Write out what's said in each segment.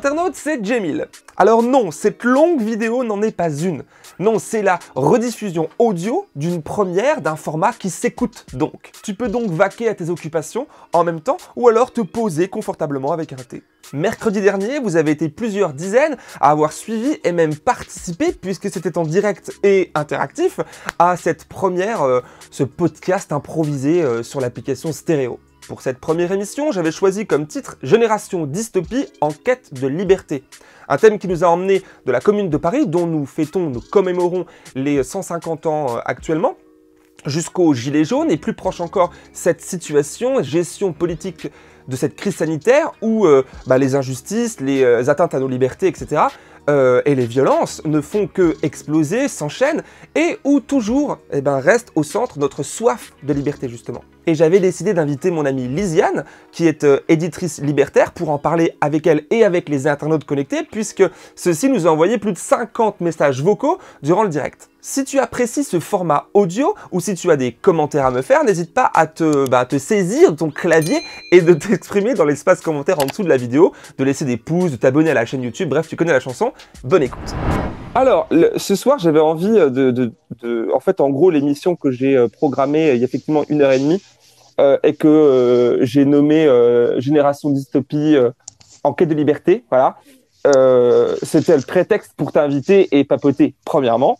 internautes, c'est Jamil. Alors non, cette longue vidéo n'en est pas une. Non, c'est la rediffusion audio d'une première d'un format qui s'écoute donc. Tu peux donc vaquer à tes occupations en même temps ou alors te poser confortablement avec un thé. Mercredi dernier, vous avez été plusieurs dizaines à avoir suivi et même participé, puisque c'était en direct et interactif, à cette première, euh, ce podcast improvisé euh, sur l'application Stéréo. Pour cette première émission, j'avais choisi comme titre Génération dystopie en quête de liberté. Un thème qui nous a emmené de la commune de Paris, dont nous fêtons, nous commémorons les 150 ans euh, actuellement, jusqu'au gilet jaune, et plus proche encore, cette situation, gestion politique de cette crise sanitaire où euh, bah, les injustices, les euh, atteintes à nos libertés, etc., et les violences ne font que exploser, s'enchaînent, et où toujours eh ben, reste au centre notre soif de liberté, justement. Et j'avais décidé d'inviter mon amie Lisiane, qui est éditrice libertaire, pour en parler avec elle et avec les internautes connectés, puisque ceux-ci nous ont envoyé plus de 50 messages vocaux durant le direct. Si tu apprécies ce format audio ou si tu as des commentaires à me faire, n'hésite pas à te, bah, te saisir de ton clavier et de t'exprimer dans l'espace commentaire en dessous de la vidéo, de laisser des pouces, de t'abonner à la chaîne YouTube, bref, tu connais la chanson. Bonne écoute. Alors, ce soir, j'avais envie de, de, de, En fait, en gros, l'émission que j'ai euh, programmée il y a effectivement une heure et demie euh, et que euh, j'ai nommé euh, Génération Dystopie euh, en quête de liberté, voilà. Euh, c'était le prétexte pour t'inviter et papoter, premièrement.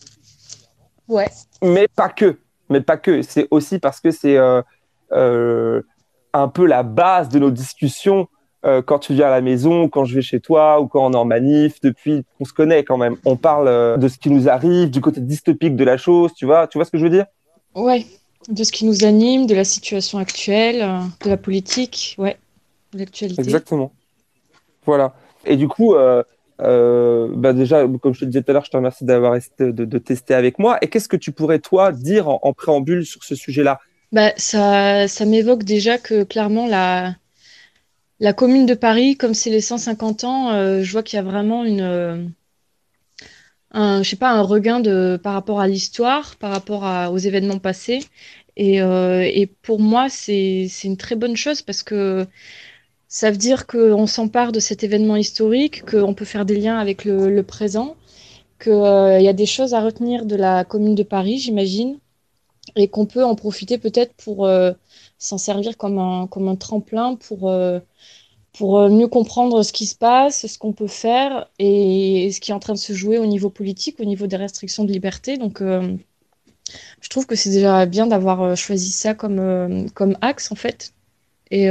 Ouais. Mais pas que. Mais pas que. C'est aussi parce que c'est euh, euh, un peu la base de nos discussions euh, quand tu viens à la maison, quand je vais chez toi ou quand on est en manif, depuis qu'on se connaît quand même. On parle euh, de ce qui nous arrive, du côté dystopique de la chose, tu vois, tu vois ce que je veux dire? Ouais. De ce qui nous anime, de la situation actuelle, euh, de la politique, ouais, de l'actualité. Exactement. Voilà. Et du coup, bah déjà, comme je te disais tout à l'heure, je te remercie d'avoir de, de, tester avec moi. Et qu'est-ce que tu pourrais, toi, dire en, en préambule sur ce sujet-là? Bah, Ça, ça m'évoque déjà que clairement, la, la commune de Paris, comme c'est les 150 ans, euh, je vois qu'il y a vraiment une, euh, un, je sais pas, un regain de, par rapport à l'histoire, par rapport aux événements passés. Et, euh, pour moi, c'est, une très bonne chose parce que ça veut dire qu'on s'empare de cet événement historique, qu'on peut faire des liens avec le, présent, qu'il y a des choses à retenir de la commune de Paris, j'imagine, et qu'on peut en profiter peut-être pour s'en servir comme un, comme un tremplin pour, euh, pour mieux comprendre ce qui se passe, ce qu'on peut faire et ce qui est en train de se jouer au niveau politique, au niveau des restrictions de liberté. Donc, euh, je trouve que c'est déjà bien d'avoir choisi ça comme, comme axe, en fait. Et,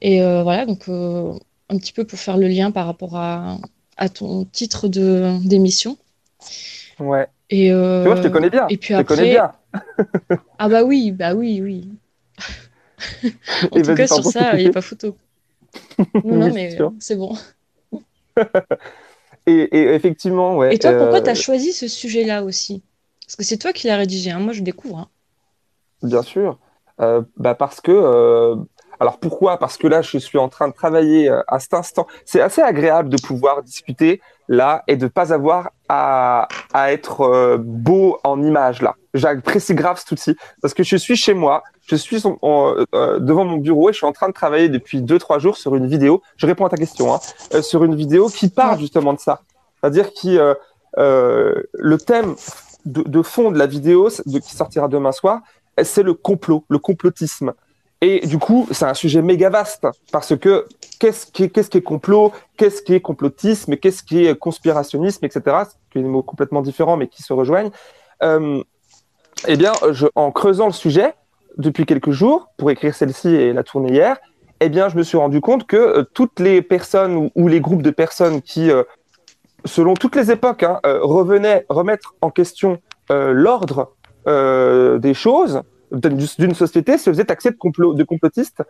et voilà, donc un petit peu pour faire le lien par rapport à, à ton titre de d'émission. Ouais. Et euh, tu vois, je te connais bien. Et puis je te connais bien. ah bah oui, bah oui, oui. en et tout cas, sur ça, il n'y a pas photo. non, non, mais c'est bon. et, et, effectivement, ouais. Et toi, pourquoi euh... tu as choisi ce sujet-là aussi? Parce que c'est toi qui l'as rédigé, hein. moi je découvre. Hein. Bien sûr. Euh, bah parce que euh, alors pourquoi? Parce que là, je suis en train de travailler à cet instant. C'est assez agréable de pouvoir discuter là et de pas avoir à, à être beau en image là. J'apprécie grave cet outil parce que je suis chez moi, je suis en, en, euh, devant mon bureau et je suis en train de travailler depuis deux trois jours sur une vidéo. Je réponds à ta question hein, euh, sur une vidéo qui parle justement de ça, c'est-à-dire qui euh, le thème de, de, fond de la vidéo de, qui sortira demain soir, c'est le complot, le complotisme. Et du coup, c'est un sujet méga vaste parce que qu'est-ce qui est, qu'est-ce qui est complot, qu'est-ce qui est complotisme, qu'est-ce qui est conspirationnisme, etc. C'est des mots complètement différents mais qui se rejoignent. Euh, eh bien, en creusant le sujet depuis quelques jours pour écrire celle-ci et la tournée hier, eh bien, je me suis rendu compte que euh, toutes les personnes ou, les groupes de personnes qui, euh, selon toutes les époques, hein, revenaient remettre en question l'ordre des choses d'une société se faisait taxer de, complot, de complotiste.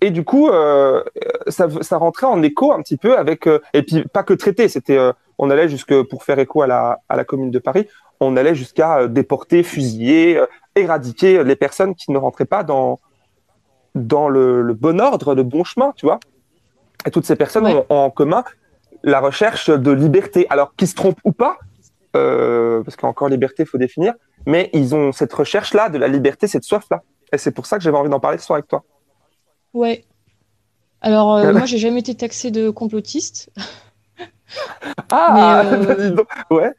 Et du coup, euh, ça, rentrait en écho un petit peu avec, euh, et puis pas que traité, c'était, euh, on allait jusque pour faire écho à la, à la commune de Paris, on allait jusqu'à déporter, fusiller, éradiquer les personnes qui ne rentraient pas dans, dans le, le, bon ordre, le bon chemin, tu vois. Et toutes ces personnes ouais. ont, en commun la recherche de liberté. Alors, qui se trompe ou pas, parce qu'encore liberté, il faut définir, mais ils ont cette recherche-là de la liberté, cette soif-là. Et c'est pour ça que j'avais envie d'en parler ce soir avec toi. Ouais. Alors, euh, moi, j'ai jamais été taxée de complotiste. Ah, euh, ouais.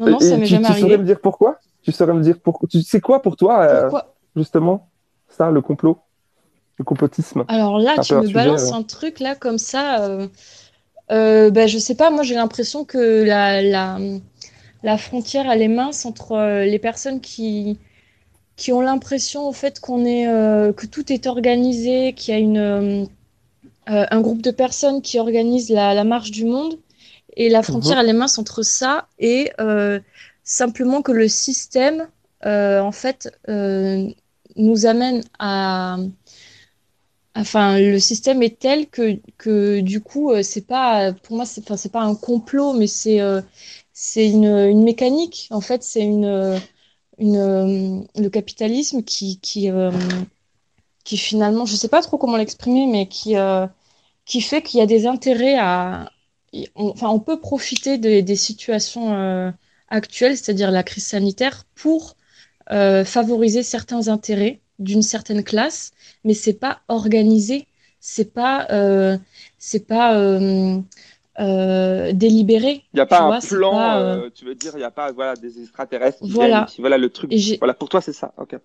Non, non, ça m'est jamais tu arrivé. saurais me dire pourquoi? Tu saurais me dire pourquoi? Tu sais quoi pour toi, euh, justement, ça, le complot, le complotisme? Alors là, tu me sujet, balances euh. un truc là comme ça. Euh, euh, ben, je sais pas, moi j'ai l'impression que la, la, la frontière elle est mince entre euh, les personnes qui, qui ont l'impression au fait qu'on est, que tout est organisé, qu'il y a une, un groupe de personnes qui organisent la, la marche du monde. Et la frontière elle est mince entre ça et euh, simplement que le système euh, en fait euh, nous amène à Enfin, le système est tel que, que du coup, c'est pas, pour moi, c'est, enfin, pas un complot, mais c'est, c'est une, une mécanique. En fait, c'est une, une, le capitalisme qui, qui, qui finalement, je sais pas trop comment l'exprimer, mais qui, qui fait qu'il y a des intérêts à, on- enfin, on peut profiter des, des situations euh, actuelles, c'est-à-dire la crise sanitaire, pour euh, favoriser certains intérêts d'une certaine classe, mais c'est pas organisé, c'est pas, euh, c'est pas délibéré. Il n'y a pas vois, un plan, pas, tu veux dire, il n'y a pas voilà, des extraterrestres qui Voilà. viennent, qui- voilà le truc. Voilà, pour toi, c'est ça. Ok.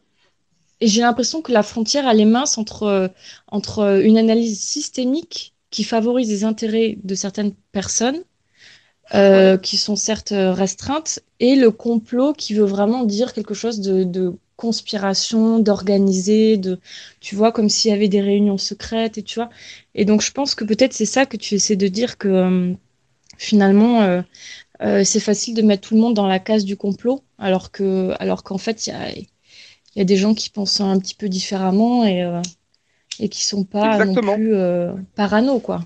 Et j'ai l'impression que la frontière, elle est mince entre, entre une analyse systémique qui favorise les intérêts de certaines personnes, euh, qui sont certes euh, restreintes, et le complot qui veut vraiment dire quelque chose de, de conspiration, d'organisé, de, tu vois, comme s'il y avait des réunions secrètes, et tu vois. Et donc, je pense que peut-être c'est ça que tu essaies de dire que euh, finalement, euh, euh, c'est facile de mettre tout le monde dans la case du complot, alors que, alors qu'en fait, il y a, y a des gens qui pensent un petit peu différemment et, et qui sont pas Exactement. non plus euh, parano, quoi.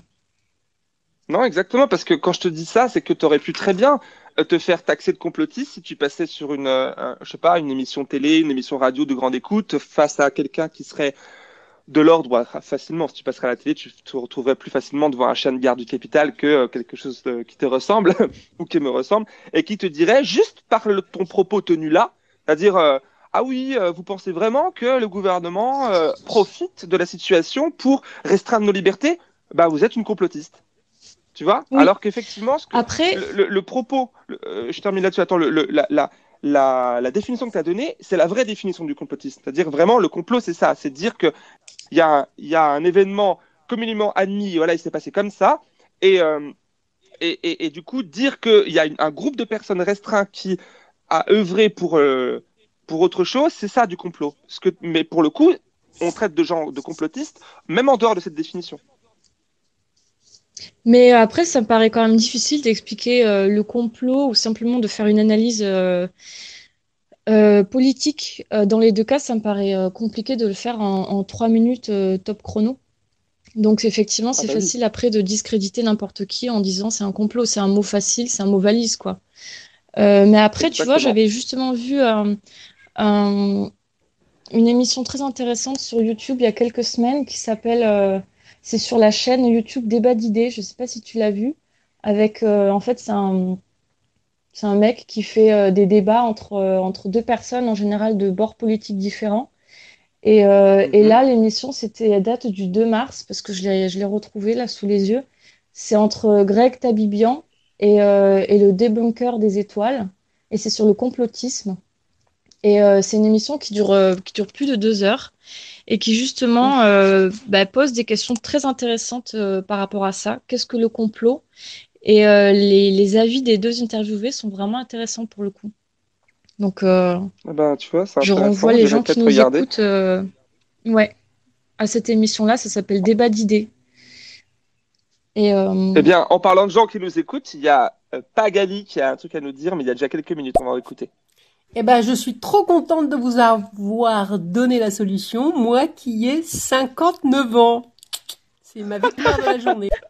Non, exactement, parce que quand je te dis ça, c'est que tu aurais pu très bien euh, te faire taxer de complotiste si tu passais sur une, euh, je sais pas, une émission télé, une émission radio de grande écoute face à quelqu'un qui serait de l'ordre, ouais, facilement, si tu passerais à la télé, tu te retrouverais plus facilement devant un chien de garde du capital que euh, quelque chose de- qui te ressemble ou qui me ressemble et qui te dirait juste par le- ton propos tenu là, c'est-à-dire ah oui, euh, vous pensez vraiment que le gouvernement euh, profite de la situation pour restreindre nos libertés? Bah vous êtes une complotiste. Tu vois? Oui. Alors qu'effectivement, que- Après, le, le- le propos, le- euh, je termine là-dessus, attends, la, la, la, la définition que tu as donnée, c'est la vraie définition du complotisme. C'est-à-dire vraiment, le complot, c'est ça, c'est dire qu'il y, a y a un événement communément admis, voilà, il s'est passé comme ça, et, et, et, et du coup, dire qu'il y a une- un groupe de personnes restreintes qui a œuvré pour, euh, pour autre chose, c'est ça du complot. Ce que, mais pour le coup, on traite de gens de complotistes, même en dehors de cette définition. mais après, ça me paraît quand même difficile d'expliquer euh, le complot ou simplement de faire une analyse euh, euh, politique. Euh, dans les deux cas, ça me paraît euh, compliqué de le faire en, en trois minutes euh, top chrono. Donc effectivement, c'est bah oui. facile après de discréditer n'importe qui en disant c'est un complot, c'est un mot facile, c'est un mot valise, quoi. Euh, mais après, tu vois, j'avais justement vu euh, un- une émission très intéressante sur YouTube il y a quelques semaines qui s'appelle, euh, c'est sur la chaîne YouTube Débat d'idées, je sais pas si tu l'as vu, avec, euh, en fait, c'est un, c'est un mec qui fait euh, des débats entre, euh, entre deux personnes, en général de bords politiques différents. Et, euh, et Mhm. là, l'émission, c'était à date du 2 mars, parce que je l'ai, je l'ai retrouvé là sous les yeux. C'est entre Greg Tabibian et, euh, et le débunker des étoiles. Et c'est sur le complotisme. Et euh, c'est une émission qui dure, euh, qui dure plus de deux heures et qui justement euh, bah, pose des questions très intéressantes euh, par rapport à ça. Qu'est-ce que le complot? Et euh, les, les avis des deux interviewés sont vraiment intéressants pour le coup. Donc, euh, Ah ben, tu vois, je renvoie les gens qui nous regarder. écoutent euh, ouais, à cette émission-là. Ça s'appelle Débat d'idées. Et euh, Eh bien, en parlant de gens qui nous écoutent, il y a Pagali qui a un truc à nous dire, mais il y a déjà quelques minutes, on va écouter. Eh ben, je suis trop contente de vous avoir donné la solution, moi qui ai 59 ans. C'est ma victoire de la journée.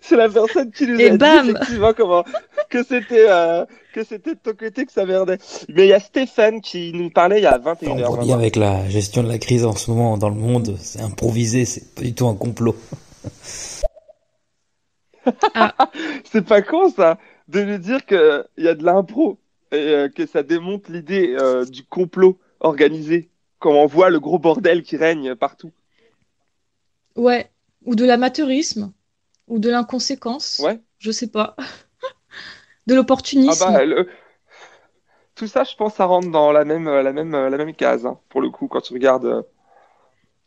C'est la personne qui nous Et a bam dit effectivement comment que c'était euh, que c'était de ton côté que ça merdait. Mais il y a Stéphane qui nous parlait il y a 21 On heures. voit bien avec la gestion de la crise en ce moment dans le monde, c'est improvisé, c'est pas du tout un complot. C'est pas con ça de nous dire que il y a de l'impro euh, que ça démonte l'idée euh, du complot organisé quand on voit le gros bordel qui règne partout. ouais, Ou de l'amateurisme, ou de l'inconséquence. Ouais. Je sais pas. de l'opportunisme. Ah bah, le- tout ça, je pense, ça rentre dans la même, la même, la même case, hein, pour le coup, quand tu regardes euh,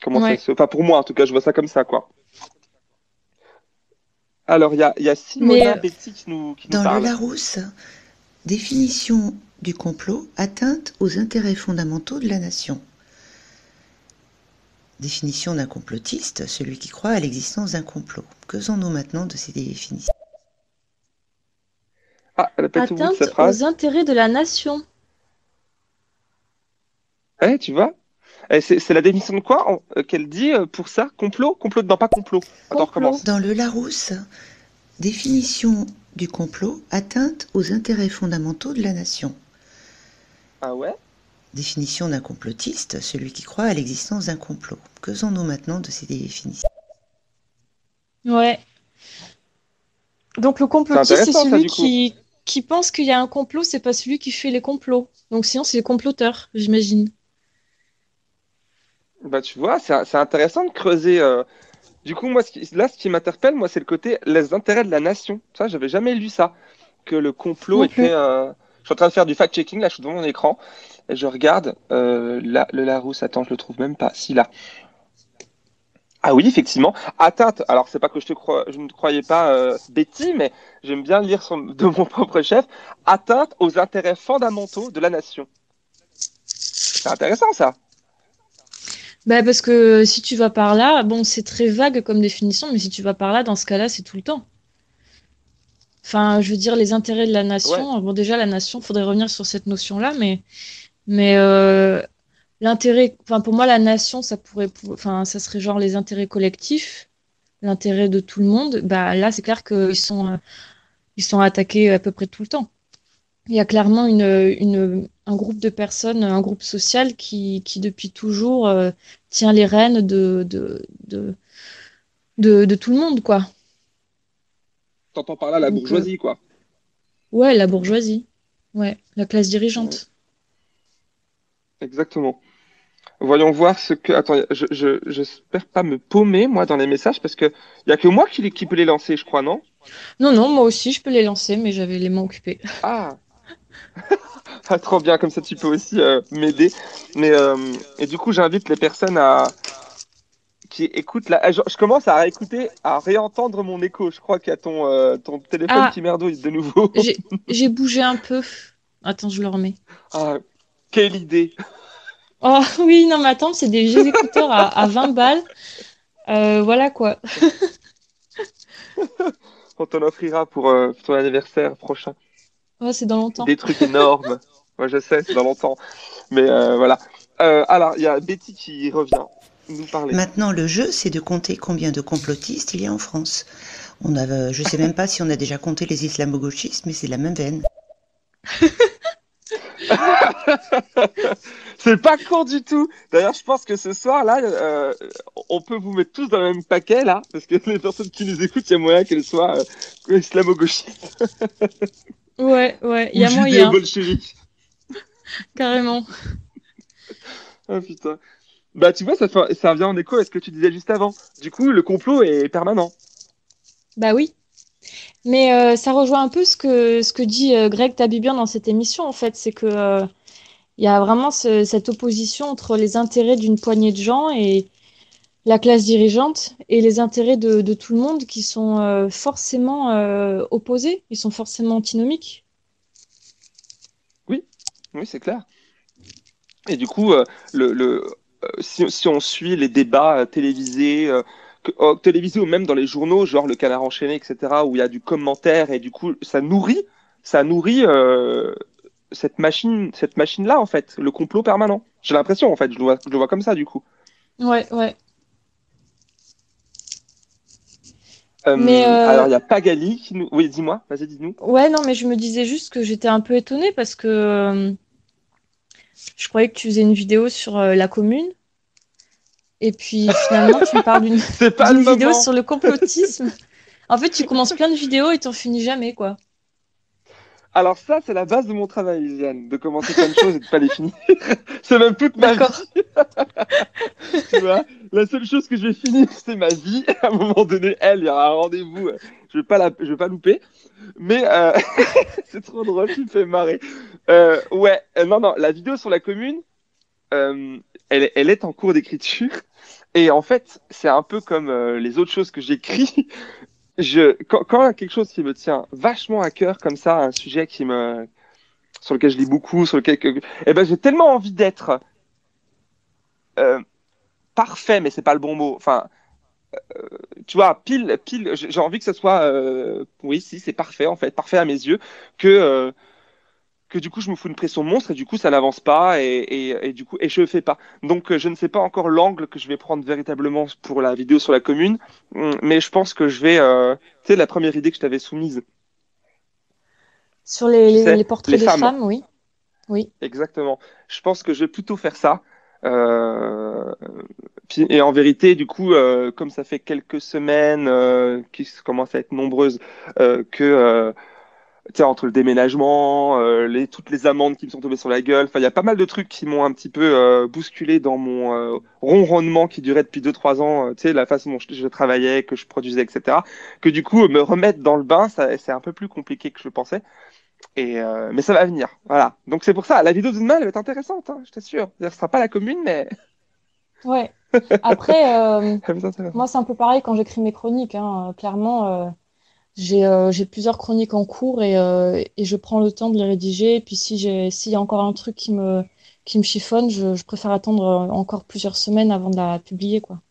comment Ouais. ça se... Enfin, pour moi, en tout cas, je vois ça comme ça, quoi. Alors, il y a, y a Simona euh, Betty qui nous, qui nous Dans le parle. Larousse, définition du complot, atteinte aux intérêts fondamentaux de la nation. Définition d'un complotiste, celui qui croit à l'existence d'un complot. Que faisons-nous maintenant de ces définitions? Ah, de Atteinte phrase. aux intérêts de la nation. Ouais, tu vois? Eh, c'est la définition de quoi? Euh, qu'elle dit euh, pour ça? Complot? Complot? Non, pas complot. Dans le Larousse, définition du complot, atteinte aux intérêts fondamentaux de la nation. Ah ouais? Définition d'un complotiste, celui qui croit à l'existence d'un complot. Que faisons-nous maintenant de ces définitions? Ouais. Donc le complotiste, c'est ça, celui qui, qui pense qu'il y a un complot, c'est pas celui qui fait les complots. Donc sinon, c'est les comploteurs, j'imagine. Bah, tu vois, c'est c'est intéressant de creuser. euh, Du coup, moi, ce qui- là, ce qui m'interpelle, moi, c'est le côté les intérêts de la nation. Ça, j'avais jamais lu ça. Que le complot était. euh, Je suis en train de faire du fact-checking, là, je suis devant mon écran. Et je regarde euh, la- le Larousse. Attends, je le trouve même pas. Si, là. Ah oui, effectivement. Atteinte. Alors, c'est pas que je te crois, je ne te croyais pas euh, Betty, mais j'aime bien lire son- de mon propre chef. Atteinte aux intérêts fondamentaux de la nation. C'est intéressant, ça. Bah parce que si tu vas par là, bon, c'est très vague comme définition, mais si tu vas par là, dans ce cas-là, c'est tout le temps. Enfin, je veux dire, les intérêts de la nation, bon, déjà, la nation, faudrait revenir sur cette notion-là, mais, mais euh, l'intérêt, enfin, pour moi, la nation, ça pourrait, pou- enfin, ça serait genre les intérêts collectifs, l'intérêt de tout le monde. Bah là, c'est clair qu'ils sont, euh, ils sont attaqués à peu près tout le temps. Il y a clairement une, une, un groupe de personnes, un groupe social qui, qui depuis toujours euh, tient les rênes de, de, de, de, de tout le monde, quoi. T'entends par là la Donc, bourgeoisie, quoi. Ouais, la bourgeoisie. Ouais, la classe dirigeante. Exactement. Voyons voir ce que. Attends, je, je, j'espère pas me paumer, moi, dans les messages, parce que y a que moi qui, qui peut les lancer, je crois, non? Non, non, moi aussi, je peux les lancer, mais j'avais les mains occupées. Ah! Ah, trop bien, comme ça tu peux aussi euh, m'aider. Mais euh, et du coup, j'invite les personnes à qui écoutent là. Je, je commence à réécouter, à réentendre mon écho. Je crois qu'il y a ton euh, ton téléphone Ah. qui merdouille de nouveau. J'ai bougé un peu. Attends, je le remets. Ah, quelle idée! Oh oui, non, mais attends, c'est des vieux écouteurs à, à 20 balles. Euh, voilà quoi. On t'en offrira pour ton anniversaire prochain. C'est dans longtemps. Des trucs énormes. Moi, je sais, c'est dans longtemps. Mais euh, voilà. Euh, alors, il y a Betty qui revient nous parler. Maintenant, le jeu, c'est de compter combien de complotistes il y a en France. On a, je sais même pas si on a déjà compté les islamo-gauchistes, mais c'est la même veine. C'est pas con du tout. D'ailleurs, je pense que ce soir là, euh, on peut vous mettre tous dans le même paquet là, parce que les personnes qui nous écoutent, il y a moyen qu'elles soient euh, islamo-gauchistes Ouais, ouais, il y a moyen, judéo-bolcheviques. carrément. Ah putain. Bah tu vois, ça, fait- ça revient en écho à ce que tu disais juste avant. Du coup, le complot est permanent. Bah oui. Mais euh, ça rejoint un peu ce que, ce que dit euh, Greg Tabibian dans cette émission, en fait. C'est que euh, il y a vraiment ce- cette opposition entre les intérêts d'une poignée de gens et la classe dirigeante et les intérêts de, de tout le monde qui sont euh, forcément euh, opposés, ils sont forcément antinomiques. Oui, c'est clair. Et du coup, euh, le, le, euh, si, si on suit les débats euh, télévisés, euh, que- euh, télévisés ou même dans les journaux, genre le Canard enchaîné, etc., où il y a du commentaire et du coup, ça nourrit, ça nourrit euh, cette machine, cette machine-là en fait, le complot permanent. J'ai l'impression en fait, je le vois, je le vois comme ça du coup. Ouais, ouais. Euh, Mais, euh, Alors il y a Pagali qui nous, oui, dis-moi, vas-y, dis-nous. Ouais, non, mais je me disais juste que j'étais un peu étonnée parce que euh, je croyais que tu faisais une vidéo sur la commune. Et puis finalement, tu me parles d'une vidéo moment. sur le complotisme. En fait, tu commences plein de vidéos et t'en finis jamais, quoi. Alors ça, c'est la base de mon travail, Liliane, de commencer plein de choses et de pas les finir. c'est même toute ma vie. Tu vois La seule chose que je vais finir, c'est ma vie. À un moment donné, elle, il y aura un rendez-vous. Je vais pas la, je vais pas louper. Mais euh, c'est trop drôle, tu me fais marrer. Euh, ouais, euh, non, non, la vidéo sur la commune, euh, elle, elle est en cours d'écriture. Et en fait, c'est un peu comme euh, les autres choses que j'écris. Je, quand, quand il y a quelque chose qui me tient vachement à cœur comme ça, un sujet qui me, sur lequel je lis beaucoup, sur lequel, que- eh ben, j'ai tellement envie d'être euh, parfait, mais c'est pas le bon mot. Enfin, euh, tu vois, pile, pile. J'ai j'ai envie que ce soit, euh, oui, si, c'est parfait en fait, parfait à mes yeux, que euh, que du coup je me fous une pression monstre et du coup ça n'avance pas et, et, et du coup et je fais pas. Donc euh, je ne sais pas encore l'angle que je vais prendre véritablement pour la vidéo sur la commune, Hum, mais je pense que je vais, euh, tu sais, la première idée que je t'avais soumise, Sur les, portraits les des femmes. femmes, oui. Oui. Exactement. Je pense que je vais plutôt faire ça. Euh, et en vérité, du coup, euh, comme ça fait quelques semaines euh, qui commencent à être nombreuses, euh, que euh, entre le déménagement, euh, les, toutes les amendes qui me sont tombées sur la gueule, enfin, il y a pas mal de trucs qui m'ont un petit peu euh, bousculé dans mon euh, ronronnement qui durait depuis 2-3 ans, euh, tu sais, la façon dont je, je travaillais, que je produisais, etc. Que du coup, me remettre dans le bain, ça, c'est un peu plus compliqué que je pensais. Et euh, mais ça va venir, voilà. Donc c'est pour ça, la vidéo de demain, elle va être intéressante, hein, je t'assure. Ce sera pas la commune, mais Ouais. Après, euh, moi, c'est un peu pareil quand j'écris mes chroniques. hein. Clairement, euh, j'ai euh, j'ai plusieurs chroniques en cours et, euh, et je prends le temps de les rédiger. Et puis si j'ai s'il y a encore un truc qui me qui me chiffonne, je, je préfère attendre euh, encore plusieurs semaines avant de la publier, quoi.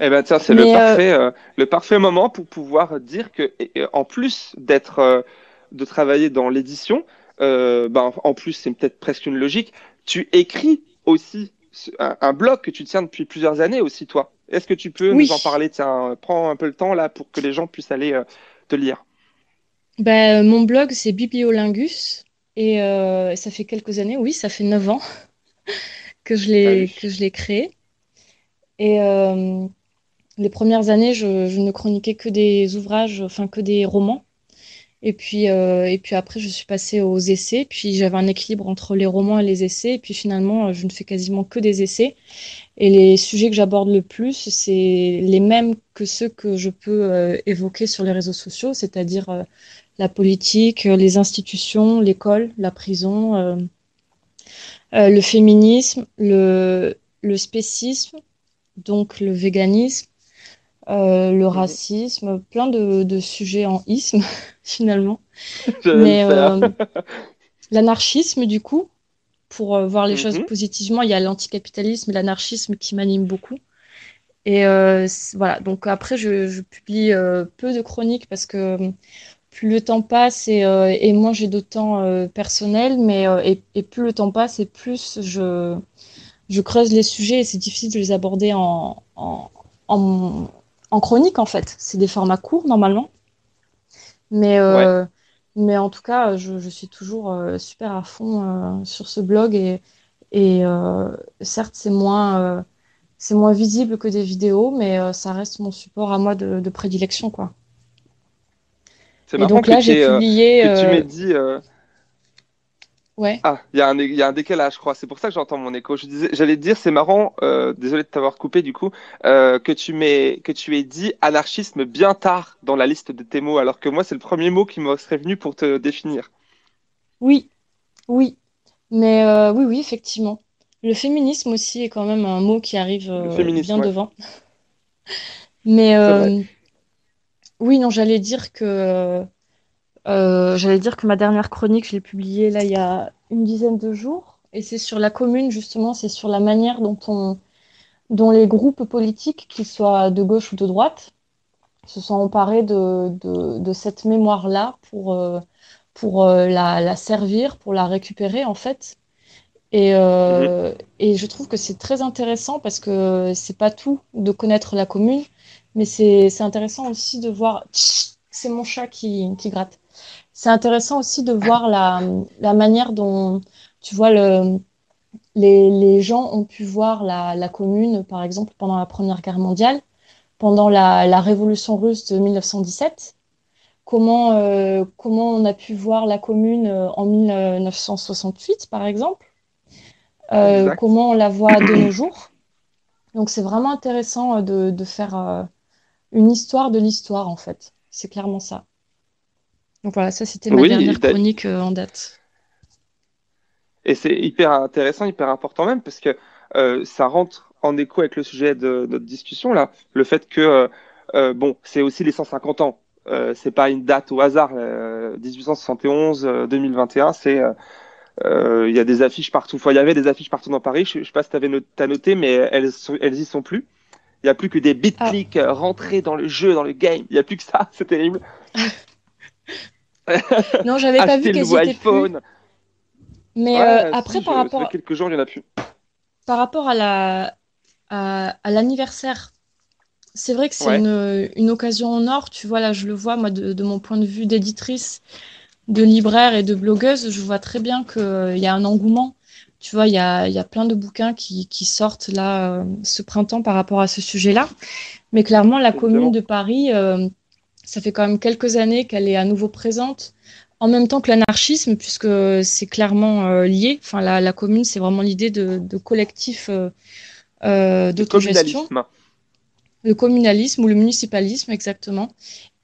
Eh ben tiens, c'est le euh, parfait, euh, le parfait moment pour pouvoir dire que, en plus d'être, euh, de travailler dans l'édition, euh, ben en plus c'est peut-être presque une logique. Tu écris aussi un, un blog que tu tiens depuis plusieurs années aussi, toi. Est-ce que tu peux Oui. nous en parler? Tiens, euh, prends un peu le temps là pour que les gens puissent aller euh, te lire. Ben, mon blog, c'est Bibliolingus. Et euh, ça fait quelques années, oui, ça fait 9 ans que je l'ai Salut. que je l'ai créé. Et euh, les premières années, je, je ne chroniquais que des ouvrages, enfin que des romans. Et puis, euh, et puis après, je suis passée aux essais. Puis j'avais un équilibre entre les romans et les essais. Et puis finalement, je ne fais quasiment que des essais. Et les sujets que j'aborde le plus, c'est les mêmes que ceux que je peux euh, évoquer sur les réseaux sociaux, c'est-à-dire euh, la politique, euh, les institutions, l'école, la prison, euh, euh, le féminisme, le, le spécisme, donc le véganisme, euh, le racisme, plein de, de sujets en isme finalement. Mais euh, l'anarchisme, du coup, pour euh, voir les choses Mhm. positivement, il y a l'anticapitalisme et l'anarchisme qui m'animent beaucoup. Et voilà, donc après, je, je publie peu de chroniques parce que plus le temps passe et, euh, et moins j'ai de temps euh, personnel, mais euh, et, et plus le temps passe et plus je, je creuse les sujets et c'est difficile de les aborder en, en, en, en chronique en fait. C'est des formats courts normalement. Mais, euh, mais en tout cas, je, je suis toujours euh, super à fond euh, sur ce blog et, et euh, certes, c'est moins, euh, c'est moins visible que des vidéos, mais euh, ça reste mon support à moi de, de prédilection, quoi. C'est Et marrant donc là, j'ai publié. que tu m'aies dit. Ouais. Ah, il y a un, il y a un décalage, je crois. C'est pour ça que j'entends mon écho. Je disais, j'allais te dire, c'est marrant, euh, désolé de t'avoir coupé du coup, euh, que tu que tu aies dit anarchisme bien tard dans la liste de tes mots, alors que moi, c'est le premier mot qui me serait venu pour te définir. Oui, oui. Mais euh, oui, oui, effectivement. Le féminisme aussi est quand même un mot qui arrive bien ouais. devant. Mais oui, non, j'allais dire que euh, j'allais dire que ma dernière chronique, je l'ai publiée là il y a une dizaine de jours, et c'est sur la commune justement, c'est sur la manière dont on, dont les groupes politiques, qu'ils soient de gauche ou de droite, se sont emparés de, de, de cette mémoire-là pour, euh, pour euh, la, la servir, pour la récupérer en fait. Et, euh, et je trouve que c'est très intéressant parce que c'est pas tout de connaître la commune, mais c'est intéressant aussi de voir. C'est mon chat qui, qui gratte. C'est intéressant aussi de voir la, la manière dont, tu vois, le, les, les gens ont pu voir la, la commune, par exemple, pendant la Première Guerre mondiale, pendant la, la Révolution russe de 1917, comment, euh, comment on a pu voir la commune euh, en 1968, par exemple, euh, comment on la voit de nos jours. Donc c'est vraiment intéressant de, de faire euh, une histoire de l'histoire, en fait. C'est clairement ça. Donc voilà, ça c'était ma Oui, dernière chronique euh, en date. Et c'est hyper intéressant, hyper important même, parce que euh, ça rentre en écho avec le sujet de notre discussion là, le fait que euh, bon, c'est aussi les 150 ans. Euh, c'est pas une date au hasard. euh, 1871, euh, 2021, c'est il y a des affiches partout. Enfin, il y avait des affiches partout dans Paris. Je, je sais pas si t'avais not- noté, mais elles y sont plus. Il y a plus que des bit Ah. rentrés dans le jeu, dans le game. Il y a plus que ça. C'est terrible. Non, j'avais pas vu le qu'elles étaient plus. Mais Ouais, euh, après, par rapport, fait quelques jours, il y en a plus. par rapport à la, à, à l'anniversaire, c'est vrai que c'est Ouais. une, une occasion en or. Tu vois, là, je le vois, moi, de, de mon point de vue d'éditrice, de libraire et de blogueuse, je vois très bien qu'il y a un engouement. Tu vois, il y a, y a plein de bouquins qui, qui sortent là, euh, ce printemps par rapport à ce sujet-là. Mais clairement, la commune de Paris, euh, ça fait quand même quelques années qu'elle est à nouveau présente. En même temps que l'anarchisme, puisque c'est clairement euh, lié. Enfin, la, la commune, c'est vraiment l'idée de, de collectif euh, euh, Le d'autogestion. communalisme. Le communalisme ou le municipalisme, exactement.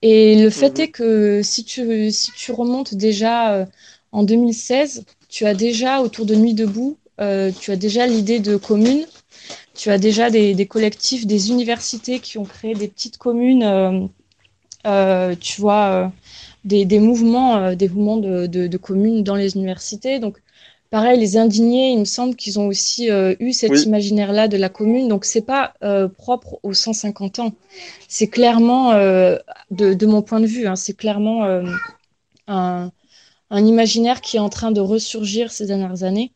Et le fait Mhm. est que si tu, si tu remontes déjà euh, en 2016, tu as déjà autour de Nuit debout, euh, tu as déjà l'idée de commune, tu as déjà des, des collectifs, des universités qui ont créé des petites communes, euh, tu vois, euh, des, des mouvements, euh, des mouvements de, de, de communes dans les universités. Donc, pareil, les indignés, il me semble qu'ils ont aussi euh, eu cet Oui. imaginaire-là de la commune. Donc, c'est pas euh, propre aux 150 ans. C'est clairement, euh, de, de mon point de vue, hein, c'est clairement euh, un, un imaginaire qui est en train de ressurgir ces dernières années.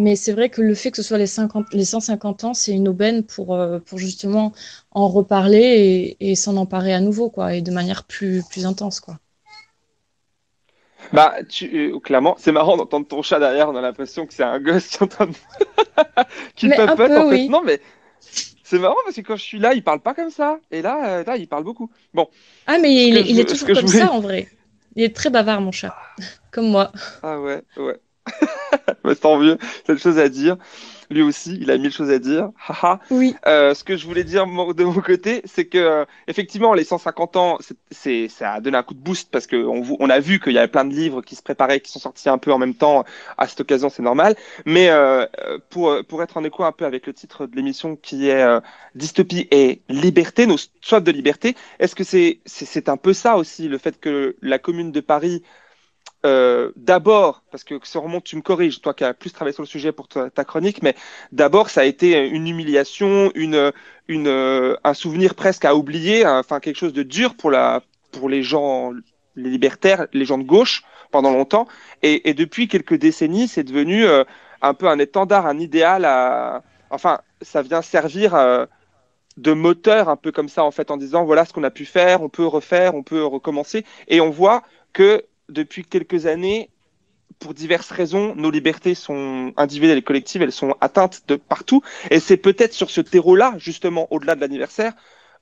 Mais c'est vrai que le fait que ce soit les, 50, les 150 ans, c'est une aubaine pour, euh, pour justement en reparler et, et s'en emparer à nouveau, quoi, et de manière plus, plus intense, quoi. Bah, tu, euh, clairement, c'est marrant d'entendre ton chat derrière. On a l'impression que c'est un gosse qui est en train de... qui papote, en fait. oui. Non, mais c'est marrant parce que quand je suis là, il parle pas comme ça. Et là, euh, là, il parle beaucoup. Bon, Ah, mais il, est- il je- est ce toujours comme voulais- ça, en vrai. Il est très bavard, mon chat. Comme moi. ah ouais, ouais. Mais tant mieux, c'est une chose à dire. Lui aussi, il a mille choses à dire. Oui. Euh, ce que je voulais dire de mon côté, c'est que euh, effectivement, les 150 ans, c'est, ça a donné un coup de boost parce que on, a vu qu'il y avait plein de livres qui se préparaient, qui sont sortis un peu en même temps. À cette occasion, c'est normal. Mais euh, euh, pour pour être en écho un peu avec le titre de l'émission qui est euh, dystopie et liberté, nos soifs de liberté, est-ce que c'est, c'est c'est un peu ça aussi, le fait que la Commune de Paris euh, d'abord, parce que ce remonte, tu me corriges, toi qui as plus travaillé sur le sujet pour ta, ta chronique, mais d'abord, ça a été une humiliation, une, une, euh, un souvenir presque à oublier, hein, enfin quelque chose de dur pour, la, pour les gens, les libertaires, les gens de gauche pendant longtemps. Et, et depuis quelques décennies, c'est devenu euh, un peu un étendard, un idéal à. Enfin, ça vient servir euh, de moteur un peu comme ça, en fait, en disant voilà ce qu'on a pu faire, on peut refaire, on peut recommencer. Et on voit que depuis quelques années, pour diverses raisons, nos libertés sont individuelles et collectives, elles sont atteintes de partout. Et c'est peut-être sur ce terreau-là, justement, au-delà de l'anniversaire,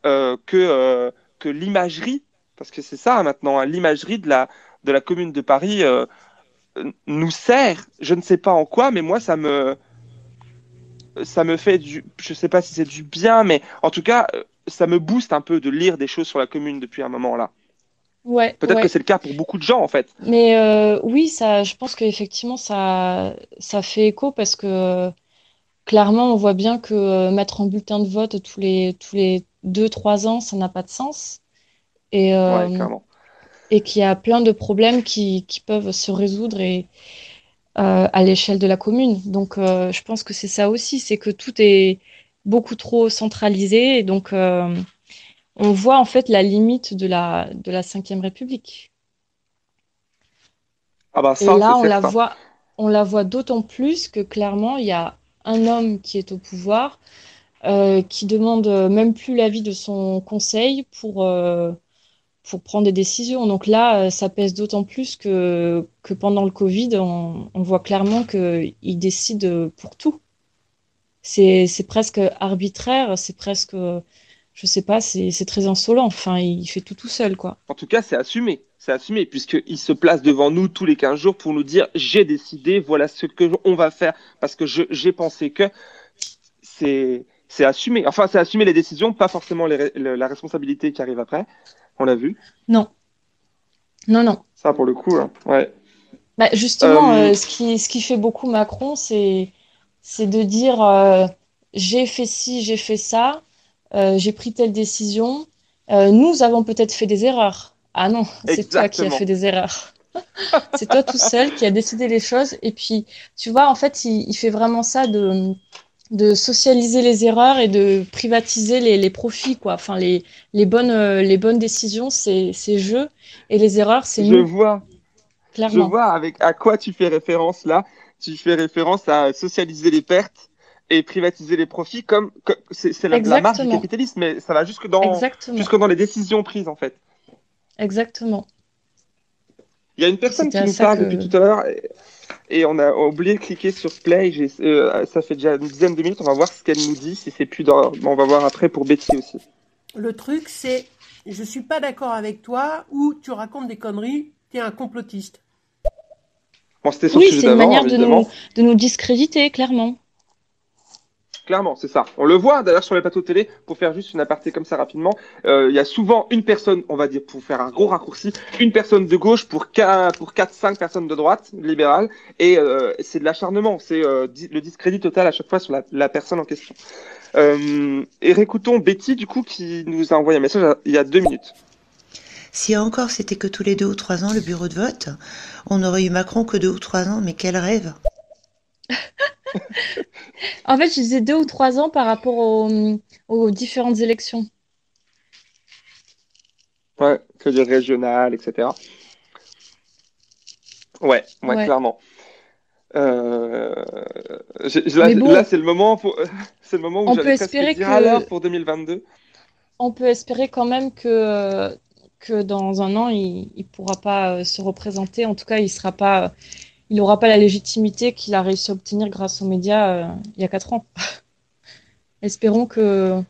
euh, que, euh, que l'imagerie, parce que c'est ça hein, maintenant, hein, l'imagerie de la, commune de Paris euh, nous sert. Je ne sais pas en quoi, mais moi, ça me, ça me fait du, je sais pas si c'est du bien, mais en tout cas, ça me booste un peu de lire des choses sur la commune depuis un moment là. Ouais, Peut-être ouais. que c'est le cas pour beaucoup de gens en fait. Mais euh, oui, ça, je pense qu'effectivement, ça, ça fait écho parce que clairement, on voit bien que euh, mettre en bulletin de vote tous les, tous les deux, trois ans, ça n'a pas de sens. Et, euh, Ouais, et qu'il y a plein de problèmes qui, qui peuvent se résoudre et, euh, à l'échelle de la commune. Donc, je pense que c'est ça aussi, c'est que tout est beaucoup trop centralisé. Et donc, on voit en fait la limite de la, de la Cinquième République. Ah bah Et ça, là, c'est on la voit, on la voit d'autant plus que clairement, il y a un homme qui est au pouvoir, euh, qui demande même plus l'avis de son conseil pour, euh, pour prendre des décisions. Donc là, ça pèse d'autant plus que, que pendant le Covid, on, on voit clairement qu'il décide pour tout. C'est, c'est presque arbitraire, c'est presque, je sais pas, c'est, c'est très insolent. Enfin, il fait tout tout seul, quoi. En tout cas, c'est assumé. c'est assumé, puisqu'il se place devant nous tous les 15 jours pour nous dire j'ai décidé, voilà ce que on va faire, parce que j'ai pensé que c'est c'est assumé. Enfin, c'est assumer les décisions, pas forcément les, la responsabilité qui arrive après. On l'a vu Non. Non, non. Ça, pour le coup, hein. ouais. Bah, justement, euh, euh, ce, qui, ce qui fait beaucoup Macron, c'est de dire euh, j'ai fait ci, j'ai fait ça, j'ai pris telle décision. nous avons peut-être fait des erreurs. Ah non, c'est toi qui as fait des erreurs. c'est toi tout seul qui a décidé les choses. Et puis, tu vois, en fait, il, il fait vraiment ça de, de socialiser les erreurs et de privatiser les, les profits, quoi. Enfin, les, les, bonnes, les bonnes décisions, c'est jeu. Et les erreurs, c'est nous. Je vois. Je vois avec à quoi tu fais référence là. Tu fais référence à socialiser les pertes et privatiser les profits comme, c'est la, la, marque du capitalisme, mais ça va jusque dans, jusque dans les décisions prises en fait. Exactement. Il y a une personne qui nous parle depuis tout à l'heure et, on a oublié de cliquer sur play. Euh, ça fait déjà une dizaine de minutes. On va voir ce qu'elle nous dit. Si c'est plus dans... on va voir après pour Betty aussi. Le truc, c'est je suis pas d'accord avec toi ou tu racontes des conneries. Tu es un complotiste oui, c'est une manière de nous, de nous discréditer, clairement. Clairement, c'est ça. On le voit d'ailleurs sur les plateaux de télé, pour faire juste une aparté comme ça rapidement, euh, il y a souvent une personne, on va dire, pour faire un gros raccourci, une personne de gauche pour 4, pour 5 personnes de droite, libérales, et euh, c'est de l'acharnement, c'est euh, le discrédit total à chaque fois sur la, la personne en question. et récoutons Betty, du coup, qui nous a envoyé un message il y a deux minutes. Si encore c'était que tous les deux ou trois ans le bureau de vote, on n'aurait eu Macron que deux ou trois ans, mais quel rêve En fait, je disais deux ou trois ans par rapport aux, différentes élections. Ouais, que dire régional, etc. Ouais, ouais, clairement. Euh, là, c'est le moment pour, c'est le moment où j'allais espérer dire l'heure pour 2022. On peut espérer quand même que que dans un an, il ne pourra pas euh, se représenter. En tout cas, il sera pas, il n'aura pas la légitimité qu'il a réussi à obtenir grâce aux médias euh, il y a quatre ans. Espérons que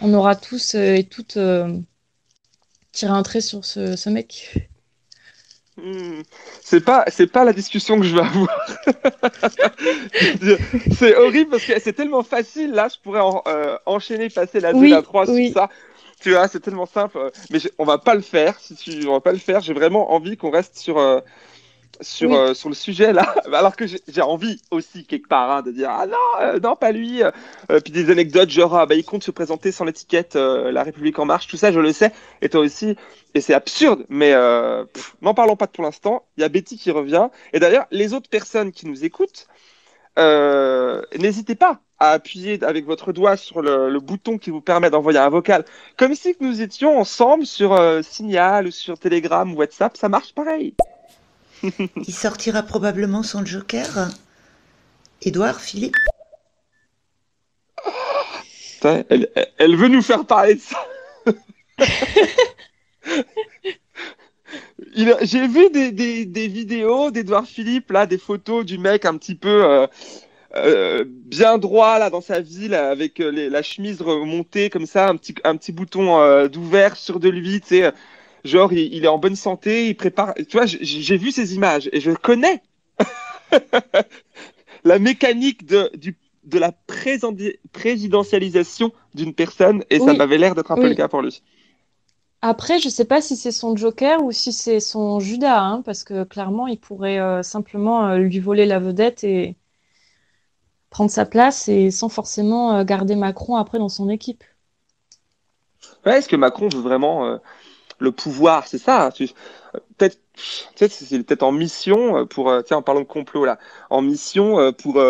on aura tous euh, et toutes tiré un trait sur ce, mec. Hmm. C'est pas, c'est pas la discussion que je vais avoir. c'est horrible parce que c'est tellement facile. Là, je pourrais enchaîner, passer la 2, la 3 sur ça. Tu vois, c'est tellement simple. Euh, mais on va pas le faire. Si tu, on va pas le faire. J'ai vraiment envie qu'on reste sur euh, sur euh, sur le sujet là. Alors que j'ai envie aussi quelque part hein, de dire ah non non pas lui. puis des anecdotes genre ah, bah il compte se présenter sans l'étiquette La République en marche. Tout ça je le sais. Et toi aussi. Et c'est absurde. Mais n'en parlons pas pour l'instant. Il y a Betty qui revient. Et d'ailleurs les autres personnes qui nous écoutent. N'hésitez pas à appuyer avec votre doigt sur le, bouton qui vous permet d'envoyer un vocal, comme si nous étions ensemble sur euh, Signal ou sur Telegram ou WhatsApp, ça marche pareil. Il sortira probablement son joker. Édouard Philippe. elle, veut nous faire parler de ça. J'ai vu des, vidéos d'Edouard Philippe, là, des photos du mec un petit peu euh, euh, bien droit là dans sa ville avec euh, la chemise remontée comme ça, un petit un petit bouton euh, d'ouvert sur de lui, tu sais, genre il, est en bonne santé, il prépare. Tu vois, j'ai vu ces images et je connais la mécanique de du de la présidentialisation d'une personne et ça m'avait l'air d'être un peu le cas pour lui. Après, je sais pas si c'est son Joker ou si c'est son Judas, hein, parce que clairement, il pourrait simplement lui voler la vedette et, prendre sa place et sans forcément euh, garder Macron après dans son équipe. Ouais, est-ce que Macron veut vraiment euh, le pouvoir C'est ça hein, Peut-être c'est peut-être en mission euh, pour tiens en parlant de complot là en mission pour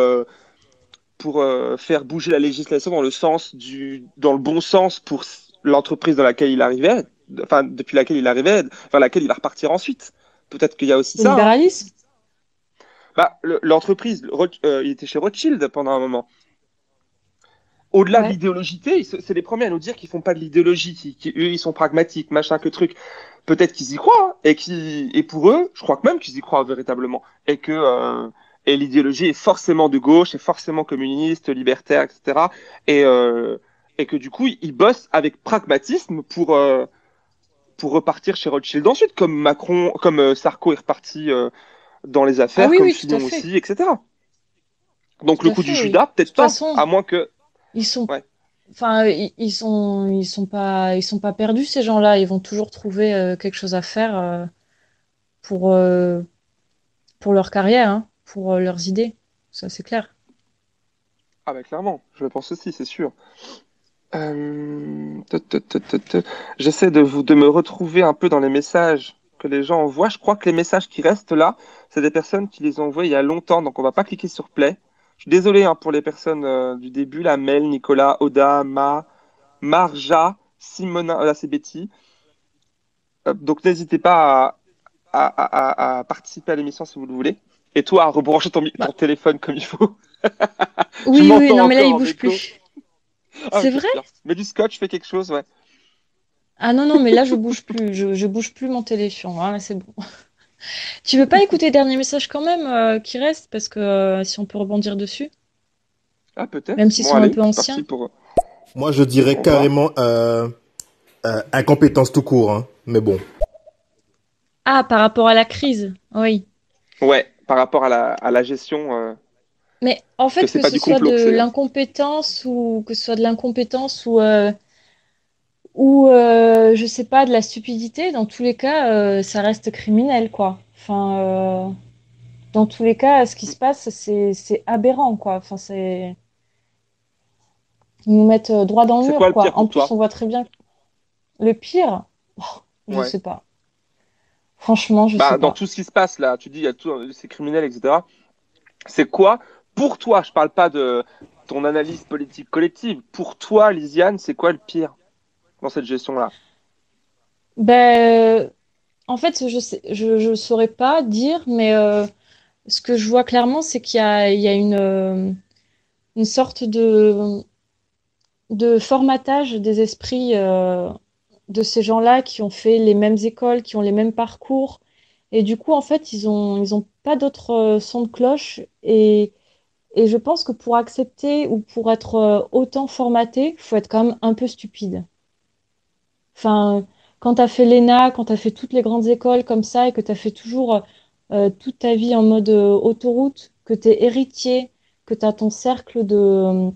pour faire bouger la législation dans le sens du dans le bon sens pour l'entreprise dans laquelle il arrivait enfin depuis laquelle il arrivait vers laquelle il va repartir ensuite peut-être qu'il y a aussi ça hein. bah, l'entreprise, euh, il était chez Rothschild pendant un moment. Au-delà de l'idéologie, c'est les premiers à nous dire qu'ils font pas de l'idéologie, qui, eux, ils sont pragmatiques, machin que truc. Peut-être qu'ils y croient, hein, et qui, et pour eux, je crois que même qu'ils y croient véritablement, et que euh, et l'idéologie est forcément de gauche, est forcément communiste, libertaire, etc. Et euh, et que du coup, ils bossent avec pragmatisme pour pour repartir chez Rothschild ensuite, comme Macron, comme euh, Sarko est reparti euh, dans les affaires, Ah oui, comme oui, Fillon aussi, etc. Donc Tout le coup fait, du. Judas, peut-être pas, façon- à moins que. Ils sont, Ouais. enfin, ils, ils sont, ils sont pas, ils sont pas perdus ces gens-là. Ils vont toujours trouver euh, quelque chose à faire euh, pour, euh, pour leur carrière, hein, pour leurs idées. Ça, c'est clair. Ah bah clairement, je le pense aussi, c'est sûr. Euh. J'essaie de vous de me retrouver un peu dans les messages que les gens envoient. Je crois que les messages qui restent là, c'est des personnes qui les ont envoyés il y a longtemps, donc on va pas cliquer sur play. Je suis désolé hein, pour les personnes euh, du début, la Mel, Nicolas, Oda, Ma, Marja, Simona, euh, là c'est Betty. Euh, donc n'hésitez pas à, à, à- à participer à l'émission si vous le voulez. Et toi, à rebrancher ton, Bah. téléphone comme il faut. Oui, oui, non, mais là, il bouge plus. Ah, C'est vrai. Mais du scotch, fais quelque chose, ouais. Ah non, non, mais là, je bouge plus. Je, je bouge plus mon téléphone. Ah, c'est bon. Tu veux pas écouter le dernier message quand même euh, qui reste? Parce que euh, si on peut rebondir dessus. Ah, peut-être. Même s'ils Bon, sont un peu anciens. pour... Moi, je dirais carrément euh, euh, incompétence tout court, hein. mais bon. Ah, par rapport à la crise. Oui. Ouais, par rapport à la, à la gestion. euh, Mais en fait, Que ce soit complot, de l'incompétence ou que ce soit de l'incompétence ou, euh, ou euh, je sais pas, de la stupidité, dans tous les cas, euh, ça reste criminel, quoi. Enfin, euh, dans tous les cas, ce qui se passe, c'est c'est aberrant, quoi. Enfin, c'est. Ils nous mettent euh, droit dans le mur, quoi En plus, toi on voit très bien. Le pire, oh, je Ouais. sais pas. Franchement, je bah, sais dans pas. tout ce qui se passe là, tu dis, il y a tout, c'est criminel, etc. C'est quoi, pour toi, je parle pas de ton analyse politique collective, pour toi, Lisiane, c'est quoi le pire? Dans cette gestion-là? Ben, euh, en fait, je sais, je, je saurais pas dire, mais euh, ce que je vois clairement, c'est qu'il y a, il y a une, euh, une sorte de, de formatage des esprits de ces gens-là qui ont fait les mêmes écoles, qui ont les mêmes parcours. Et du coup, en fait, ils ont, ils ont pas d'autre euh, son de cloche. Et, et je pense que pour accepter ou pour être autant formaté, faut être quand même un peu stupide. Enfin, quand tu as fait l'ENA, quand tu as fait toutes les grandes écoles comme ça et que tu as fait toujours euh, toute ta vie en mode euh, autoroute, que tu es héritier, que tu as ton cercle de euh,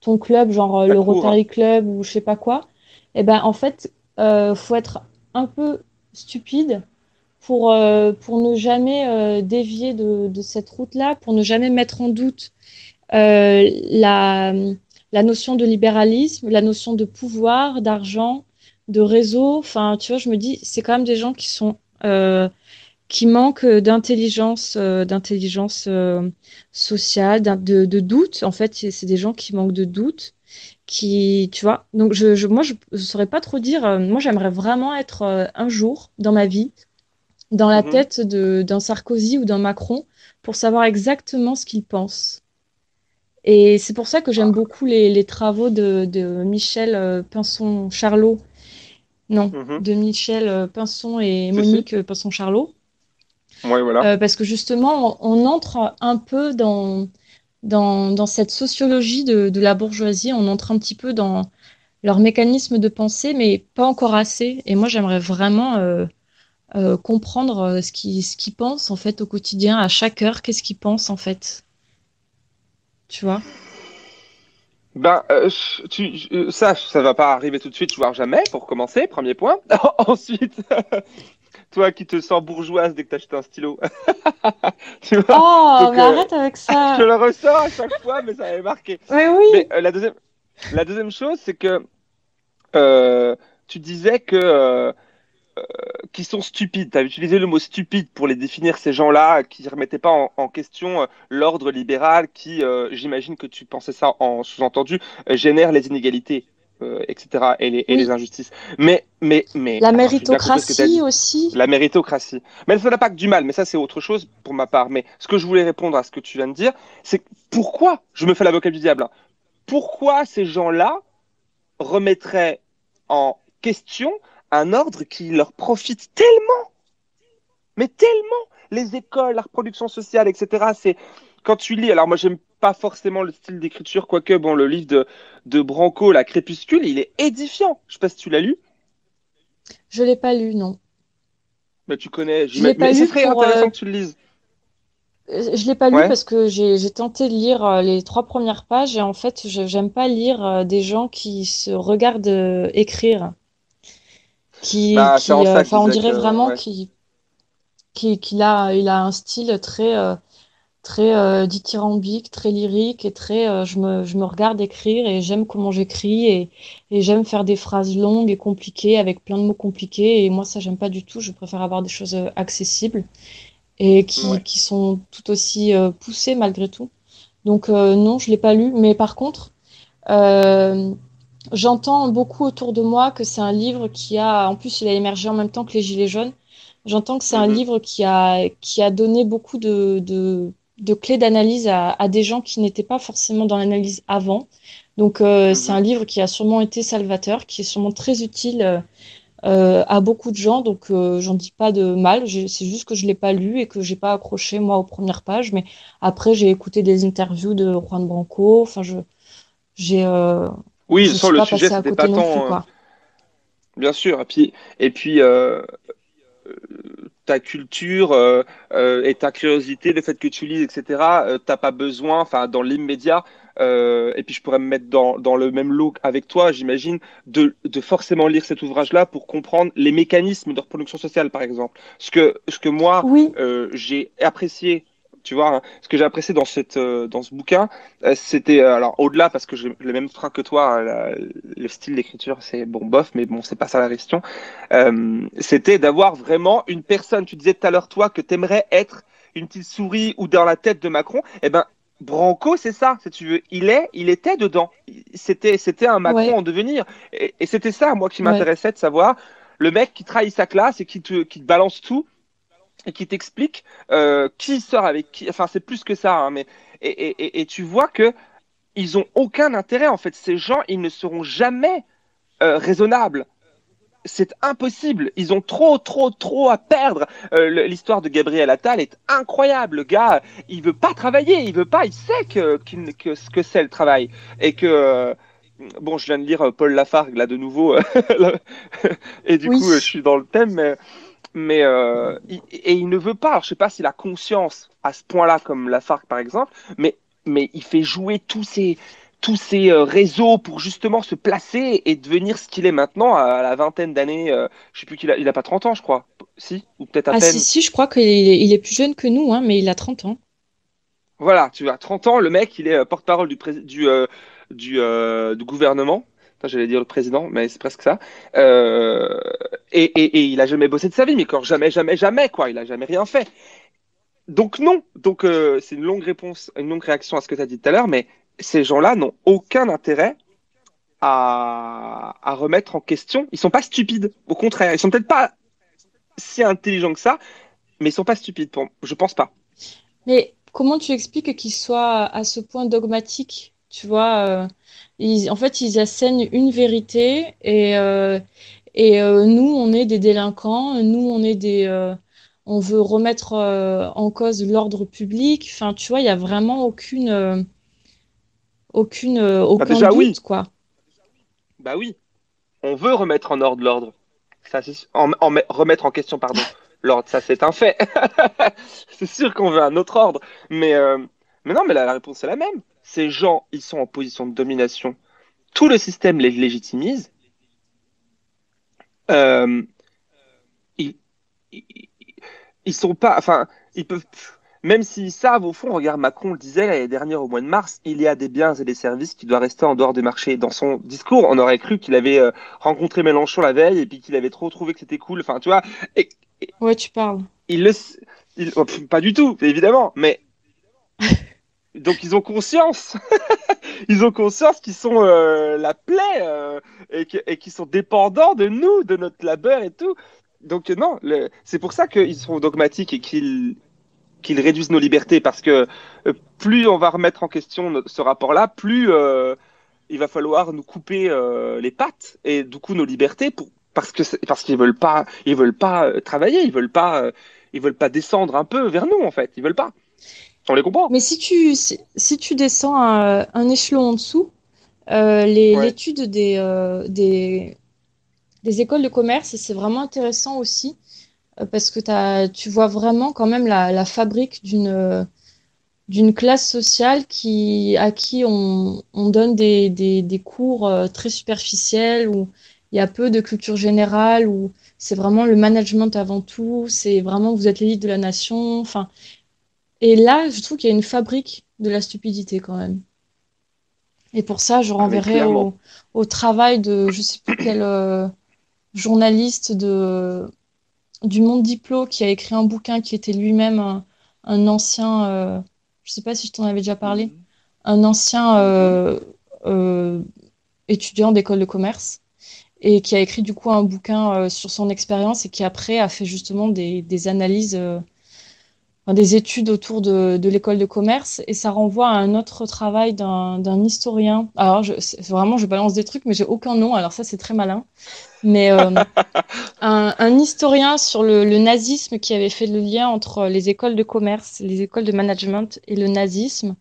ton club, genre le. Rotary Club ou je sais pas quoi, et ben en fait, faut être un peu stupide pour, pour ne jamais dévier de, de cette route-là, pour ne jamais mettre en doute la, la notion de libéralisme, la notion de pouvoir, d'argent, de réseau. Enfin, tu vois, je me dis, c'est quand même des gens qui sont euh, qui manquent d'intelligence, euh, d'intelligence euh, sociale, de, de doute. En fait, c'est des gens qui manquent de doute, qui, tu vois. Donc, je, je, moi, je ne saurais pas trop dire. euh, moi, j'aimerais vraiment être euh, un jour dans ma vie dans la Mhm. tête de d'un Sarkozy ou d'un Macron pour savoir exactement ce qu'ils pensent. Et c'est pour ça que j'aime beaucoup les, les travaux de, de Michel euh, Pinson-Charlot. Non, Mhm. de Michel euh, Pinson et Monique euh, Pinson-Charlot. Ouais, voilà. Euh, parce que justement, on, on entre un peu dans, dans, dans cette sociologie de, de la bourgeoisie, on entre un petit peu dans leur mécanisme de pensée, mais pas encore assez. Et moi, j'aimerais vraiment euh, euh, comprendre ce qu'ils ce qu'ils pensent en fait au quotidien, à chaque heure, qu'est-ce qu'ils pensent en fait? Tu vois? Ben, euh, tu, je- ça, ça va pas arriver tout de suite, voire jamais, pour commencer, premier point. Ensuite, toi qui te sens bourgeoise dès que t'achètes un stylo. tu vois, Oh, Donc, mais euh, arrête avec ça! je le ressens à chaque fois, mais ça m'avait marqué. Mais oui! Mais euh, la deuxième, la deuxième chose, c'est que euh, tu disais que euh, euh, qui sont stupides. Tu as utilisé le mot stupide pour les définir ces gens-là qui ne remettaient pas en, en question euh, l'ordre libéral, qui, euh, j'imagine que tu pensais ça en sous-entendu, euh, génère les inégalités, euh, etc. et les, et Oui. les injustices. Mais, mais, mais. La méritocratie aussi. La méritocratie. Mais ça n'a pas que du mal, mais ça c'est autre chose pour ma part. Mais ce que je voulais répondre à ce que tu viens de dire, c'est pourquoi, je me fais l'avocat du diable, hein, pourquoi ces gens-là remettraient en question un ordre qui leur profite tellement, mais tellement, les écoles, la reproduction sociale, etc. C'est quand tu lis, alors moi j'aime pas forcément le style d'écriture, quoique bon, le livre de, de Branco, La Crépuscule, il est édifiant. Je sais pas si tu l'as lu. Je l'ai pas lu, non. Mais tu connais. Je l'ai pas Mais lu pour, intéressant euh, que tu le lises. Je l'ai pas lu Ouais. parce que j'ai tenté de lire euh, les trois premières pages et en fait, j'aime pas lire euh, des gens qui se regardent euh, écrire, qui Bah, qui euh, enfin on dirait que- vraiment ouais. qu'il a il a un style très euh, très euh, dithyrambique, très lyrique et très je me je me regarde écrire et j'aime comment j'écris et et j'aime faire des phrases longues et compliquées avec plein de mots compliqués et moi ça j'aime pas du tout, je préfère avoir des choses accessibles et qui, Ouais. qui sont tout aussi poussées malgré tout. Donc non, je l'ai pas lu, mais par contre, euh, j'entends beaucoup autour de moi que c'est un livre qui a, en plus il a émergé en même temps que les Gilets jaunes, j'entends que c'est un Mhm. livre qui a, qui a donné beaucoup de, de, de clés d'analyse à, à des gens qui n'étaient pas forcément dans l'analyse avant. Donc euh, c'est Mhm. un livre qui a sûrement été salvateur, qui est sûrement très utile euh, euh, à beaucoup de gens, donc euh, j'en dis pas de mal, c'est juste que je l'ai pas lu et que j'ai pas accroché moi aux premières pages, mais après j'ai écouté des interviews de Juan Branco, enfin je j'ai euh, Oui, suis le sujet, c'était pas tant. quoi. Bien sûr. Et puis, et puis euh, ta culture euh, euh, et ta curiosité, le fait que tu lises, etc., t'as pas besoin, enfin, dans l'immédiat, et puis je pourrais me mettre dans, dans le même lot avec toi, j'imagine, de, de forcément lire cet ouvrage-là pour comprendre les mécanismes de reproduction sociale, par exemple. Ce que, ce que moi, Oui, j'ai apprécié, tu vois, hein, ce que j'ai apprécié dans cette, euh, dans ce bouquin, euh, c'était euh, alors au-delà parce que j'ai le même frein que toi, hein, la- le style d'écriture, c'est bon bof, mais bon, c'est pas ça la question. C'était d'avoir vraiment une personne. Tu disais tout à l'heure toi que t'aimerais être une petite souris ou dans la tête de Macron. Eh ben Branco, c'est ça, si tu veux. Il est, il était dedans. C'était, c'était un Macron Ouais. en devenir. Et, et c'était ça, moi, qui Ouais. m'intéressait de savoir le mec qui trahit sa classe et qui te, qui te balance tout et qui t'explique euh, qui sort avec qui. Enfin, c'est plus que ça, hein, mais et, et, et, et tu vois que ils ont aucun intérêt en fait. Ces gens, ils ne seront jamais euh, raisonnables. C'est impossible. Ils ont trop, trop, trop à perdre. Euh, L'histoire de Gabriel Attal est incroyable. Le gars, il veut pas travailler. Il veut pas. Il sait que, que ce que c'est le travail et que. Bon, je viens de lire Paul Lafargue là de nouveau, et du Oui. coup, je suis dans le thème, mais mais euh, il- et il ne veut pas. Alors, je sais pas s'il a conscience à ce point-là, comme Lafargue par exemple, mais mais il fait jouer tous ces tous ces euh, réseaux pour justement se placer et devenir ce qu'il est maintenant à la vingtaine d'années. euh, je sais plus qu'il a, il a pas 30 ans, je crois. Si, ou peut-être à ah peine. si si, je crois qu'il est, il est plus jeune que nous, hein, mais il a 30 ans. Voilà, tu as 30 ans, le mec, il est euh, porte-parole du, du, euh, du, euh, du gouvernement. J'allais dire le président, mais c'est presque ça. Euh, et, il a jamais bossé de sa vie, mais quand jamais, jamais, jamais, quoi. Il a jamais rien fait. Donc non. Donc euh, c'est une longue réponse, une longue réaction à ce que tu as dit tout à l'heure, mais ces gens-là n'ont aucun intérêt à, remettre en question. Ils sont pas stupides. Au contraire, ils sont peut-être pas si intelligents que ça, mais ils sont pas stupides. Pour... Je pense pas. Mais comment tu expliques qu'il soit à ce point dogmatique? Tu vois, euh, ils- en fait, ils assènent une vérité et, euh, et euh, nous, on est des délinquants, nous, on est des, on veut remettre euh, en cause l'ordre public. Enfin, tu vois, il y a vraiment aucune, euh, aucune, euh, aucun déjà, oui. doute, quoi. Bah oui, on veut remettre en ordre l'ordre. Ça, en, en remettre en question, pardon, l'ordre. Ça, c'est un fait. c'est sûr qu'on veut un autre ordre. Mais, mais non, mais la, la réponse est la même. Ces gens, ils sont en position de domination. Tout le système les légitimise. Euh, ils, ils, ils sont pas, enfin, ils peuvent, même s'ils savent, au fond, regarde, Macron le disait l'année dernière au mois de mars, il y a des biens et des services qui doivent rester en dehors des marchés. Dans son discours, on aurait cru qu'il avait euh, rencontré Mélenchon la veille et puis qu'il avait trop trouvé que c'était cool. Enfin, tu vois, et, Ouais, tu parles. il le, il, oh, pas du tout, évidemment, mais donc ils ont conscience, ils ont conscience qu'ils sont euh, la plaie euh, et qu'ils sont dépendants de nous, de notre labeur et tout. Donc non, c'est pour ça qu'ils sont dogmatiques et qu'ils qu'ils réduisent nos libertés parce que euh, plus on va remettre en question ce rapport-là, plus il va falloir nous couper les pattes et du coup nos libertés parce que parce qu'ils veulent pas ils veulent pas travailler, ils veulent pas ils veulent pas descendre un peu vers nous en fait, ils veulent pas. On les comprend. Mais si tu, si, si tu descends un, un échelon en dessous, euh, Ouais. l'étude des, euh, des, des écoles de commerce c'est vraiment intéressant aussi euh, parce que t'as, tu vois vraiment quand même la, la fabrique d'une d'une classe sociale qui, à qui on, on donne des, des, des cours très superficiels où il y a peu de culture générale, où c'est vraiment le management avant tout, c'est vraiment vous êtes l'élite de la nation. Enfin, et là, je trouve qu'il y a une fabrique de la stupidité quand même. Et pour ça, je renverrai clairement. au, au travail de je sais plus quel euh, journaliste de, du Monde Diplo qui a écrit un bouquin qui était lui-même un, un ancien, euh, je sais pas si je t'en avais déjà parlé, un ancien euh, euh, étudiant d'école de commerce et qui a écrit du coup un bouquin euh, sur son expérience et qui après a fait justement des, des analyses, euh, des études autour de, de l'école de commerce et ça renvoie à un autre travail d'un historien. Alors je, vraiment je balance des trucs mais j'ai aucun nom alors ça c'est très malin. Mais euh, un, un historien sur le, le nazisme qui avait fait le lien entre les écoles de commerce, les écoles de management et le nazisme.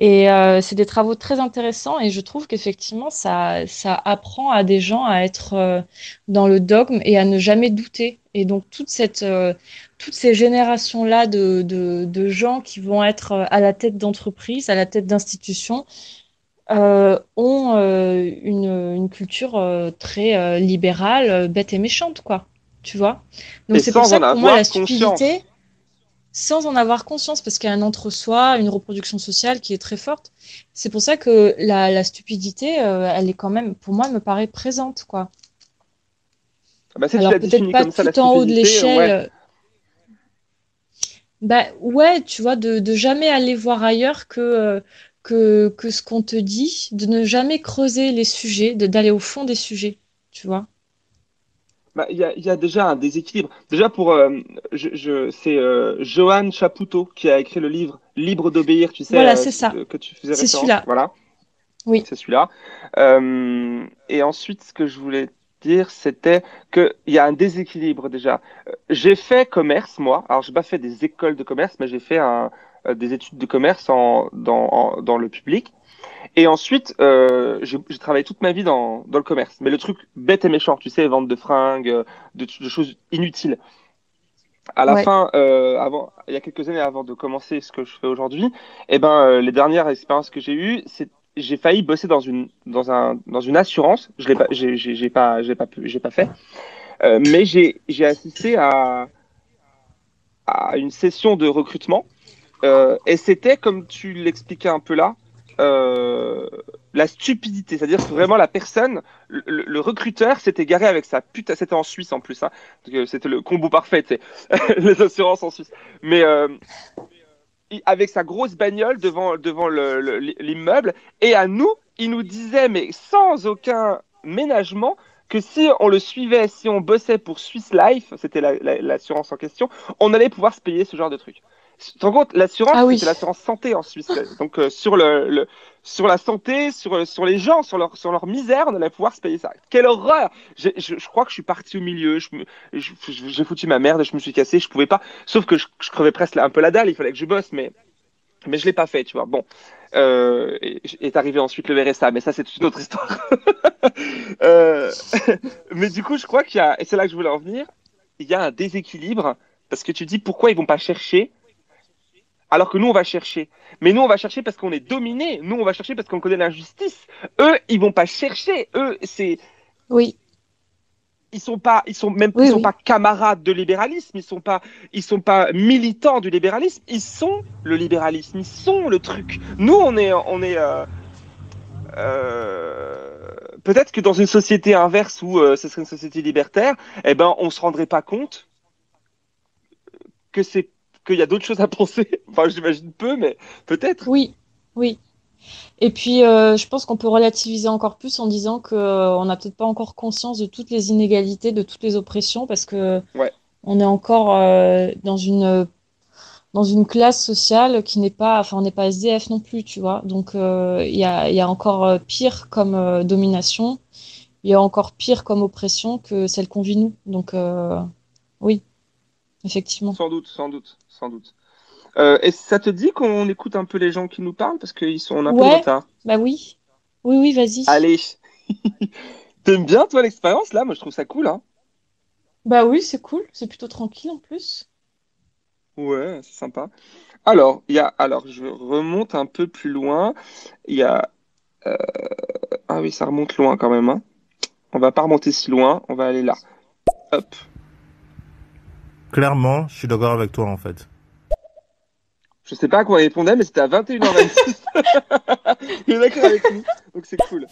Et euh, c'est des travaux très intéressants et je trouve qu'effectivement ça, ça apprend à des gens à être euh, dans le dogme et à ne jamais douter. Et donc toute cette, euh, toutes ces générations-là de, de, de gens qui vont être euh, à la tête d'entreprises, à la tête d'institutions, euh, ont euh, une, une culture euh, très euh, libérale, bête et méchante, quoi. Tu vois? Donc c'est pour ça que pour moi, la stupidité, conscience. Sans en avoir conscience, parce qu'il y a un entre-soi, une reproduction sociale qui est très forte. C'est pour ça que la, la stupidité, euh, elle est quand même, pour moi, elle me paraît présente, quoi. Ah Bah, Alors peut-être pas ça, tout en haut de stupidité, l'échelle. ouais. euh, Bah ouais, tu vois, de, de jamais aller voir ailleurs que, euh, que, que ce qu'on te dit, de ne jamais creuser les sujets, d'aller au fond des sujets, tu vois. Bah, il y a, il y a déjà un déséquilibre. Déjà pour, euh, je, je, c'est euh, Johan Chapoutot qui a écrit le livre Libre d'obéir, tu sais, Voilà, euh, c'est ça. que tu faisais C'est celui-là. Voilà, Oui. c'est celui-là. Euh, et ensuite, ce que je voulais dire, c'était qu'il y a un déséquilibre déjà. J'ai fait commerce, moi. Alors, j'ai pas fait des écoles de commerce, mais j'ai fait un, des études de commerce en, dans, en- dans le public. Et ensuite, euh, j'ai travaillé toute ma vie dans, dans le commerce. Mais le truc bête et méchant, tu sais, vente de fringues, de, de choses inutiles. À la Ouais. fin, euh, avant, il y a quelques années avant de commencer ce que je fais aujourd'hui, eh ben, euh, les dernières expériences que j'ai eues, c'est j'ai failli bosser dans une dans un dans une assurance. Je l'ai pas, j'ai pas j'ai pas pu- j'ai pas fait. Mais j'ai j'ai assisté à à une session de recrutement et c'était comme tu l'expliquais un peu là. Euh, la stupidité, c'est-à-dire vraiment la personne, le, recruteur s'était garé avec sa putain, c'était en Suisse en plus, hein, c'était le combo parfait, les assurances en Suisse. Mais euh, avec sa grosse bagnole devant devant le- le- l'immeuble et à nous, il nous disait mais sans aucun ménagement que si on le suivait, si on bossait pour Swiss Life, c'était la- la- l'assurance en question, on allait pouvoir se payer ce genre de truc. Rends compte, l'assurance, Ah oui. c'est l'assurance santé en Suisse. Donc euh, sur le, le- sur la santé, sur, euh, sur les gens, sur leur, sur leur misère, on allait pouvoir se payer ça. Quelle horreur J'ai- je, je crois que je suis parti au milieu, je me- je- je- j'ai foutu ma merde, je me suis cassé, je pouvais pas. Sauf que je, je crevais presque un peu la dalle, il fallait que je bosse, mais mais je l'ai pas fait, tu vois. Bon, euh, est arrivé ensuite le RSA, mais ça c'est toute une autre histoire. Euh, mais du coup, je crois qu'il y a, et c'est là que je voulais en venir, il y a un déséquilibre parce que tu dis pourquoi ils vont pas chercher alors que nous on va chercher. Mais nous on va chercher parce qu'on est dominé. Nous on va chercher parce qu'on connaît l'injustice. Eux ils vont pas chercher. Eux c'est Oui, ils sont pas ils sont même Oui, ils sont oui. pas camarades de libéralisme. Ils sont pas ils sont pas militants du libéralisme. Ils sont le libéralisme. Ils sont le truc. Nous on est on est euh, euh, peut-être que dans une société inverse où euh, ce serait une société libertaire, eh ben on se rendrait pas compte que c'est qu'il y a d'autres choses à penser. Enfin, j'imagine peu, mais peut-être. oui, oui. Et puis, euh, je pense qu'on peut relativiser encore plus en disant que euh, on n'a peut-être pas encore conscience de toutes les inégalités, de toutes les oppressions, parce que Ouais. on est encore euh, dans une dans une classe sociale qui n'est pas, enfin, on n'est pas SDF non plus, tu vois. Donc, euh, il y a, y a encore pire comme domination, il y a encore pire comme oppression que celle qu'on vit nous. Donc, oui, effectivement. Sans doute, sans doute, sans doute. Euh, et ça te dit qu'on écoute un peu les gens qui nous parlent parce qu'ils sont on a un peu Ouais. retard. Bah oui, oui, oui, vas-y. Allez. T'aimes bien, toi, l'expérience, là? Moi, je trouve ça cool, hein. Bah oui, c'est cool, c'est plutôt tranquille en plus. Ouais, c'est sympa. Alors, il y a, alors, je remonte un peu plus loin. Il y a, euh, ah oui, ça remonte loin quand même, hein. On va pas remonter si loin, on va aller là. Hop. Clairement, je suis d'accord avec toi en fait. Je sais pas à quoi il répondait, mais c'était à 21h26. Il est d'accord avec nous, donc c'est cool.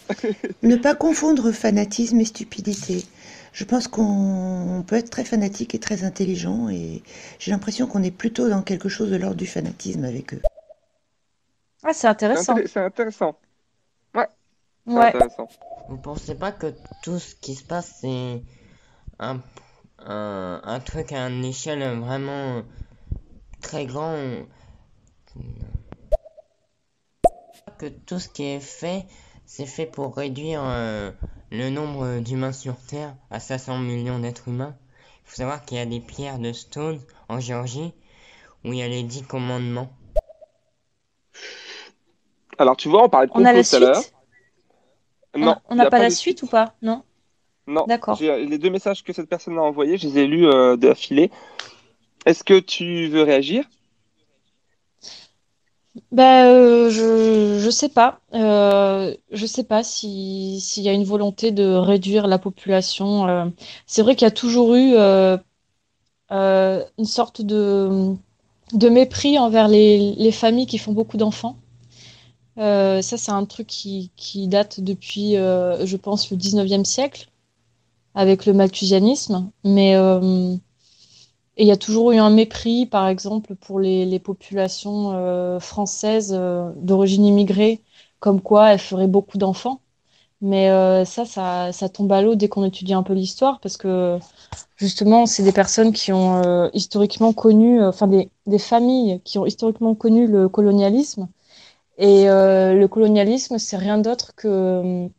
Ne pas confondre fanatisme et stupidité. Je pense qu'on peut être très fanatique et très intelligent et j'ai l'impression qu'on est plutôt dans quelque chose de l'ordre du fanatisme avec eux. Ah, c'est intéressant. intér- c'est intéressant. Ouais, Ouais. intéressant. Vous pensez pas que tout ce qui se passe, c'est un, un, un truc à une échelle vraiment très grand Que tout ce qui est fait, c'est fait pour réduire euh, le nombre d'humains sur Terre à 500 millions d'êtres humains. Il faut savoir qu'il y a des pierres de Stone en Géorgie où il y a les dix commandements. Alors, tu vois, on parlait de complot tout à l'heure. suite? Non, On n'a pas la suite ou pas? Non? Non, D'accord. les deux messages que cette personne a envoyés, je les ai lus euh, d'affilée. Est-ce que tu veux réagir? Bah, euh, je, je sais pas. Euh, je sais pas si, s'il y a une volonté de réduire la population. euh. C'est vrai qu'il y a toujours eu euh, euh, une sorte de, de mépris envers les, les familles qui font beaucoup d'enfants. Ça, c'est un truc qui, qui date depuis, je pense, le 19e siècle, avec le malthusianisme. Mais euh, il y a toujours eu un mépris, par exemple, pour les, les populations euh, françaises euh, d'origine immigrée, comme quoi elles feraient beaucoup d'enfants. Mais euh, ça, ça, ça tombe à l'eau dès qu'on étudie un peu l'histoire, parce que justement, c'est des personnes qui ont euh, historiquement connu, enfin des, des familles qui ont historiquement connu le colonialisme. Et le colonialisme, c'est rien d'autre que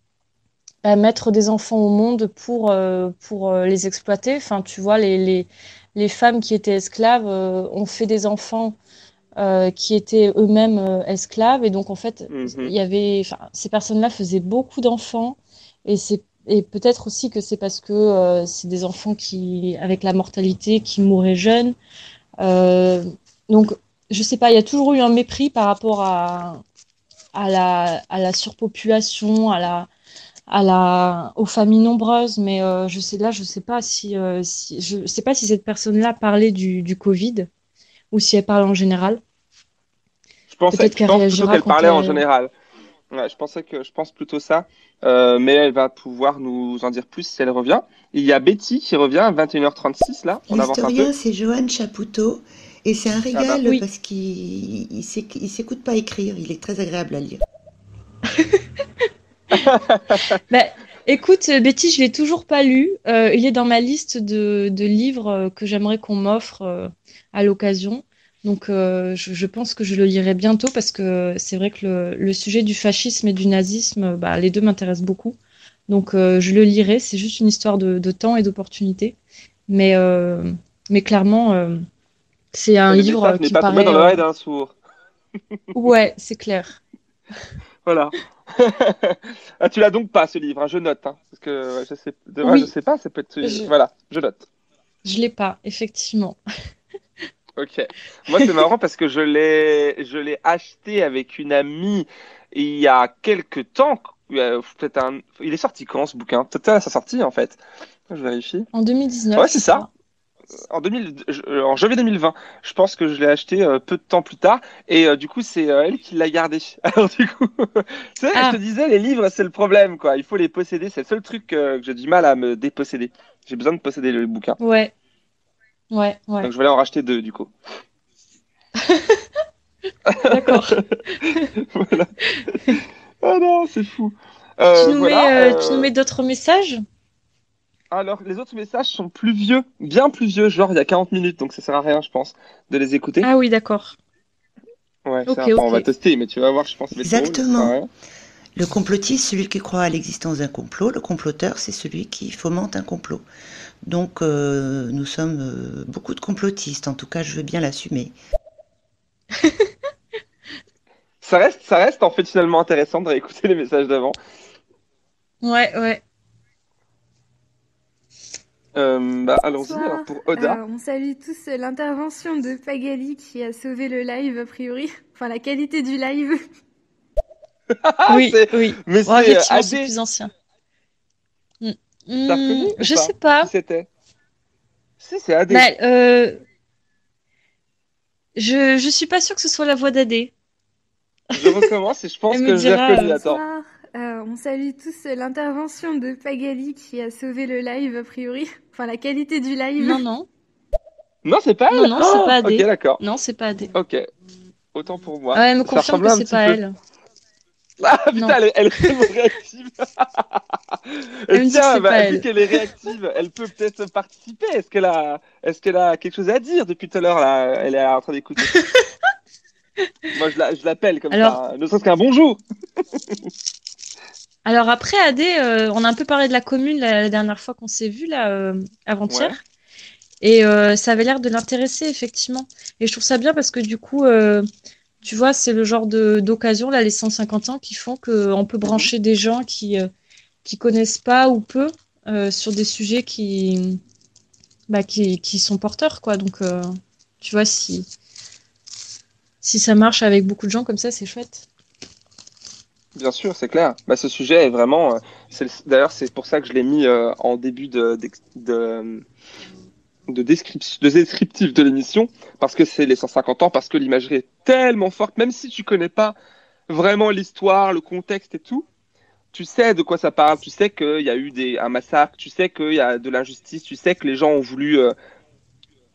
mettre des enfants au monde pour, euh, pour euh, les exploiter. Enfin, tu vois, les, les, les femmes qui étaient esclaves euh, ont fait des enfants euh, qui étaient eux-mêmes euh, esclaves. Et donc, en fait, Mhm. il y avait, ces personnes-là faisaient beaucoup d'enfants. Et c'est, et peut-être aussi que c'est parce que euh, c'est des enfants qui, avec la mortalité, qui mouraient jeunes. Donc, je sais pas, il y a toujours eu un mépris par rapport à, à la, à la surpopulation, à la, à la, aux familles nombreuses, mais euh, je sais là, je sais pas si, euh, si je sais pas si cette personne-là parlait du, du Covid ou si elle parlait en général. Je pensais, qu'elle pense plutôt qu'elle parlait en général. Ouais, je pensais que, je pense plutôt ça. Euh, mais elle va pouvoir nous en dire plus si elle revient. Il y a Betty qui revient à 21h36 là. On avance un peu. L'historien, c'est Johan Chapoutot et c'est un régal oui. parce qu'il il il s'écoute pas écrire, il est très agréable à lire. Bah, écoute, euh, Betty, je l'ai toujours pas lu. Euh, il est dans ma liste de, de livres euh, que j'aimerais qu'on m'offre euh, à l'occasion. Donc, euh, je, je pense que je le lirai bientôt parce que c'est vrai que le, le sujet du fascisme et du nazisme, bah, les deux m'intéressent beaucoup. Donc, euh, je le lirai. C'est juste une histoire de, de temps et d'opportunité. Mais, euh, mais clairement, euh, c'est un Le livre euh, n'est qui pas paraît. dans euh, l'oreille d'un sourd. Ouais, c'est clair. Voilà. ah, tu l'as donc pas ce livre, hein, je note. hein, parce que je sais, de vrai, Oui. je sais pas, ça peut être. Je- Voilà, je note. Je l'ai pas, effectivement. Ok. Moi, c'est marrant parce que je l'ai, je l'ai acheté avec une amie il y a quelques temps. Euh, Peut-être un... Il est sorti quand ce bouquin? Peut-être à sa sortie en fait. Je vérifie. En 2019. Ouais, c'est ça. En 2000, je- euh, en janvier 2020. Je pense que je l'ai acheté euh, peu de temps plus tard. Et euh, du coup, c'est euh, elle qui l'a gardé. Alors du coup, tu sais, Ah. je te disais, les livres, c'est le problème, quoi. Il faut les posséder. C'est le seul truc euh, que j'ai du mal à me déposséder. J'ai besoin de posséder le bouquin. Ouais. Ouais, ouais. Donc je vais aller en racheter deux, du coup. D'accord. voilà. Ah non, c'est fou. Euh, tu nous voilà, mets, tu nous mets d'autres messages? Alors, les autres messages sont plus vieux, bien plus vieux, genre il y a 40 minutes, donc ça sert à rien, je pense, de les écouter. Ah oui, d'accord. Ouais, on va tester, mais tu vas voir, je pense que ça va être drôle, ça Exactement. Le complotiste, celui qui croit à l'existence d'un complot. Le comploteur, c'est celui qui fomente un complot. Donc, euh, nous sommes euh, beaucoup de complotistes. En tout cas, je veux bien l'assumer. Ça reste, ça reste en fait finalement intéressant de réécouter les messages d'avant. Ouais, ouais. Euh, bah, allons-y alors pour Oda. Euh, on salue tous l'intervention de Pagali qui a sauvé le live a priori. Enfin, la qualité du live. Ah, oui, oui. Mais Bon, c'est c'est AD. plus ancien. Reconnu Hmm, ou je pas sais pas. C'était Si, c'est AD. Bah, euh, je, je suis pas sûre que ce soit la voix d'Adé. Je recommence et je pense que j'ai dira, reconnu. euh, Attends. Bonsoir. Euh, on salue tous l'intervention de Pagali qui a sauvé le live a priori. Enfin, la qualité du live. Non, non. Non, c'est pas elle Non, non, c'est pas AD. Ok, d'accord. Non, c'est pas Adé. Ok. Autant pour moi. Ouais, elle me Ça confirme ressemble que un c'est pas peu. elle. Ah putain, Non. elle, est- elle est vraiment réactive. Elle me dit que Tiens, c'est bah, vu elle. qu'elle est réactive, elle peut peut-être participer. Est-ce qu'elle a, est-ce qu'elle a quelque chose à dire depuis tout à l'heure là? Elle est en train d'écouter. Moi, je la- je l'appelle comme Alors- ça. Ne serait-ce qu'un bonjour. Alors après, Adé, euh, on a un peu parlé de la commune la, la dernière fois qu'on s'est vu, là, euh, avant-hier. Ouais. Et euh, ça avait l'air de l'intéresser, effectivement. Et je trouve ça bien parce que du coup, tu vois, c'est le genre d'occasion, là, les 150 ans, qui font qu'on peut brancher des gens qui, qui connaissent pas ou peu sur des sujets qui, bah, qui, qui sont porteurs, quoi. Donc, tu vois, si, si ça marche avec beaucoup de gens comme ça, c'est chouette. Bien sûr, c'est clair. Bah, ce sujet est vraiment. euh, D'ailleurs, c'est pour ça que je l'ai mis euh, en début de, de, de, de descriptif de l'émission, parce que c'est les 150 ans, parce que l'imagerie est tellement forte, même si tu connais pas vraiment l'histoire, le contexte et tout, tu sais de quoi ça parle, tu sais qu'il y a eu des, un massacre, tu sais qu'il y a de l'injustice, tu sais que les gens ont voulu, euh,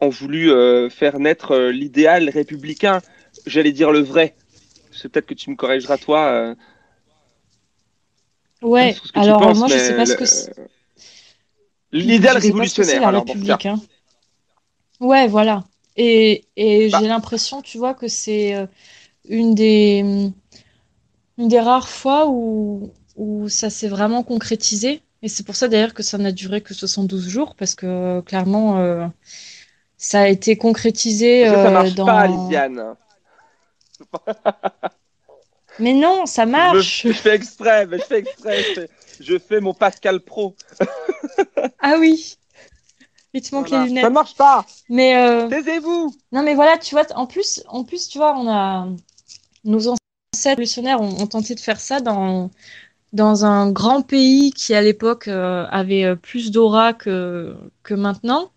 ont voulu faire naître l'idéal républicain, j'allais dire le vrai. Peut-être que tu me corrigeras toi. Euh, Ouais, sur ce que tu alors penses, moi, je sais pas ce le- que c'est. L'idéal ce que révolutionnaire, la alors, hein. Ouais, voilà. Et, et Bah. j'ai l'impression, tu vois, que c'est euh, une des, une des rares fois où, où ça s'est vraiment concrétisé. Et c'est pour ça d'ailleurs que ça n'a duré que 72 jours, parce que clairement, euh, ça a été concrétisé que ça euh, marche dans... pas, Lisiane. Mais non, ça marche. je fais exprès, mais je fais exprès. Je fais, je fais mon Pascal Pro. Ah oui. Il te manque Voilà. les lunettes. Ça marche pas. Mais euh, Taisez-vous. Non, mais voilà, tu vois, en plus, en plus, tu vois, on a nos ancêtres révolutionnaires ont, ont tenté de faire ça dans dans un grand pays qui à l'époque euh, avait euh, plus d'aura que que maintenant.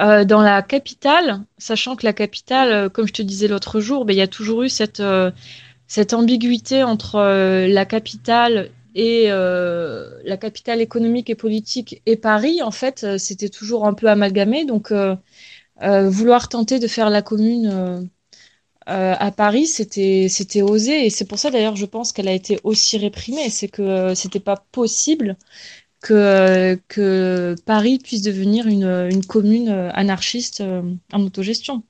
Euh, dans la capitale, sachant que la capitale, comme je te disais l'autre jour, ben, il y a toujours eu cette euh, cette ambiguïté entre euh, la capitale et euh, la capitale économique et politique et Paris. En fait, euh, c'était toujours un peu amalgamé. Donc vouloir tenter de faire la commune à Paris, c'était c'était osé et c'est pour ça d'ailleurs je pense qu'elle a été aussi réprimée, c'est que c'était pas possible que que Paris puisse devenir une une commune anarchiste en autogestion.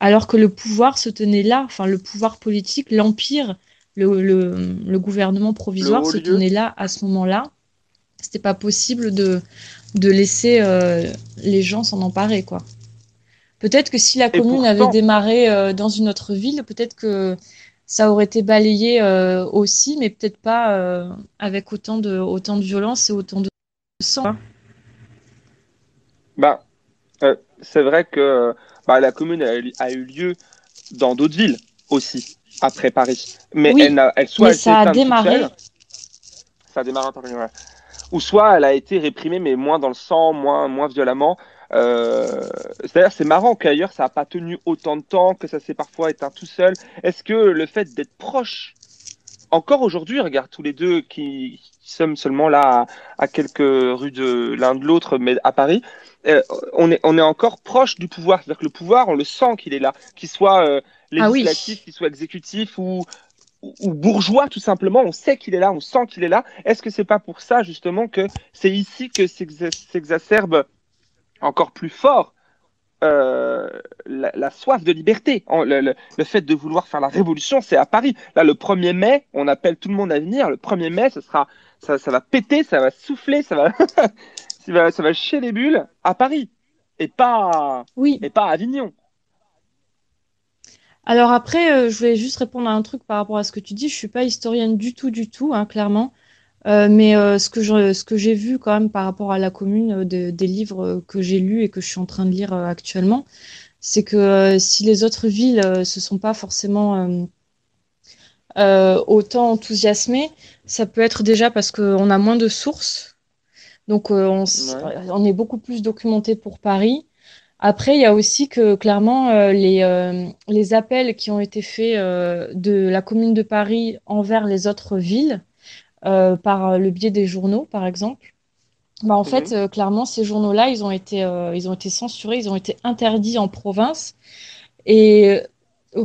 Alors que le pouvoir se tenait là, enfin le pouvoir politique, l'empire, le, le, le gouvernement provisoire Le se tenait là à ce moment-là. C'était pas possible de de laisser euh, les gens s'en emparer, quoi. Peut-être que si la commune pourtant- avait démarré euh, dans une autre ville, peut-être que ça aurait été balayé euh, aussi, mais peut-être pas avec autant de, autant de violence et autant de sang. Bah, c'est vrai que bah, la commune a, eu- a eu lieu dans d'autres villes aussi, après Paris. Mais Oui, elle, n'a- elle soit mais elle ça a démarré. seule, ça a démarré en Paris, ouais. Ou soit elle a été réprimée, mais moins dans le sang, moins, moins violemment. Euh, C'est-à-dire, c'est marrant qu'ailleurs, ça n'a pas tenu autant de temps, que ça s'est parfois éteint tout seul. Est-ce que le fait d'être proche, encore aujourd'hui, regarde tous les deux qui, qui sommes seulement là à, à quelques rues de l'un de l'autre, mais à Paris, euh, on, est, on est encore proche du pouvoir. C'est-à-dire que le pouvoir, on le sent qu'il est là, qu'il soit euh, Ah oui. législatif, qu'il soit exécutif ou, ou, ou bourgeois, tout simplement. On sait qu'il est là, on sent qu'il est là. Est-ce que c'est pas pour ça, justement, que c'est ici que s'exa- s'exacerbe encore plus fort euh, la, la soif de liberté, En- le, le- le fait de vouloir faire la révolution, c'est à Paris. Là, le 1er mai, on appelle tout le monde à venir. Le 1er mai, ce sera, ça, ça va péter, ça va souffler, ça va, ça va, ça va chier les bulles à Paris et pas, Oui. et pas à Avignon. Alors après, euh, je voulais juste répondre à un truc par rapport à ce que tu dis. Je suis pas historienne du tout, du tout, hein, clairement. Euh, mais euh, ce que je- ce que j'ai vu quand même par rapport à la commune, de- des livres que j'ai lus et que je suis en train de lire actuellement, c'est que si les autres villes se sont pas forcément autant enthousiasmées, ça peut être déjà parce qu'on a moins de sources. Donc euh, on, s- Ouais. on est beaucoup plus documenté pour Paris. Après, il y a aussi que clairement euh, les, euh, les appels qui ont été faits euh, de la commune de Paris envers les autres villes par le biais des journaux, par exemple. Bah, en fait, Mhm. euh, clairement, ces journaux-là, ils ont été, ils ont été censurés, ils ont été interdits en province. Et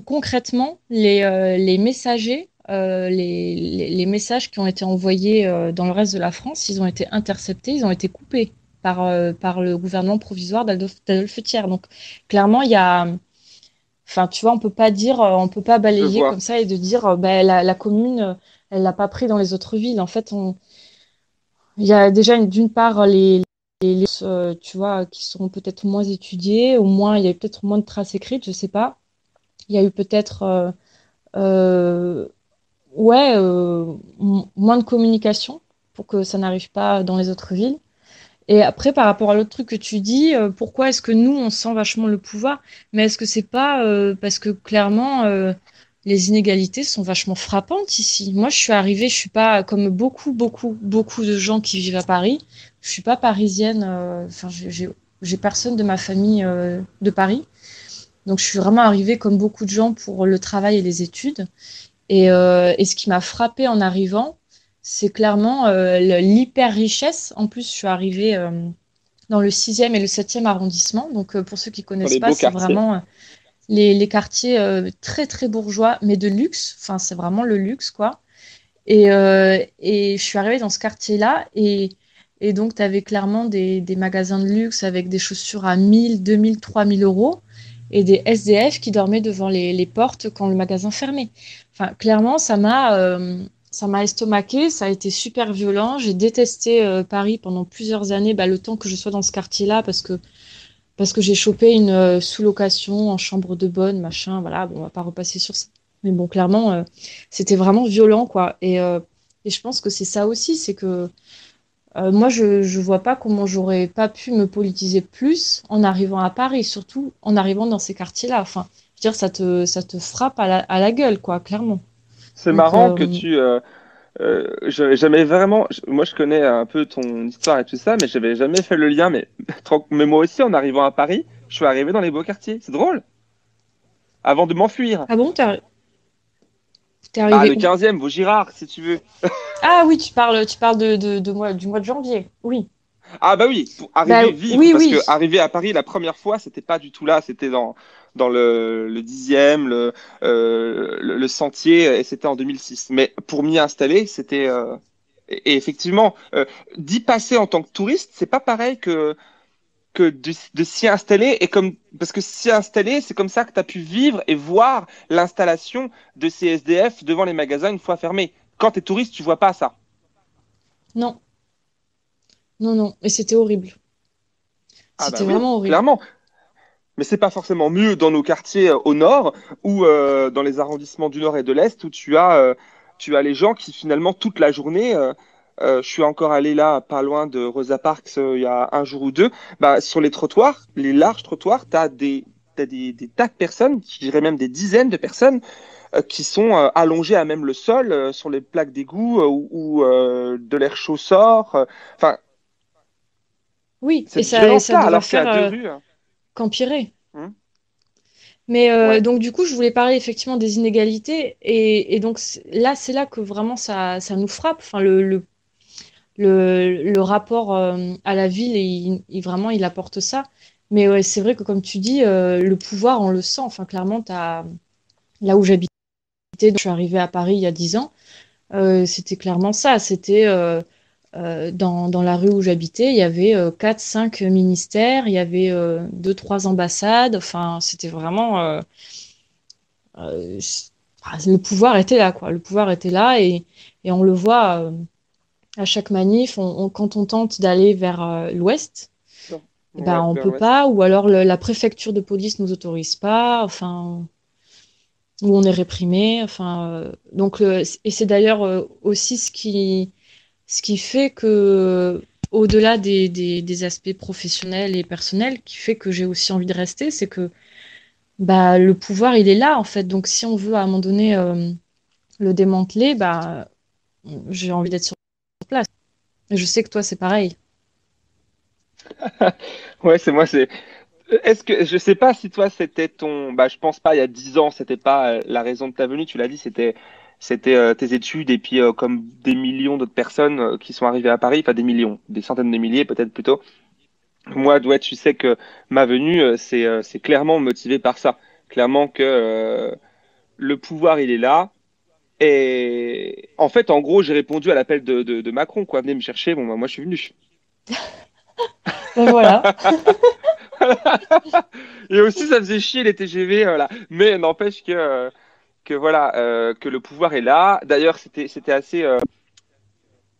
concrètement, les, les messagers, euh, les, les, les messages qui ont été envoyés euh, dans le reste de la France, ils ont été interceptés, ils ont été coupés par, euh, par le gouvernement provisoire d'Adolphe Thiers. Donc, clairement, il y a, enfin, tu vois, on peut pas dire, on peut pas balayer comme ça et de dire, ben, la, la commune, elle l'a pas pris dans les autres villes. En fait, on, il y a déjà une- d'une part les, les, tu vois, qui seront peut-être moins étudiées, au moins il y a eu peut-être moins de traces écrites, je sais pas. Il y a eu peut-être ouais euh, moins de communication pour que ça n'arrive pas dans les autres villes. Et après, par rapport à l'autre truc que tu dis, euh, pourquoi est-ce que nous, on sent vachement le pouvoir? Mais est-ce que c'est pas euh, parce que clairement, euh, les inégalités sont vachement frappantes ici? Moi, je suis arrivée, je suis pas comme beaucoup, beaucoup, beaucoup de gens qui vivent à Paris. Je suis pas parisienne. euh, Enfin, j'ai personne de ma famille euh, de Paris. Donc, je suis vraiment arrivée comme beaucoup de gens pour le travail et les études. Et, euh, et ce qui m'a frappée en arrivant, c'est clairement euh, le- l'hyper-richesse. En plus, je suis arrivée euh, dans le 6e et le 7e arrondissement. Donc, euh, pour ceux qui Dans connaissent pas, c'est vraiment les, les quartiers très, très bourgeois, mais de luxe. Enfin, c'est vraiment le luxe, quoi. Et, et je suis arrivée dans ce quartier-là et, et donc tu avais clairement des, des magasins de luxe avec des chaussures à 1000, 2000, 3000 euros et des SDF qui dormaient devant les, les portes quand le magasin fermait. Clairement, ça m'a euh, ça m'a estomaqué, ça a été super violent. J'ai détesté euh, Paris pendant plusieurs années, bah, le temps que je sois dans ce quartier-là parce que parce que j'ai chopé une euh, sous-location en chambre de bonne, machin, voilà, bon, on va pas repasser sur ça. Mais bon, clairement, euh, c'était vraiment violent, quoi. Et, et je pense que c'est ça aussi, c'est que moi, je, je vois pas comment j'aurais pas pu me politiser plus en arrivant à Paris, surtout en arrivant dans ces quartiers-là. Enfin, je veux dire, ça te, ça te frappe à la, à la gueule, quoi, clairement. C'est marrant euh, que tu. Euh, euh, j'avais jamais vraiment. Moi, je connais un peu ton histoire et tout ça, mais j'avais jamais fait le lien. Mais, mais moi aussi, en arrivant à Paris, je suis arrivé dans les beaux quartiers. C'est drôle. Avant de m'enfuir. Ah bon, t'es Ah, arrivé le où? 15e, Vaugirard, si tu veux. Ah oui, tu parles, tu parles de, de, de mois, du mois de janvier. Oui. Ah, bah oui, pour arriver Bah, vivre. oui, parce oui. que arriver à Paris la première fois, c'était pas du tout là. C'était dans, dans le, le 10e, le, euh, le, le sentier, et c'était en 2006. Mais pour m'y installer, c'était. euh, Et, et effectivement, euh, d'y passer en tant que touriste, c'est pas pareil que que de, de s'y installer et comme parce que s'y installer, c'est comme ça que tu as pu vivre et voir l'installation de ces SDF devant les magasins une fois fermés. Quand tu es touriste, tu vois pas ça. Non. Non, non. Et c'était horrible. Ah C'était bah oui, vraiment horrible. clairement. Mais c'est pas forcément mieux dans nos quartiers euh, au nord ou euh, dans les arrondissements du nord et de l'est où tu as euh, tu as les gens qui finalement toute la journée euh, je suis encore allé là, pas loin de Rosa Parks, euh, il y a un jour ou deux. Bah, sur les trottoirs, les larges trottoirs, tu as des, t'as des, des tas de personnes, je dirais même des dizaines de personnes, euh, qui sont euh, allongées à même le sol, euh, sur les plaques d'égout, où, où, euh, de l'air chaud sort. euh, Enfin, Oui, et ça, ça qu'il y faire deux rues. hein. Qu'empirer. Hum. Mais euh, Ouais. donc du coup, je voulais parler effectivement des inégalités et, et donc là, c'est là que vraiment ça, ça nous frappe. Enfin, le, le, le, le rapport euh, à la ville, il, il- vraiment, il apporte ça. Mais ouais, c'est vrai que comme tu dis, euh, le pouvoir, on le sent. Enfin, clairement, t'as, là où j'habitais, je suis arrivée à Paris il y a 10 ans, c'était clairement ça. C'était euh, euh, dans, dans la rue où j'habitais, il y avait euh, 4-5 ministères, il y avait euh, 2-3 ambassades. Enfin, c'était vraiment... euh, euh, ah, le pouvoir était là, quoi. Le pouvoir était là et, et on le voit euh, à chaque manif. On, on- quand on tente d'aller vers euh, l'ouest, eh ben, Ouais, on vers peut pas, ou alors le- la préfecture de police nous autorise pas. Enfin, où on est réprimé. Enfin, euh, donc, le- et c'est d'ailleurs euh, aussi ce qui, Ce qui fait que, au-delà des, aspects professionnels et personnels, qui fait que j'ai aussi envie de rester, c'est que bah, le pouvoir, il est là, en fait. Donc, si on veut, à un moment donné, euh, le démanteler, bah, j'ai envie d'être sur place. Et je sais que toi, c'est pareil. Ouais, c'est moi, c'est. Est-ce que je sais pas si toi c'était ton bah je pense pas il y a 10 ans c'était pas euh, la raison de ta venue tu l'as dit c'était c'était euh, tes études et puis euh, comme des millions d'autres personnes euh, qui sont arrivées à Paris enfin des millions des centaines de milliers peut-être plutôt. Moi ouais tu sais que ma venue euh, c'est euh, c'est clairement motivé par ça. Clairement que euh, le pouvoir il est là. Et en fait en gros j'ai répondu à l'appel de, de, de Macron quoi. Venez me chercher. Bon bah, moi je suis venu. Ben voilà. Et aussi, ça faisait chier les TGV, voilà. Mais n'empêche que, euh, que voilà, euh, que le pouvoir est là. D'ailleurs, c'était, c'était assez euh,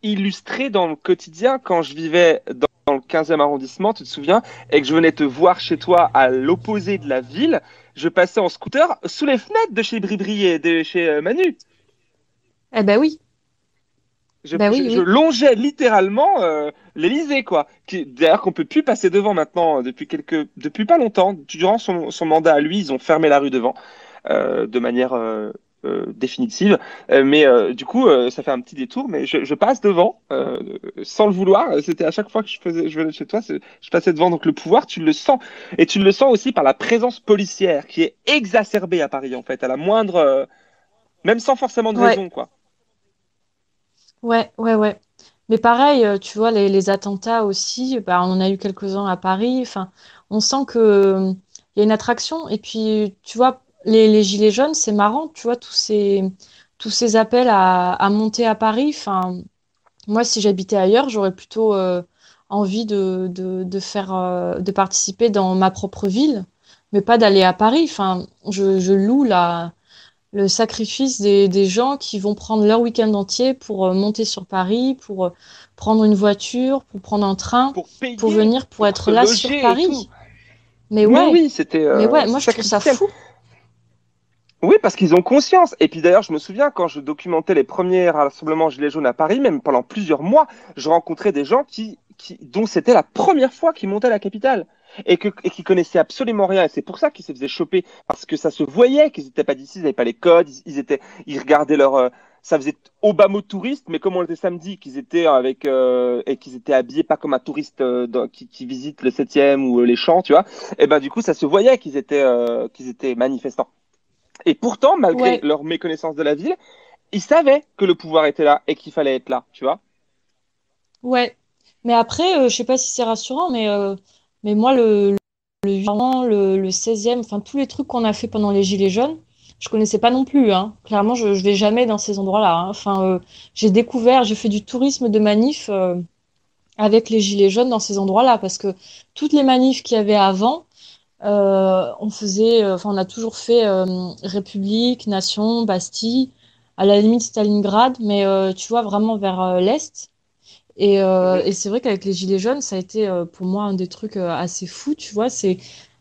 illustré dans le quotidien quand je vivais dans, dans le 15e arrondissement, tu te souviens, et que je venais te voir chez toi à l'opposé de la ville. Je passais en scooter sous les fenêtres de chez Bribri et de chez euh, Manu. Eh ben oui. Je, Bah oui, je- longeais littéralement l'Élysée, quoi. Qui, d'ailleurs, qu'on peut plus passer devant maintenant depuis quelques, depuis pas longtemps. Durant son, son mandat à lui, ils ont fermé la rue devant de manière euh, euh, définitive. Euh, mais euh, du coup, euh, ça fait un petit détour. Mais je, je passe devant euh, sans le vouloir. C'était à chaque fois que je faisais, je venais chez toi, je passais devant. Donc le pouvoir, tu le sens, et tu le sens aussi par la présence policière qui est exacerbée à Paris, en fait, à la moindre, euh, même sans forcément de Ouais. raison, quoi. Ouais, ouais, ouais. Mais pareil, euh, tu vois, les, les attentats aussi, bah, on en a eu quelques-uns à Paris. Enfin, on sent euh, il y a une attraction. Et puis, tu vois, les, les gilets jaunes, c'est marrant, tu vois, tous ces, tous ces appels à, à monter à Paris. Enfin, moi, si j'habitais ailleurs, j'aurais plutôt euh, envie de, de, de faire, euh, de participer dans ma propre ville, mais pas d'aller à Paris. Enfin, je, je loue la le sacrifice des, des gens qui vont prendre leur week-end entier pour euh, monter sur Paris, pour euh, prendre une voiture, pour prendre un train, Pour payer, pour venir, pour être là sur Paris. Mais Mais ouais, oui, c'était mais ouais, moi je trouve ça fou. Oui, parce qu'ils ont conscience. Et puis d'ailleurs, je me souviens quand je documentais les premiers rassemblements Gilets jaunes à Paris, même pendant plusieurs mois, je rencontrais des gens qui, qui, dont c'était la première fois qu'ils montaient à la capitale et, que, et qui connaissaient absolument rien. Et c'est pour ça qu'ils se faisaient choper, parce que ça se voyait qu'ils n'étaient pas d'ici, ils n'avaient pas les codes, ils, étaient, ils regardaient leur, euh, ça faisait Obama touriste, mais comme on était samedi, qu'ils étaient avec euh, et qu'ils étaient habillés pas comme un touriste euh, qui, qui visite le 7e ou les champs, tu vois. Et ben du coup, ça se voyait qu'ils étaient euh, qu'ils étaient manifestants. Et pourtant, malgré Ouais. leur méconnaissance de la ville, ils savaient que le pouvoir était là et qu'il fallait être là, tu vois. Ouais. Mais après, euh, je sais pas si c'est rassurant, mais, euh, mais moi, le, le 8 ans, le, le 16e, enfin tous les trucs qu'on a fait pendant les Gilets jaunes, je connaissais pas non plus, hein. Clairement, je, je vais jamais dans ces endroits-là, hein. Enfin, euh, j'ai découvert, j'ai fait du tourisme de manif euh, avec les Gilets jaunes dans ces endroits-là, parce que toutes les manifs qu'il y avait avant, euh, on faisait, euh, enfin, on a toujours fait euh, République, Nation, Bastille, à la limite Stalingrad, mais tu vois, vraiment vers l'Est. Et, euh, et c'est vrai qu'avec les Gilets jaunes, ça a été pour moi un des trucs assez fous, tu vois, c'est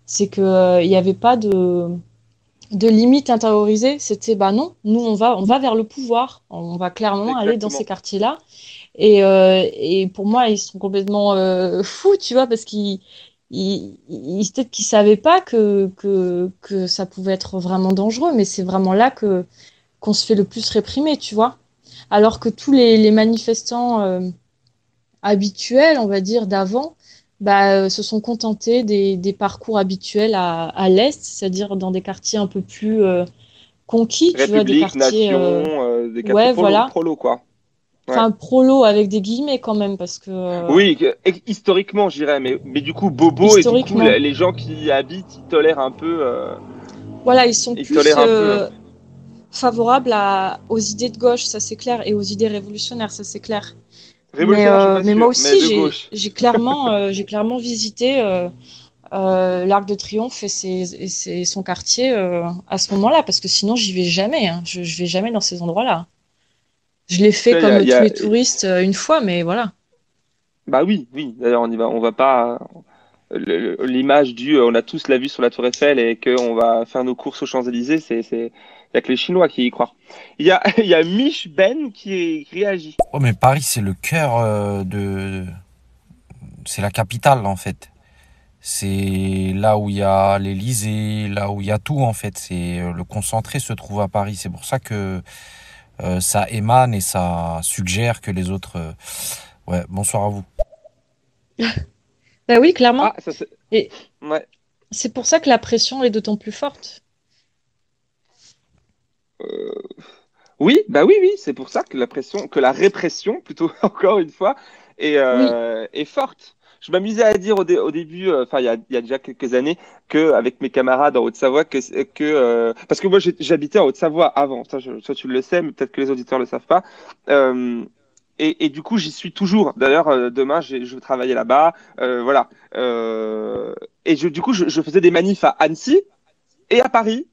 c'est que il n'y avait pas de de limite intériorisée. C'était bah non, nous on va on va vers le pouvoir, on va clairement aller dans ces quartiers-là. Et euh, et pour moi, ils sont complètement euh, fous, tu vois, parce qu'ils ils, ils- peut-être qu'ils savaient pas que que que ça pouvait être vraiment dangereux, mais c'est vraiment là que qu'on se fait le plus réprimer, tu vois. Alors que tous les, les manifestants euh, habituels, on va dire, d'avant, bah, euh, se sont contentés des, des parcours habituels à, à l'Est, c'est-à-dire dans des quartiers un peu plus euh, conquis, tu vois, des quartiers, nation, euh, euh, des quartiers ouais, prolo, voilà. prolo, quoi. Ouais. enfin, prolo avec des guillemets quand même, parce que, euh, Oui, historiquement, je dirais, mais, mais du coup, Bobo et du coup, les gens qui y habitent, ils tolèrent un peu. euh, voilà, ils sont Ils plus peu, euh, favorables à, aux idées de gauche, ça c'est clair, et aux idées révolutionnaires, ça c'est clair. Mais, je euh, moi aussi, j'ai, clairement, euh, j'ai clairement visité euh, euh, l'Arc de Triomphe et, ses, et ses- son quartier euh, à ce moment-là, parce que sinon j'y vais jamais. hein. Je, je vais jamais dans ces endroits-là. Je l'ai fait a- comme a- tous les touristes euh, une fois, mais voilà. Bah oui, oui. D'ailleurs, on y va, on va pas. L'image du, euh, on a tous la vue sur la Tour Eiffel et qu'on va faire nos courses aux Champs-Élysées, c'est, c'est, Il y a que les Chinois qui y croient. Il y a, il y a Mich Ben qui, réagit. Oh, mais Paris, c'est le cœur euh, de. C'est la capitale, en fait. C'est là où il y a l'Élysée, là où il y a tout, en fait. C'est le concentré se trouve à Paris. C'est pour ça que euh, ça émane et ça suggère que les autres. euh, Ouais, bonsoir à vous. Bah oui, clairement. Ah, ça c'est. Et Ouais. c'est pour ça que la pression est d'autant plus forte. Oui, bah oui, oui, c'est pour ça que la pression, que la répression, plutôt encore une fois, est, euh, est forte. Je m'amusais à dire au, dé- au début, euh, enfin il y a, déjà quelques années, que avec mes camarades en Haute-Savoie, que, euh, parce que moi j'habitais en Haute-Savoie avant, ça, tu le sais, mais peut-être que les auditeurs le savent pas. Euh, et, du coup j'y suis toujours. D'ailleurs euh, demain je vais travailler là-bas, voilà. Et du coup je, faisais des manifs à Annecy et à Paris.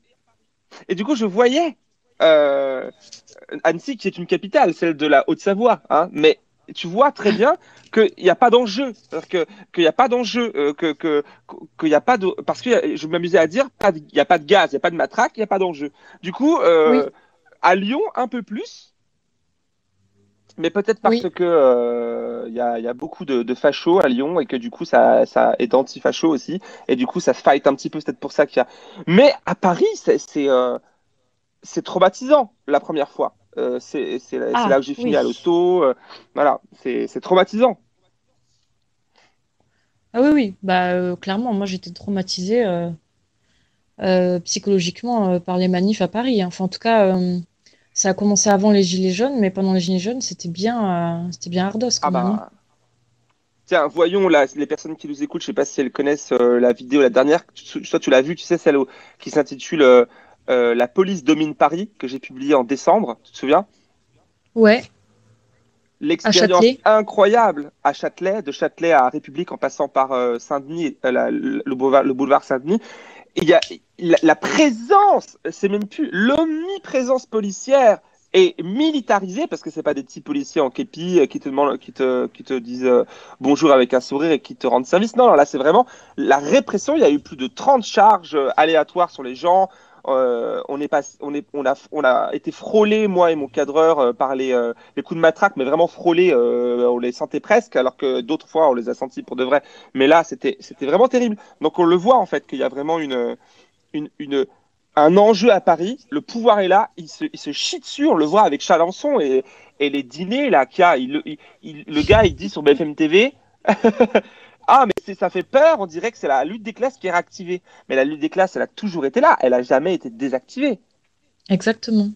Et du coup je voyais Annecy qui est une capitale, celle de la Haute-Savoie, hein, mais tu vois très bien qu'il n'y a pas d'enjeu, que qu'il n'y a pas d'enjeu, euh, que que qu'il n'y a pas de parce que euh, je m'amusais à dire pas il n'y a pas de gaz, il n'y a pas de matraque, il n'y a pas d'enjeu. Du coup, euh, à Lyon un peu plus, mais peut-être parce Oui. que euh, il y a il y a beaucoup de, de fachos à Lyon et que du coup ça ça est anti-facho aussi et du coup ça fight un petit peu, c'est peut-être pour ça qu'il y a. Mais à Paris, c'est c'est euh, c'est traumatisant la première fois. Euh, c'est c'est là, Ah, là où j'ai fini oui. à l'hosto. euh, voilà, c'est c'est traumatisant. Ah oui, oui, bah euh, clairement, moi j'étais traumatisée euh, euh, psychologiquement par les manifs à Paris. hein. Enfin, en tout cas, ça a commencé avant les Gilets jaunes, mais pendant les Gilets jaunes, c'était bien, c'était bien ardos quand Ah même. hein. bah. Tiens, voyons là, les personnes qui nous écoutent, je sais pas si elles connaissent la vidéo, la dernière, tu- toi tu l'as vue, tu sais, celle où- qui s'intitule La police domine Paris, que j'ai publiée en décembre, tu te souviens? Ouais, L'expérience incroyable à Châtelet, de Châtelet à République en passant par euh, Saint-Denis, euh, le, boulevard, le boulevard Saint-Denis. Il y a la, la présence, c'est même plus l'omniprésence policière est militarisée parce que c'est pas des petits policiers en képi euh, qui te demandent, qui te, qui te disent euh, bonjour avec un sourire et qui te rendent service. Non, non, là c'est vraiment la répression. Il y a eu plus de 30 charges aléatoires sur les gens. Euh, on a, été frôlé moi et mon cadreur euh, par les, euh, les coups de matraque, mais vraiment frôlés. euh, on les sentait presque, alors que d'autres fois on les a sentis pour de vrai. Mais là, c'était, vraiment terrible. Donc on le voit en fait qu'il y a vraiment un enjeu à Paris. Le pouvoir est là, il se, il se chie dessus. On le voit avec Chalençon et, les dîners là qu'il y a. Le gars, il dit sur BFM TV. Ah, mais ça fait peur, on dirait que c'est la lutte des classes qui est réactivée. Mais la lutte des classes, elle a toujours été là, elle a jamais été désactivée. exactement.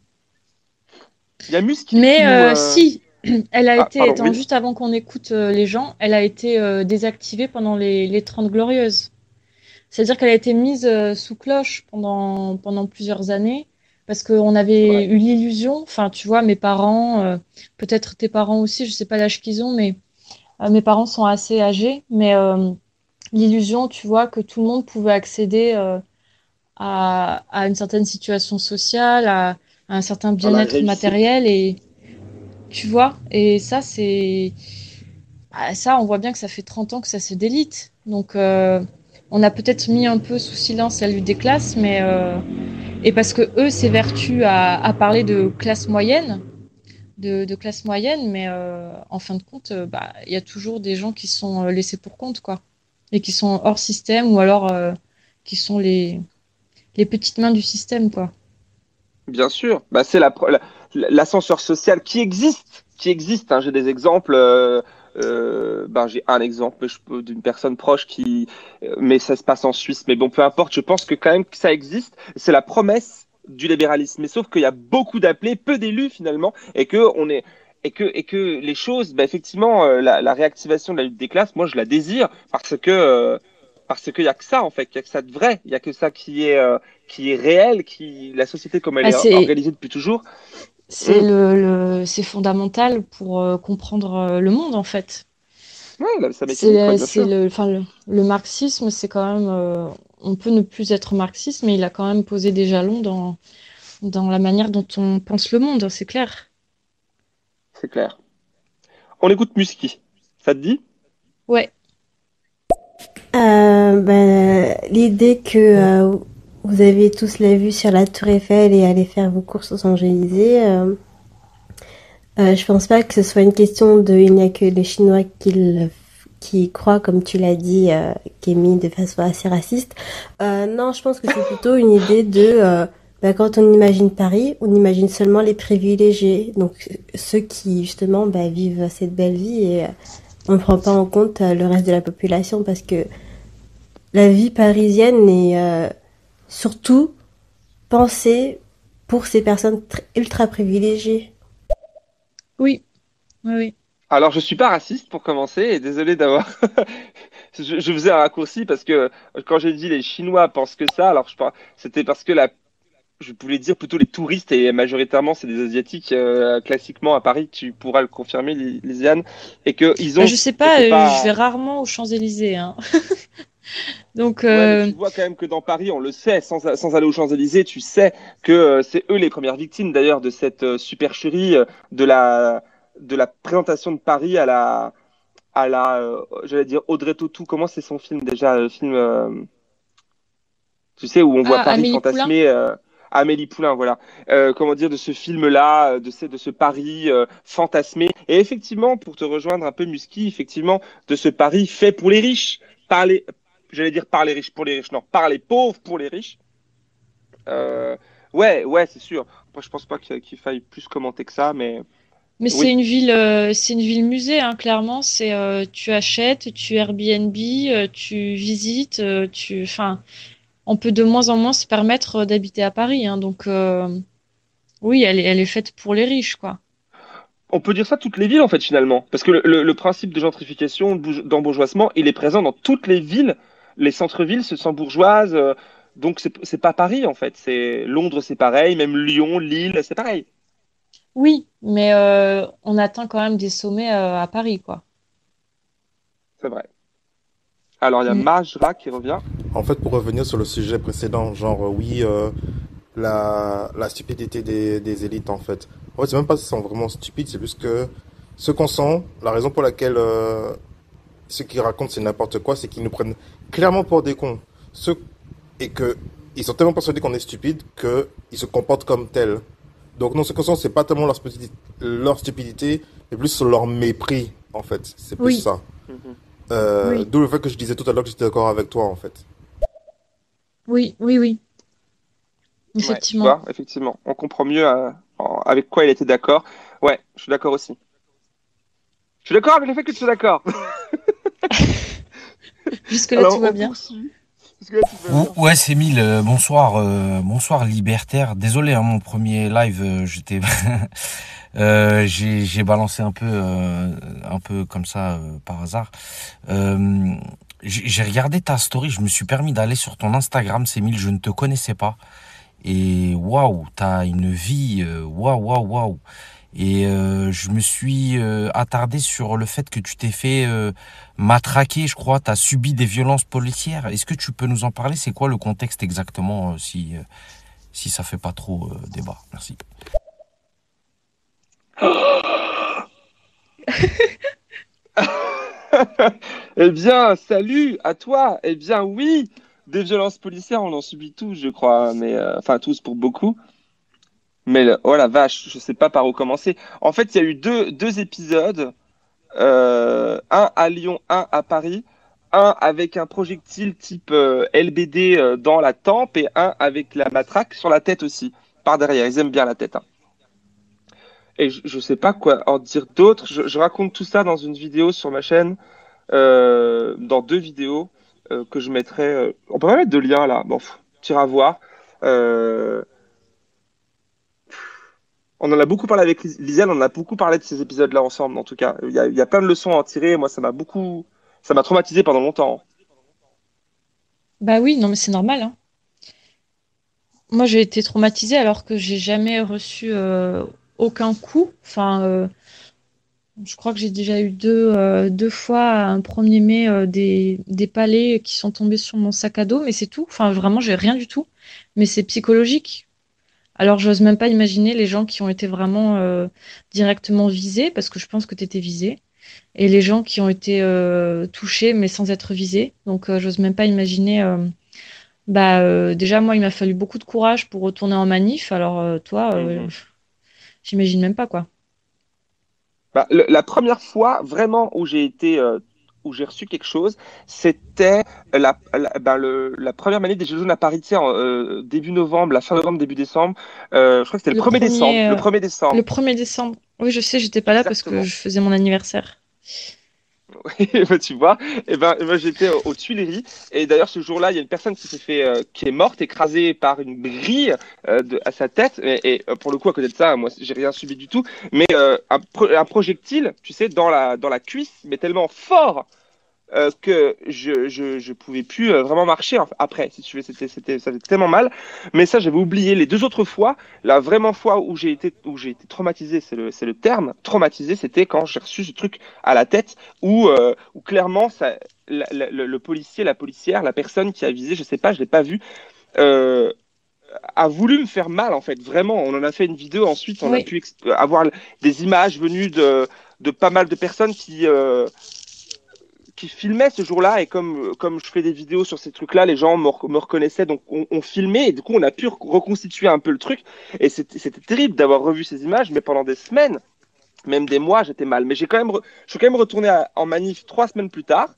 Il y a Mus qui Mais nous, euh, euh, si, elle a Ah, été, pardon, attends, oui. juste avant qu'on écoute euh, les gens, elle a été désactivée pendant les, les 30 Glorieuses. C'est-à-dire qu'elle a été mise sous cloche pendant, pendant plusieurs années parce qu'on avait Ouais. eu l'illusion, enfin, tu vois, mes parents, peut-être tes parents aussi, je sais pas l'âge qu'ils ont, mais mes parents sont assez âgés, mais euh, l'illusion, tu vois, que tout le monde pouvait accéder euh, à, à une certaine situation sociale, à, à un certain bien-être matériel et tu vois, et ça c'est ah, ça on voit bien que ça fait 30 ans que ça se délite. Donc euh, on a peut-être mis un peu sous silence la lutte des classes, mais euh, et parce que eux s'évertuent à, à parler de classe moyenne, de, classe moyenne, mais euh, en fin de compte, euh, bah, il y a toujours des gens qui sont euh, laissés pour compte, quoi, et qui sont hors système ou alors qui sont les, les petites mains du système, quoi. Bien sûr, bah, c'est la, pro- la- l'ascenseur social qui existe, qui existe. hein. J'ai des exemples. ben, j'ai un exemple d'une personne proche qui, mais ça se passe en Suisse. Mais bon, peu importe. Je pense que quand même que ça existe. C'est la promesse du libéralisme. Mais sauf qu'il y a beaucoup d'appelés, peu d'élus finalement, et que on est et que et que les choses, bah, effectivement, euh, la, la réactivation de la lutte des classes, moi je la désire parce que euh, parce qu'il y a que ça en fait, il y a que ça de vrai, il y a que ça qui est euh, qui est réel, qui la société comme elle Ah, est organisée depuis toujours. C'est Mm. le, le- c'est fondamental pour comprendre le monde, en fait. Ouais, C'est le, le marxisme, c'est quand même, euh, on peut ne plus être marxiste, mais il a quand même posé des jalons dans, dans la manière dont on pense le monde, c'est clair. C'est clair. On écoute Musky. Ça te dit? Ouais. Euh, ben, l'idée que euh, vous avez tous la vue sur la Tour Eiffel et aller faire vos courses aux Champs-Élysées. Euh, euh, je pense pas que ce soit une question de il n'y a que les Chinois qui, le- qui croient, comme tu l'as dit, euh, Kémy, de façon assez raciste. Euh, non, je pense que c'est plutôt une idée de euh, bah, quand on imagine Paris, on imagine seulement les privilégiés, donc ceux qui justement bah, vivent cette belle vie et euh, on ne prend pas en compte euh, le reste de la population parce que la vie parisienne est euh, surtout pensée pour ces personnes tr- ultra privilégiées. Oui, oui, oui. Alors, je suis pas raciste pour commencer, et désolé d'avoir. je, je faisais un raccourci parce que quand j'ai dit les Chinois pensent que ça, alors je c'était parce que la, je voulais dire plutôt les touristes et majoritairement c'est des Asiatiques euh, classiquement à Paris. Tu pourras le confirmer, Li- Lisiane, et que ils ont. Bah, je sais pas, euh, je vais rarement aux Champs-Élysées, hein. Donc, Ouais, euh, tu vois quand même que dans Paris, on le sait, sans, sans aller aux Champs-Élysées, tu sais que euh, c'est eux les premières victimes d'ailleurs de cette euh, supercherie de la, de la présentation de Paris à la, à la, euh, j'allais dire Audrey Tautou. Comment c'est son film déjà, le film, euh, tu sais, où on voit Ah, Paris Amélie fantasmé. euh, Amélie Poulain, voilà. Euh, comment dire de ce film-là, euh, de ce, de ce Paris euh, fantasmé. Et effectivement, pour te rejoindre un peu, Musky, effectivement, de ce Paris fait pour les riches, par les, j'allais dire par les riches pour les riches, non, par les pauvres pour les riches. Euh, ouais, ouais, c'est sûr. Moi, je pense pas qu'il faille plus commenter que ça, mais mais oui. c'est une ville, euh, c'est une ville musée, hein, clairement. C'est, euh, tu achètes, tu Airbnb, euh, tu visites, euh, tu, enfin, on peut de moins en moins se permettre euh, d'habiter à Paris, hein. Donc, euh, oui, elle est, elle est faite pour les riches, quoi. On peut dire ça toutes les villes en fait finalement, parce que le, le- le principe de gentrification, de bourge- d'embourgeoisement, il est présent dans toutes les villes. Les centres-villes se sentent bourgeoises, euh, donc c'est pas Paris en fait. C'est Londres, c'est pareil, même Lyon, Lille, c'est pareil. Oui, mais euh, on atteint quand même des sommets euh, à Paris, quoi. C'est vrai. Alors il y a Mm. Majra qui revient. En fait, pour revenir sur le sujet précédent, genre, euh, oui, euh, la, la stupidité des, des élites, en fait. En fait, c'est même pas qu'ils sont vraiment stupides, c'est juste que ce qu'on sent, la raison pour laquelle euh, ceux qui racontent c'est n'importe quoi, c'est qu'ils nous prennent clairement pour des cons. Et que ils sont tellement persuadés qu'on est stupide qu'ils se comportent comme tels. Donc, non, ce qu'on sent, c'est pas tellement leur stupidité, leur stupidité, mais plus sur leur mépris, en fait. C'est plus Oui. ça. Mhm. Euh, Oui. D'où le fait que je disais tout à l'heure que j'étais d'accord avec toi, en fait. Oui, oui, oui. Ouais, Effectivement. vois, effectivement. On comprend mieux euh, avec quoi il était d'accord. Ouais, je suis d'accord aussi. Je suis d'accord avec le fait que tu sois d'accord. Jusque-là, tout va bien. poursuit. Ouais, c'est Mille. euh, bonsoir, euh, bonsoir libertaire. Désolé, hein, mon premier live, euh, j'étais, euh, j'ai j'ai balancé un peu, un peu comme ça par hasard. J'ai regardé ta story, je me suis permis d'aller sur ton Instagram, c'est Mille. Je ne te connaissais pas et waouh, t'as une vie, waouh, waouh, waouh. Et euh, je me suis euh, attardé sur le fait que tu t'es fait euh, matraquer, je crois, tu as subi des violences policières. Est-ce que tu peux nous en parler? C'est quoi le contexte exactement, euh, si, euh, si ça fait pas trop euh, débat? Merci. Eh bien, salut à toi. Eh bien, oui, des violences policières, on en subit tous, je crois, mais enfin tous pour beaucoup. Mais oh la vache, je sais pas par où commencer. En fait, il y a eu deux, deux épisodes, euh, un à Lyon, un à Paris, un avec un projectile type euh, LBD euh, dans la tempe et un avec la matraque sur la tête aussi, par derrière. Ils aiment bien la tête. hein. Et je, je sais pas quoi en dire d'autre. Je, raconte tout ça dans une vidéo sur ma chaîne, dans deux vidéos que je mettrai. on peut pas mettre de lien là. Bon, tu iras voir. On en a beaucoup parlé avec Lis- Lisiane, on en a beaucoup parlé de ces épisodes-là ensemble, en tout cas. Il y a, plein de leçons à en tirer. Moi, ça m'a beaucoup, ça m'a traumatisé pendant longtemps. Bah oui, non, mais c'est normal, hein. Moi, j'ai été traumatisée alors que j'ai jamais reçu euh, aucun coup. Enfin, euh, je crois que j'ai déjà eu deux, euh, fois, un 1er mai, des, des palets qui sont tombés sur mon sac à dos, mais c'est tout. Enfin, vraiment, j'ai rien du tout. Mais c'est psychologique. Alors, j'ose même pas imaginer les gens qui ont été vraiment euh, directement visés, parce que je pense que tu étais visé, et les gens qui ont été euh, touchés, mais sans être visés. Donc, euh, j'ose même pas imaginer. euh, Bah, euh, déjà, moi, il m'a fallu beaucoup de courage pour retourner en manif. Alors, euh, toi, euh, Mhm. j'imagine même pas, quoi. Bah, le- la première fois vraiment où j'ai été euh, où j'ai reçu quelque chose, c'était la, la, le- la première manif des Gilets jaunes à Paris, tu sais, en, euh, début novembre, la fin novembre, début décembre. Euh, je crois que c'était le, Le 1er premier, décembre. euh, Le 1er décembre. Le 1er décembre. Oui, je sais, j'étais pas là parce que je faisais mon anniversaire. Bah, tu vois, et ben, et ben, j'étais aux Tuileries. Et d'ailleurs ce jour-là, il y a une personne qui s'est fait, euh, qui est morte, écrasée par une grille euh, à sa tête. Et, et, euh, pour le coup à côté de ça, moi j'ai rien subi du tout, mais euh, un, pro- un projectile, tu sais, dans la dans la cuisse, mais tellement fort euh, que je, je je pouvais plus euh, vraiment marcher en- après, si tu veux, c'était c'était ça faisait tellement mal, mais ça j'avais oublié. Les deux autres fois, la vraiment fois où j'ai été où j'ai été traumatisé, c'est le c'est le terme, traumatisé, c'était quand j'ai reçu ce truc à la tête où, euh, où clairement ça, la- la- le, le policier, la policière, la personne qui a visé, je sais pas, je l'ai pas vu, euh, a voulu me faire mal en fait. Vraiment, on en a fait une vidéo ensuite, on a pu avoir des images venues de, de pas mal de personnes qui euh, qui filmaient ce jour-là et comme comme je fais des vidéos sur ces trucs-là, les gens me, rec- me reconnaissaient donc on, on filmait et du coup on a pu rec- reconstituer un peu le truc et c'était terrible d'avoir revu ces images, mais pendant des semaines même des mois, j'étais mal. Mais j'ai quand même, je suis quand même retourné à- en manif trois semaines plus tard.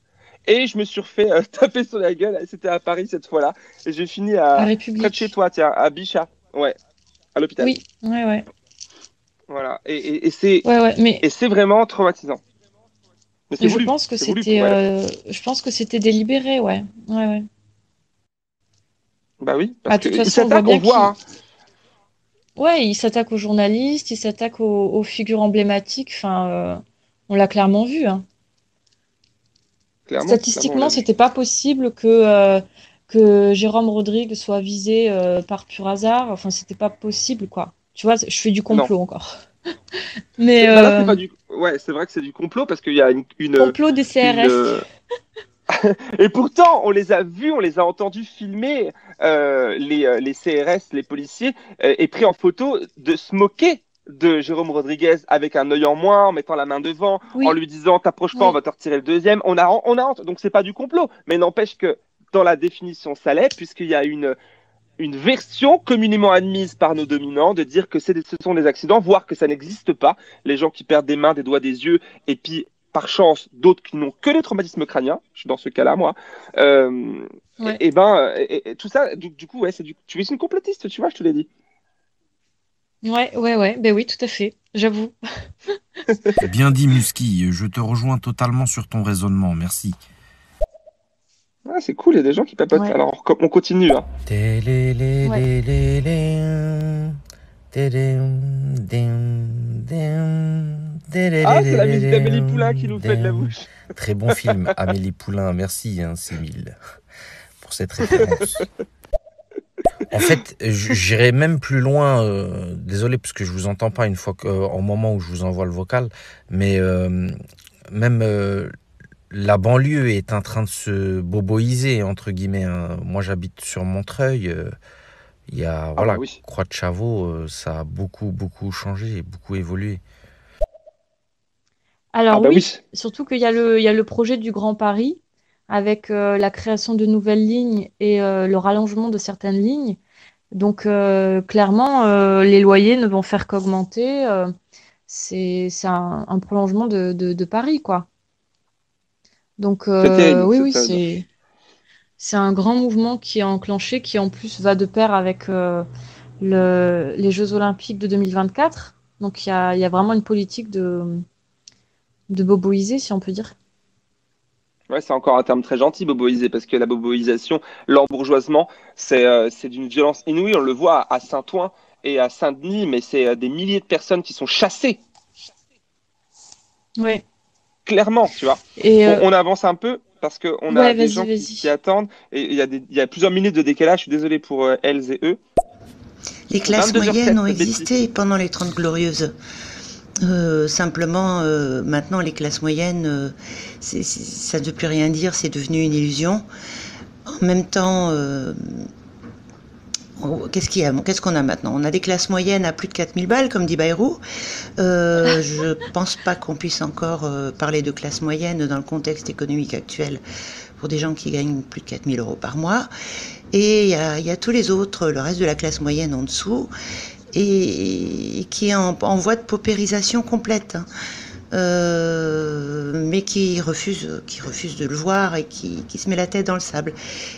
Et je me suis refait euh, taper sur la gueule. C'était à Paris cette fois-là. Et j'ai fini à, près de chez toi, tiens, à Bichat. Ouais, à l'hôpital. Oui, ouais, ouais. Voilà. Et, et, et c'est Ouais, ouais, mais et c'est vraiment traumatisant. Mais je voulu. pense que c'était, ouais. euh, je pense que c'était délibéré, ouais. Ouais, ouais. Bah oui. Ah, Parce toute que façon, on voit s'attaquent, bien on voit. hein. Ouais, il s'attaque aux journalistes, il s'attaque aux, aux figures emblématiques. Enfin, euh, on l'a clairement vu, hein. Clairement, Statistiquement, c'était pas possible que, euh, que Jérôme Rodrigue soit visé euh, par pur hasard. Enfin, c'était pas possible, quoi. Tu vois, je fais du complot encore. Mais Bah là, c'est pas du. Ouais, c'est vrai que c'est du complot parce qu'il y a une. une complot des CRS. une, euh, Et pourtant, on les a vus, on les a entendus filmer, euh, les, euh, les CRS, les policiers, euh, et pris en photo de se moquer de Jérôme Rodriguez avec un œil en moins, en mettant la main devant, Oui. en lui disant t'approches pas, Oui. on va te retirer le deuxième. On a, on a honte, donc c'est pas du complot, mais n'empêche que dans la définition, ça l'est, puisqu'il y a une, une version communément admise par nos dominants de dire que ce sont des accidents, voire que ça n'existe pas. Les gens qui perdent des mains, des doigts, des yeux, et puis par chance d'autres qui n'ont que des traumatismes crâniens. Je suis dans ce cas-là, moi. Euh, Ouais. et, et ben, et, et tout ça, du, du coup, ouais, c'est du, tu es une complotiste, tu vois, je te l'ai dit. Ouais, ouais, ouais. Ben oui, tout à fait. J'avoue. Bien dit, Musky. Je te rejoins totalement sur ton raisonnement. Merci. Ah, c'est cool, il y a des gens qui papotent. Ouais. Alors, on continue. Hein. Ah, c'est la musique d'Amélie Poulain qui nous fait de la bouche. Très bon film, Amélie Poulain. Merci, hein, Cémile, pour cette référence. En fait, j'irai même plus loin. euh, désolé parce que je vous entends pas une fois que, euh, au moment où je vous envoie le vocal, mais euh, même euh, la banlieue est en train de se boboiser entre guillemets. hein. Moi, j'habite sur Montreuil. euh, Il y a voilà, bah oui. Croix de Chavaux, euh, ça a beaucoup beaucoup changé, beaucoup évolué. Alors Ah bah oui, oui. surtout qu'il y a le, il y a le projet du Grand Paris avec euh, la création de nouvelles lignes et euh, le rallongement de certaines lignes. Donc euh, clairement, euh, les loyers ne vont faire qu'augmenter. euh, c'est c'est un, un prolongement de, de, de Paris, quoi. Donc euh, oui, c'est oui, c'est c'est un grand mouvement qui est enclenché, qui en plus va de pair avec euh, le, les Jeux Olympiques de 2024. Donc il y a, il y a vraiment une politique de de boboiser, si on peut dire. Ouais, c'est encore un terme très gentil, boboiser, parce que la boboisation, l'embourgeoisement, c'est euh, c'est d'une violence inouïe. On le voit à Saint-Ouen et à Saint-Denis, mais c'est euh, des milliers de personnes qui sont chassées, Ouais. Clairement, tu vois. Et euh, On, on avance un peu parce qu'on a des gens qui, attendent et il y, a y plusieurs minutes de décalage. Je suis désolé pour euh, elles et eux. Les classes 22h07, moyennes ont existé pendant les Trente Glorieuses. Euh, simplement, euh, maintenant, les classes moyennes, euh, ça ne veut plus rien dire, c'est devenu une illusion. En même temps, qu'est-ce qu'il y a Qu'est-ce qu'on a maintenant? On a des classes moyennes à plus de 4000 balles, comme dit Bayrou. Euh, je pense pas qu'on puisse encore euh, parler de classe moyenne dans le contexte économique actuel pour des gens qui gagnent plus de 4000 euros par mois. Et il y a, il y a tous les autres, le reste de la classe moyenne en dessous, et, qui est en, en voie de paupérisation complète. Euh, mais qui refuse, qui refuse de le voir et qui, qui se met la tête dans le sable.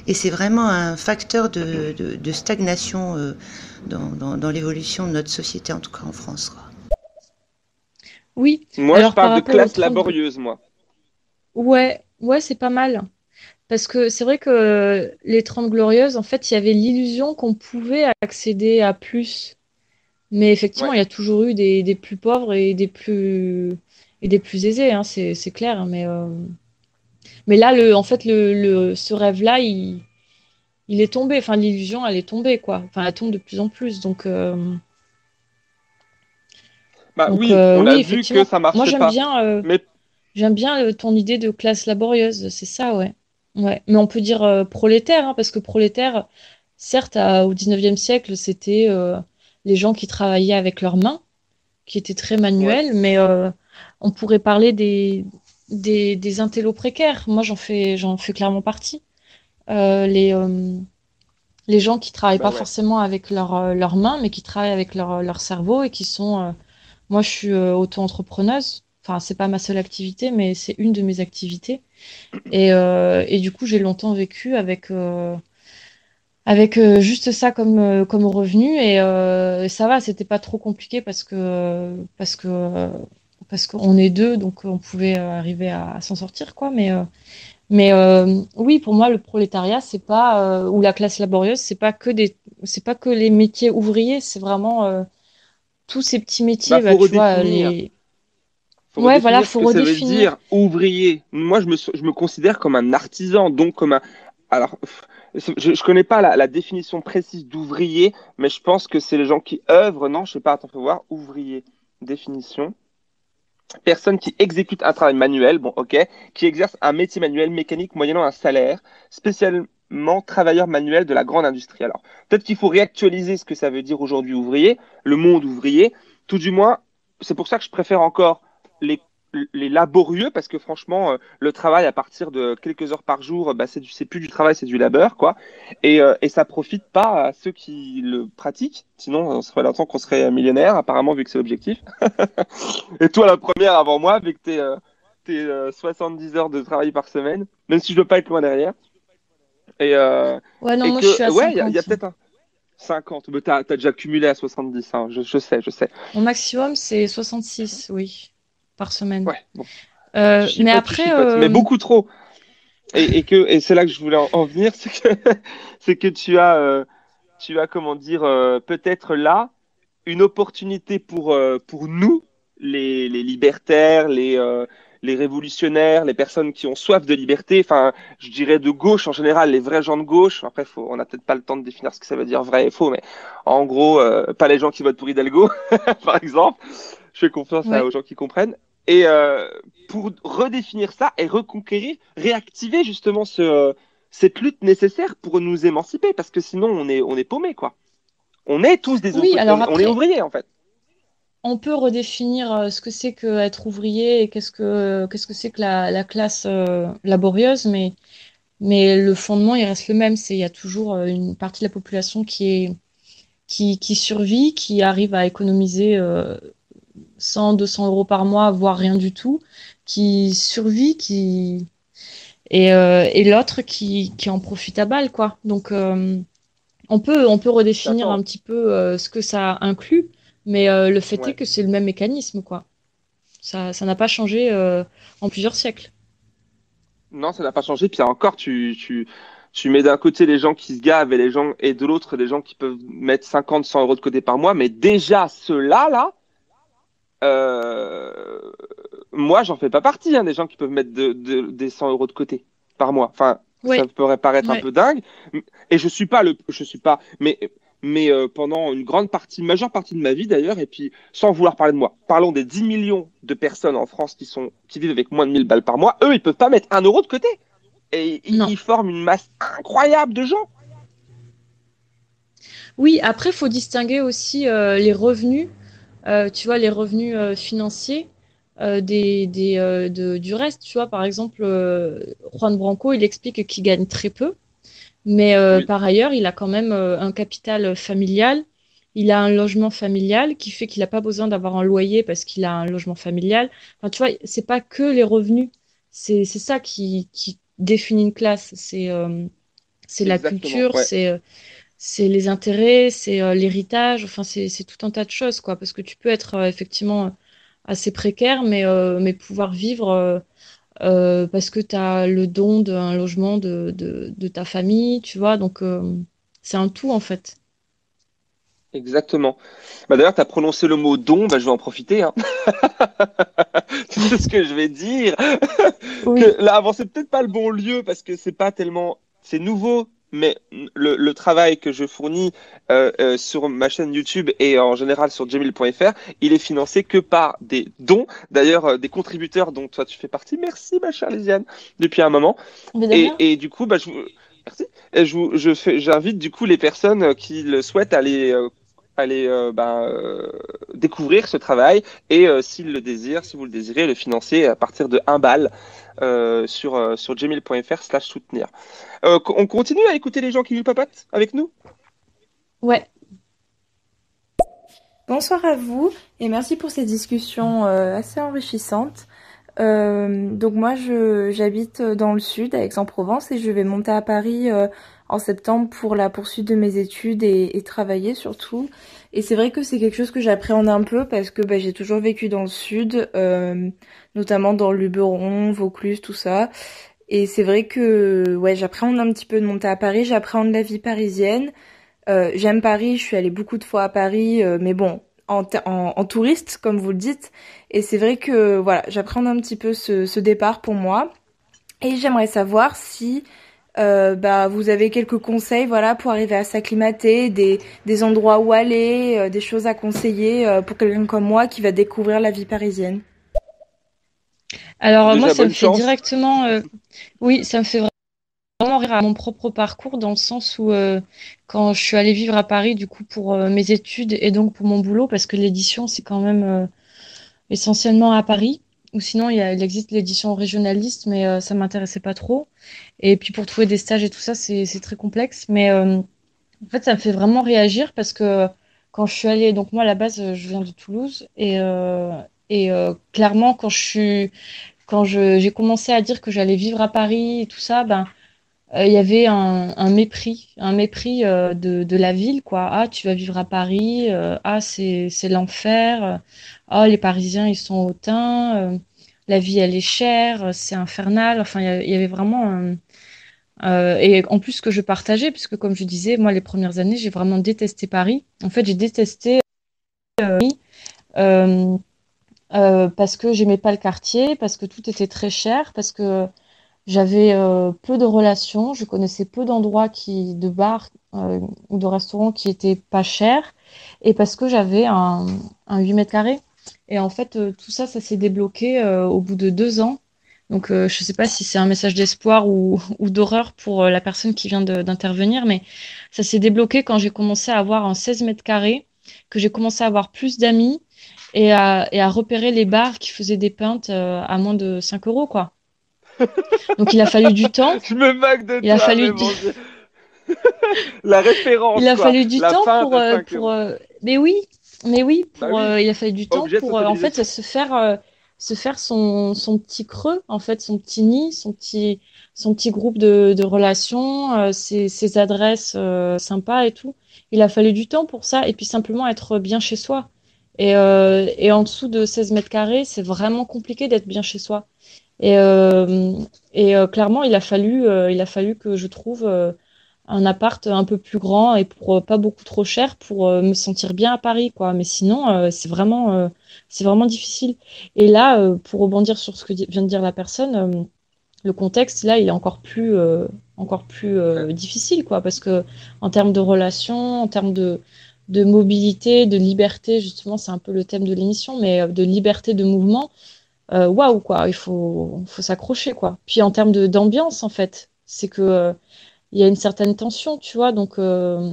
Et c'est vraiment un facteur de, de, de stagnation euh, dans, dans, dans l'évolution de notre société, en tout cas en France. quoi. Oui. Moi, Alors, je parle par de classe laborieuse, moi. Ouais, ouais, c'est pas mal. Parce que c'est vrai que les Trente Glorieuses, en fait, il y avait l'illusion qu'on pouvait accéder à plus. Mais effectivement, Ouais. il y a toujours eu des, des plus pauvres et des plus, et des plus aisés, hein, c'est, clair. Mais, euh, mais là, le, en fait, le, le, ce rêve-là, il, il est tombé. Enfin, l'illusion, elle est tombée, quoi. Enfin, elle tombe de plus en plus. Donc, euh, Bah donc oui, euh, on oui, a vu que ça marchait Moi, j'aime bien, Mais J'aime bien ton idée de classe laborieuse, c'est ça, ouais. Ouais. Mais on peut dire prolétaire, hein, parce que prolétaire, certes, à- au 19e siècle, c'était euh, les gens qui travaillaient avec leurs mains, qui étaient très manuels, mais euh, on pourrait parler des, des, des intellos précaires. Moi, j'en fais, j'en fais clairement partie. Euh, les, euh, les gens qui travaillent Bah pas ouais. forcément avec leur, euh, leurs mains, mais qui travaillent avec leur, leur cerveau et qui sont. euh, moi, je suis auto-entrepreneuse. Enfin, c'est pas ma seule activité, mais c'est une de mes activités. Et, et du coup, j'ai longtemps vécu avec, avec euh, juste ça comme, euh, comme revenu. Et euh, ça va, c'était pas trop compliqué parce que, parce que, parce qu'on est deux, donc on pouvait euh, arriver à, à s'en sortir, quoi. Mais, euh, mais euh, oui, pour moi, le prolétariat, c'est pas, ou la classe laborieuse, c'est pas que des, c'est pas que les métiers ouvriers, c'est vraiment tous ces petits métiers, Bah, faut bah, tu vois, redéfinir. les. faut Ouais, voilà, redéfinir ce faut que ça veut redéfinir. dire ouvrier. Moi, je me, je me considère comme un artisan, donc comme un. Alors, je, je connais pas la, la définition précise d'ouvrier, mais je pense que c'est les gens qui œuvrent. Non, je sais pas. Attends, faut voir. Ouvrier. Définition. Personne qui exécute un travail manuel, bon, ok, qui exerce un métier manuel mécanique moyennant un salaire, spécialement travailleur manuel de la grande industrie. Alors, peut-être qu'il faut réactualiser ce que ça veut dire aujourd'hui ouvrier, le monde ouvrier. Tout du moins, c'est pour ça que je préfère encore les, les laborieux, parce que franchement, euh, le travail à partir de quelques heures par jour, bah, c'est du- c'est plus du travail, c'est du labeur, quoi. Et, euh, et ça profite pas à ceux qui le pratiquent. Sinon, ça ferait longtemps qu'on serait millionnaire, apparemment, vu que c'est l'objectif. Et toi, la première avant moi, avec tes, euh, tes euh, 70 heures de travail par semaine, même si je veux pas être loin derrière. Et, euh, Ouais, non, et moi, que, je suis à ouais, il y a, il y a 50. peut-être un 50, mais t'as, t'as déjà cumulé à 70, hein, je, je sais, je sais. Mon maximum, c'est 66, oui, par semaine. Ouais, bon. Euh, mais après, chipote, mais euh, beaucoup trop. Et, et que et c'est là que je voulais en, en venir, c'est que c'est que tu as euh, tu as comment dire euh, peut-être là une opportunité pour euh, pour nous les, les libertaires, les euh, les révolutionnaires, les personnes qui ont soif de liberté, enfin, je dirais de gauche en général, les vrais gens de gauche. Après, faut, on n'a peut-être pas le temps de définir ce que ça veut dire vrai et faux, mais en gros, euh, pas les gens qui votent pour Hidalgo, par exemple. Je fais confiance à- aux gens qui comprennent. Et euh, pour redéfinir ça et reconquérir, réactiver justement ce, cette lutte nécessaire pour nous émanciper, parce que sinon on est, on est paumé quoi. On est tous des Oui, ouvriers, alors on, on est ouvriers en fait. on peut redéfinir euh, ce que c'est que être ouvrier et qu'est-ce que qu'est-ce que c'est que la, la classe euh, laborieuse, mais mais le fondement il reste le même. C'est il y a toujours euh, une partie de la population qui est qui, qui survit, qui arrive à économiser euh, 100, 200 euros par mois, voire rien du tout, qui survit, qui et, euh, et l'autre qui, qui en profite à balle, quoi. Donc euh, on peut on peut redéfinir un petit peu euh, ce que ça inclut, mais le fait Ouais. est que c'est le même mécanisme, quoi. Ça ça n'a pas changé en plusieurs siècles. Non, ça n'a pas changé. Puis encore, tu, tu, tu mets d'un côté les gens qui se gavent et les gens et de l'autre les gens qui peuvent mettre 50, 100 euros de côté par mois. Mais déjà ceux-là, là, euh, moi, j'en fais pas partie, hein, des gens qui peuvent mettre de, de- des 100 euros de côté par mois. Enfin, ça pourrait paraître un peu dingue. Et je suis pas le, je suis pas, mais, mais euh, pendant une grande partie, majeure partie de ma vie d'ailleurs, et puis sans vouloir parler de moi, parlons des 10 millions de personnes en France qui sont, qui vivent avec moins de 1000 balles par mois. Eux, ils peuvent pas mettre un euro de côté. Et ils, Non. ils forment une masse incroyable de gens. Oui, après, il faut distinguer aussi euh, les revenus, tu vois, les revenus euh, financiers euh, des, des, euh, de- du reste. Tu vois, par exemple, euh, Juan Branco, il explique qu'il gagne très peu, Mais euh, Oui. par ailleurs, il a quand même euh, un capital familial. Il a un logement familial qui fait qu'il n'a pas besoin d'avoir un loyer parce qu'il a un logement familial. Enfin, tu vois, c'est pas que les revenus. C'est c'est ça qui, qui définit une classe. C'est euh, c'est la culture, ouais. c'est euh, c'est les intérêts, c'est euh, l'héritage. Enfin, c'est c'est tout un tas de choses, quoi. Parce que tu peux être euh, effectivement assez précaire, mais, euh, mais pouvoir vivre euh, euh, parce que tu as le don d'un logement de, de, de ta famille, tu vois. Donc, euh, c'est un tout, en fait. Exactement. Bah d'ailleurs, tu as prononcé le mot don, bah, je vais en profiter. Hein. tu sais ce que je vais dire? Oui. Que là, avant, c'est peut-être pas le bon lieu parce que c'est pas tellement, c'est nouveau, mais le, le travail que je fournis euh, euh, sur ma chaîne YouTube et en général sur Jamil.fr, il est financé que par des dons, d'ailleurs euh, des contributeurs dont toi tu fais partie. Merci, ma chère Lisiane, depuis un moment. Et, et du coup, bah, je vous, merci. Et je vous, je fais, j'invite du coup les personnes qui le souhaitent à aller, euh, aller euh, ben, euh, découvrir ce travail et euh, s'ils le désirent, si vous le désirez, le financer à partir de 1 balle euh, sur, euh, sur jamil.fr slash soutenir. Euh, on continue à écouter les gens qui nous papotent avec nous? Ouais. Bonsoir à vous et merci pour ces discussions euh, assez enrichissantes. Euh, donc moi je j'habite dans le sud à Aix-en-Provence et je vais monter à Paris euh, en septembre pour la poursuite de mes études et, travailler surtout. Et c'est vrai que c'est quelque chose que j'appréhende un peu parce que bah, j'ai toujours vécu dans le sud, euh, notamment dans Luberon, Vaucluse, tout ça. Et c'est vrai que ouais j'appréhende un petit peu de monter à Paris, j'appréhende la vie parisienne. Euh, j'aime Paris, je suis allée beaucoup de fois à Paris, euh, mais bon, en, touriste, comme vous le dites. Et c'est vrai que voilà, j'appréhende un petit peu ce départ pour moi. Et j'aimerais savoir si euh, bah, vous avez quelques conseils voilà, pour arriver à s'acclimater, des, des endroits où aller, euh, des choses à conseiller euh, pour quelqu'un comme moi qui va découvrir la vie parisienne. Alors, moi, ça me fait directement. euh, Oui, ça me fait vraiment rire à mon propre parcours dans le sens où, euh, quand je suis allée vivre à Paris, du coup, pour euh, mes études et donc pour mon boulot, parce que l'édition, c'est quand même euh, essentiellement à Paris. Ou sinon, il y a, il existe l'édition régionaliste, mais euh, ça m'intéressait pas trop. Et puis pour trouver des stages et tout ça, c'est très complexe. Mais euh, en fait, ça me fait vraiment réagir parce que quand je suis allée, donc moi à la base, je viens de Toulouse et, euh, et euh, clairement quand je suis, quand j'ai commencé à dire que j'allais vivre à Paris et tout ça, ben il y avait un, mépris, un mépris euh, de, la ville, quoi. Ah, tu vas vivre à Paris, euh, ah, c'est, l'enfer, euh, ah, les Parisiens, ils sont hautains, euh, la vie, elle est chère, euh, c'est infernal. Enfin, il y, avait vraiment un- euh, et en plus que je partageais, puisque comme je disais, moi, les premières années, j'ai vraiment détesté Paris. En fait, j'ai détesté euh, euh, parce que j'aimais pas le quartier, parce que tout était très cher, parce que j'avais euh, peu de relations, je connaissais peu d'endroits qui, de bars euh, ou de restaurants qui étaient pas chers, et parce que j'avais un, un 8 mètres carrés. Et en fait, euh, tout ça, ça s'est débloqué au bout de deux ans. Donc, je sais pas si c'est un message d'espoir ou, ou d'horreur pour la personne qui vient d'intervenir, mais ça s'est débloqué quand j'ai commencé à avoir un 16 mètres carrés, que j'ai commencé à avoir plus d'amis et à, et à repérer les bars qui faisaient des pintes euh, à moins de 5 euros, quoi. Donc, il a fallu du temps. Je me moque de Il a fallu du-. La référence, Il a quoi. fallu du La temps pour, euh, 5 pour euh, mais oui, mais oui, pour, Bah oui. euh, il a fallu du temps pour en fait se faire se faire son, son petit creux, en fait, son petit nid, son petit son petit groupe de, de relations, ses, ses adresses sympas et tout. Il a fallu du temps pour ça et puis simplement être bien chez soi. Et, euh, et en dessous de 16 mètres carrés, c'est vraiment compliqué d'être bien chez soi. Et, euh, et euh, clairement, il a fallu, euh, il a fallu que je trouve euh, un appart un peu plus grand et pour euh, pas beaucoup trop cher pour euh, me sentir bien à Paris, quoi. Mais sinon, euh, c'est vraiment, euh, c'est vraiment difficile. Et là, euh, pour rebondir sur ce que vient de dire la personne, euh, le contexte, là, il est encore plus, euh, encore plus euh, difficile, quoi, parce que en termes de relations, en termes de, de mobilité, de liberté, justement, c'est un peu le thème de l'émission, mais de liberté de mouvement, euh, waouh, quoi, il faut, faut s'accrocher, quoi. Puis en termes de d'ambiance, en fait, c'est que euh, il y a une certaine tension, tu vois, donc euh,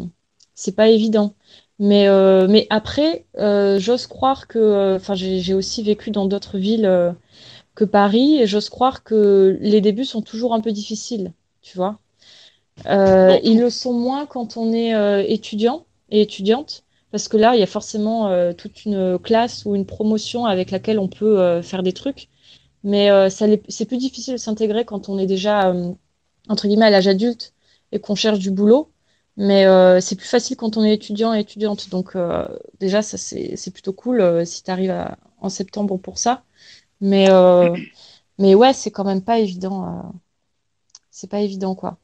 c'est pas évident. Mais, euh, mais après, euh, j'ose croire que, enfin, j'ai, j'ai aussi vécu dans d'autres villes que Paris, et j'ose croire que les débuts sont toujours un peu difficiles, tu vois. Euh, ils le sont moins quand on est euh, étudiant et étudiante, parce que là, il y a forcément euh, toute une classe ou une promotion avec laquelle on peut euh, faire des trucs. Mais euh, c'est plus difficile de s'intégrer quand on est déjà, euh, entre guillemets, à l'âge adulte et qu'on cherche du boulot. Mais euh, c'est plus facile quand on est étudiant et étudiante. Donc euh, déjà, ça c'est plutôt cool si tu arrives en septembre pour ça. Mais, mais ouais, c'est quand même pas évident. c'est pas évident, quoi.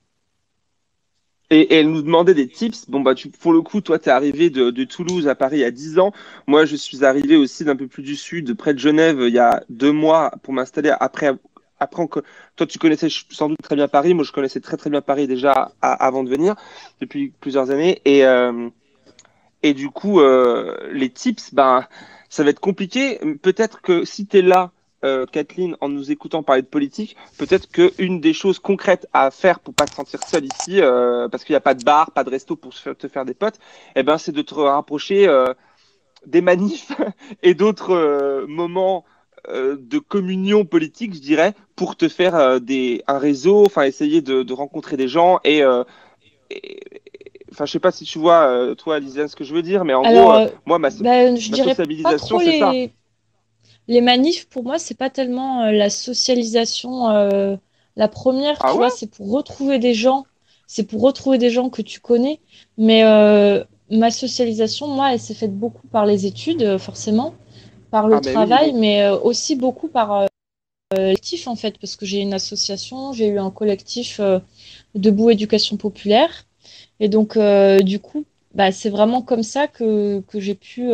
Et, elle nous demandait des tips. Bon, bah, tu, pour le coup, toi, t'es arrivé de, de Toulouse à Paris il y a 10 ans. Moi, je suis arrivé aussi d'un peu plus du sud, près de Genève, il y a deux mois pour m'installer. Après, après, on toi, tu connaissais sans doute très bien Paris. Moi, je connaissais très, très bien Paris déjà avant de venir, depuis plusieurs années. Et, euh, et du coup, euh, les tips, ben, ça va être compliqué. Peut-être que si t'es là, euh, Kathleen, en nous écoutant parler de politique, peut-être qu'une des choses concrètes à faire pour pas te sentir seule ici, euh, parce qu'il n'y a pas de bar, pas de resto pour te faire des potes, eh ben, c'est de te rapprocher euh, des manifs et d'autres euh, moments euh, de communion politique, je dirais, pour te faire euh, des, un réseau, enfin essayer de, de rencontrer des gens et, euh, et- Enfin, je sais pas si tu vois, toi, Lisiane, ce que je veux dire, mais en Alors, gros, euh, moi, ma, so- ben, ma sociabilisation, trop c'est ça. Les, manifs. Pour moi, c'est pas tellement euh, la socialisation. euh, la première, Ah tu vois, c'est pour retrouver des gens. C'est pour retrouver des gens que tu connais. Mais euh, ma socialisation, moi, elle s'est faite beaucoup par les études, forcément, par le Ah, oui, travail, oui. mais aussi beaucoup par collectif, en fait, parce que j'ai une association, j'ai eu un collectif Debout Éducation Populaire. Et donc, du coup, bah, c'est vraiment comme ça que, que j'ai pu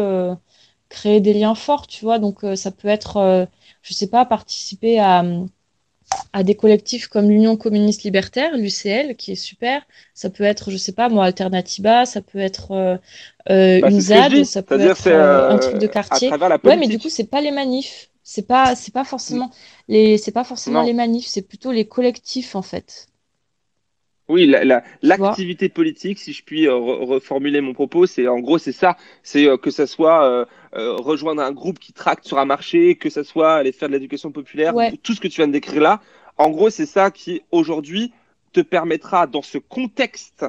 créer des liens forts, tu vois. Donc, euh, ça peut être, euh, je sais pas, participer à, à des collectifs comme l'Union communiste libertaire, l'UCL, qui est super. Ça peut être, je sais pas, moi, Alternativa, ça peut être euh, euh, Bah, une ZAD, ça peut être euh, un truc de quartier. Ouais, mais du coup, c'est pas les manifs. C'est pas, c'est pas forcément les, c'est pas forcément Non. les manifs, c'est plutôt les collectifs, en fait. Oui, la, la- l'activité politique, si je puis euh, re- reformuler mon propos, c'est en gros c'est ça, c'est euh, que ça soit euh, euh, rejoindre un groupe qui tracte sur un marché, que ça soit aller faire de l'éducation populaire, Ouais. tout ce que tu viens de décrire là. En gros, c'est ça qui aujourd'hui te permettra dans ce contexte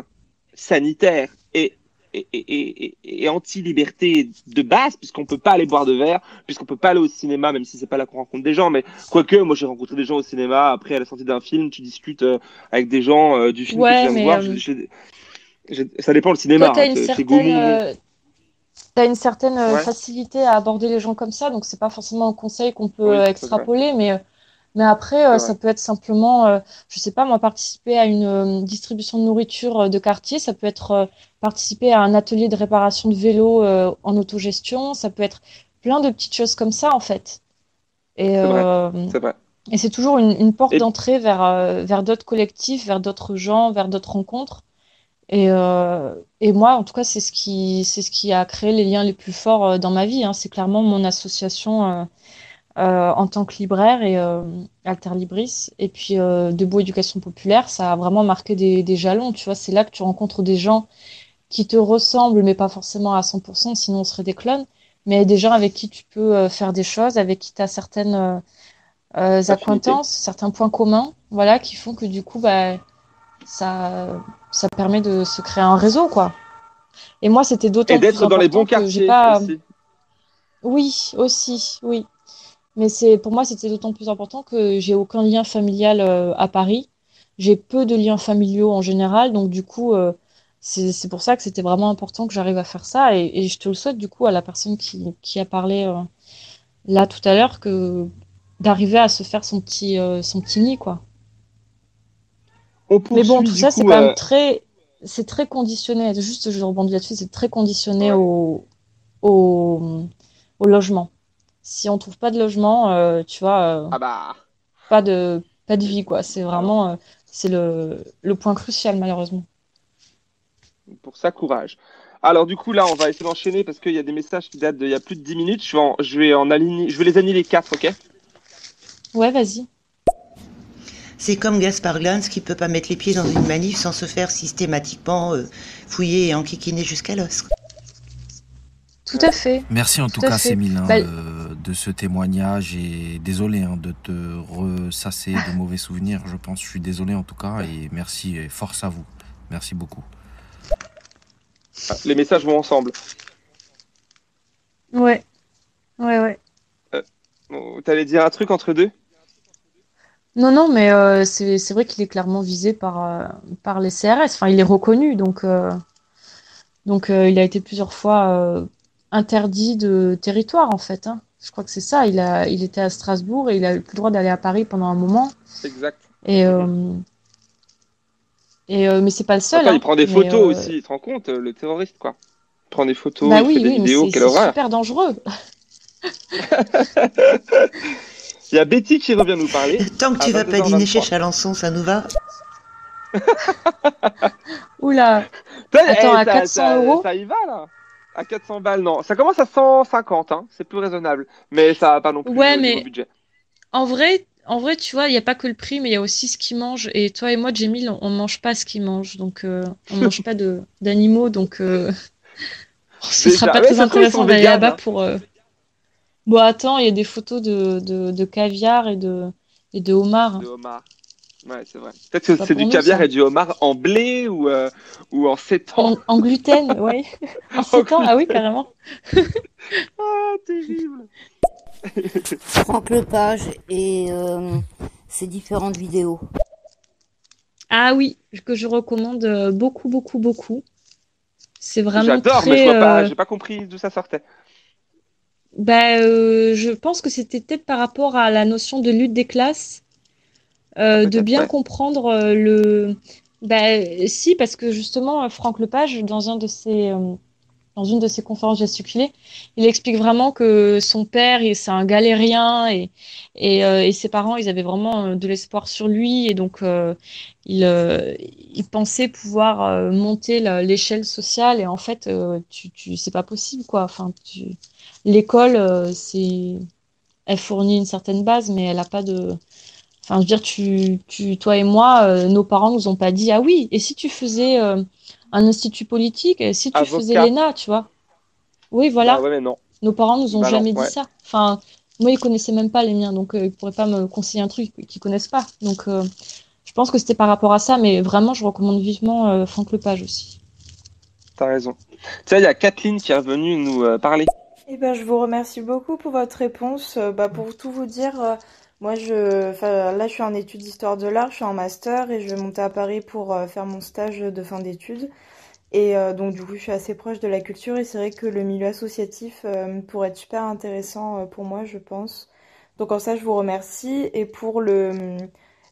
sanitaire et et, et, et, et anti-liberté de base, puisqu'on peut pas aller boire de verre, puisqu'on peut pas aller au cinéma, même si c'est pas là qu'on rencontre des gens, mais quoique, moi j'ai rencontré des gens au cinéma, après à la sortie d'un film, tu discutes euh, avec des gens euh, du film que tu viens de voir. euh, Je- je- je- ça dépend le cinéma. Toi, tu as hein. une certaine, Gaumont. t'as une certaine Ouais. facilité à aborder les gens comme ça, donc c'est pas forcément un conseil qu'on peut Oui, extrapoler, mais, mais après, euh, C'est ça peut être simplement, euh, je sais pas, moi, participer à une euh, distribution de nourriture euh, de quartier, ça peut être euh, participer à un atelier de réparation de vélo euh, en autogestion, ça peut être plein de petites choses comme ça, en fait. Et, C'est vrai. euh, C'est vrai. et c'est toujours une, une porte Et d'entrée vers, euh, vers d'autres collectifs, vers d'autres gens, vers d'autres rencontres. Et, euh, et moi, en tout cas, c'est ce qui, c'est ce qui a créé les liens les plus forts euh, dans ma vie. hein. C'est clairement mon association euh, en tant que libraire et euh, Alter Libris. Et puis, euh, Debout Éducation Populaire, ça a vraiment marqué des, des jalons. Tu vois, c'est là que tu rencontres des gens qui te ressemblent, mais pas forcément à 100%, sinon on serait des clones. Mais des gens avec qui tu peux euh, faire des choses, avec qui tu as certaines euh, euh, Affinité. accointances, certains points communs, voilà, qui font que du coup, bah, ça, ça permet de se créer un réseau, quoi. Et moi, c'était d'autant Et plus d'être dans les bons quartiers pas. aussi. Oui, aussi, oui. Mais c'est pour moi, c'était d'autant plus important que j'ai aucun lien familial euh, à Paris. J'ai peu de liens familiaux en général, donc du coup, euh, c'est pour ça que c'était vraiment important que j'arrive à faire ça. Et, et je te le souhaite du coup à la personne qui, qui a parlé euh, là tout à l'heure que d'arriver à se faire son petit, euh, son petit nid, quoi. Mais bon, tout ça, c'est quand même très, c'est très conditionné. Juste, je rebondis là-dessus, c'est très conditionné au, au, au logement. Si on trouve pas de logement, euh, tu vois, euh, Ah bah. pas de, pas de vie, quoi. C'est vraiment, euh, c'est le, le point crucial, malheureusement. Pour ça, courage. Alors du coup là, on va essayer d'enchaîner parce qu'il y a des messages qui datent d'il y a plus de 10 minutes. Je vais en, je vais en aligner, je vais les aligner les quatre, ok? Ouais, vas-y. C'est comme Gaspard Glantz qui peut pas mettre les pieds dans une manif sans se faire systématiquement euh, fouiller et enquiquiner jusqu'à l'os. Tout à fait. Merci en Tout cas, hein, Bah, de, de ce témoignage et désolé hein, de te ressasser de mauvais souvenirs. Je pense, je suis désolé en tout cas et merci et force à vous. Merci beaucoup. Ah, les messages vont ensemble. Ouais. Ouais, ouais. Bon, T'allais dire un truc entre deux? Non, non, mais euh, c'est c'est vrai qu'il est clairement visé par, euh, par les CRS. Enfin, il est reconnu, donc, euh, donc euh, il a été plusieurs fois euh, interdit de territoire, en fait. hein. Je crois que c'est ça. Il a, il était à Strasbourg et il a eu plus le droit d'aller à Paris pendant un moment. Exact. Et, euh, et euh, mais c'est pas le seul. Hein. il prend des Mais, photos euh, aussi, tu te rends compte, euh, le terroriste, quoi. Il prend des photos, Bah il oui, fait des oui, vidéos, c'est quelle c'est horreur. super dangereux. Il y a Betty qui revient nous parler. Tant que tu vas pas dîner chez 22h23. Chalençon, ça nous va? Oula. Attends, eh, à ça- 400 ça- euros Ça y va, là À 400 balles, non. Ça commence à 150, hein. C'est plus raisonnable. Mais ça va pas non plus Ouais, niveau mais budget. en vrai, en vrai, tu vois, il n'y a pas que le prix, mais il y a aussi ce qu'ils mangent. Et toi et moi, Jamil, on, on mange pas ce qu'ils mangent. Donc, euh, on mange pas de d'animaux. Donc, euh, ce Déjà, sera pas ouais, très intéressant d'aller là-bas hein. pour. euh, Bon, attends, il y a des photos de, de, de caviar et de, et de homard. De homard. Ouais, c'est vrai. Peut-être que c'est du nous, caviar ça. et du homard en blé ou, euh, ou en sétan. En, en gluten, ouais. En sept ans, ah oui, carrément. Ah, terrible. Franck Lepage et euh, ses différentes vidéos. Ah oui, que je recommande euh, beaucoup, beaucoup, beaucoup. C'est vraiment J'adore, très. mais je vois pas, euh, j'ai pas compris d'où ça sortait. Euh, je pense que c'était peut-être par rapport à la notion de lutte des classes, euh, de bien ouais. comprendre euh, le. Bah, si, parce que justement, euh, Franck Lepage, dans un de ses, euh, dans une de ses conférences gesticulées, il explique vraiment que son père, c'est un galérien et, et, euh, et ses parents, ils avaient vraiment de l'espoir sur lui et donc euh, il, euh, il pensait pouvoir monter l'échelle sociale et en fait, tu, tu, c'est pas possible quoi. Enfin, l'école, c'est, elle fournit une certaine base, mais elle a pas de. Enfin, je veux dire, tu, tu, toi et moi, euh, nos parents nous ont pas dit, ah oui, et si tu faisais euh, un institut politique, et si tu faisais l'ENA, tu vois? Oui, voilà. Bah ouais, mais non. Nos parents nous ont Bah non, jamais dit ouais. ça. Enfin, moi, ils connaissaient même pas les miens, donc euh, ils pourraient pas me conseiller un truc qu'ils connaissent pas. Donc, euh, je pense que c'était par rapport à ça, mais vraiment, je recommande vivement euh, Franck Lepage aussi. T'as raison. Tiens, il y a Kathleen qui est revenue nous euh, parler. Eh ben, je vous remercie beaucoup pour votre réponse. Euh, bah, pour tout vous dire, euh, moi, je, là, je suis en études d'histoire de l'art, je suis en master et je vais monter à Paris pour euh, faire mon stage de fin d'études. Et euh, donc, du coup, je suis assez proche de la culture et c'est vrai que le milieu associatif euh, pourrait être super intéressant pour moi, je pense. Donc, en ça, je vous remercie. Et pour le,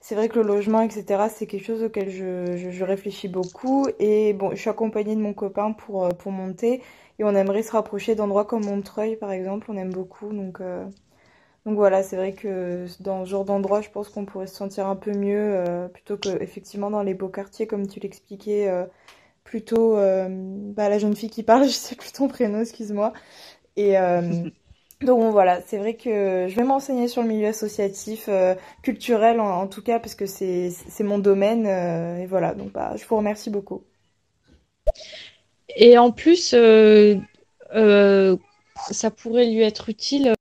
c'est vrai que le logement, etc., c'est quelque chose auquel je, je, je réfléchis beaucoup. Et bon, je suis accompagnée de mon copain pour, pour monter. Et on aimerait se rapprocher d'endroits comme Montreuil, par exemple. On aime beaucoup. Donc, donc voilà, c'est vrai que dans ce genre d'endroit, je pense qu'on pourrait se sentir un peu mieux euh, plutôt que effectivement dans les beaux quartiers, comme tu l'expliquais. euh, plutôt euh, bah, la jeune fille qui parle, je sais plus ton prénom, excuse-moi. Et euh, donc bon, voilà, c'est vrai que je vais m'enseigner sur le milieu associatif, euh, culturel en, en tout cas, parce que c'est mon domaine. euh, et voilà, donc bah, je vous remercie beaucoup. Et en plus, euh, euh, ça pourrait lui être utile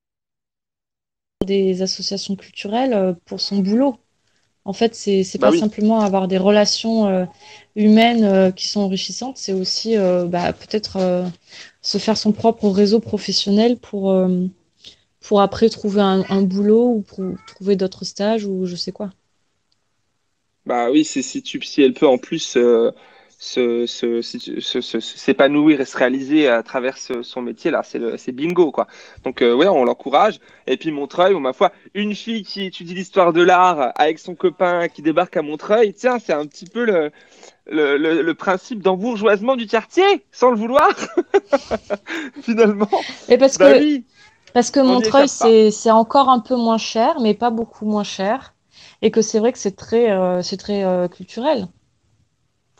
des associations culturelles euh, pour son boulot. En fait, c'est c'est Bah pas oui. simplement avoir des relations euh, humaines euh, qui sont enrichissantes, c'est aussi euh, bah, peut-être se faire son propre réseau professionnel pour, pour après trouver un, un boulot ou pour trouver d'autres stages ou je sais quoi. Bah oui, c'est si tu si elle peut en plus se, se, se- se- se- s'épanouir et se réaliser à travers ce- son métier là, c'est le c'est bingo quoi. Donc euh, ouais, on l'encourage. Et puis Montreuil, bon, ma foi, une fille qui étudie l'histoire de l'art avec son copain qui débarque à Montreuil, tiens, c'est un petit peu le le, le, le principe d'embourgeoisement du quartier, sans le vouloir, finalement. Et parce Bah que, oui, parce que on n'y Montreuil, c'est encore un peu moins cher, mais pas beaucoup moins cher. Et que c'est vrai que c'est très, euh, c'est très euh, culturel.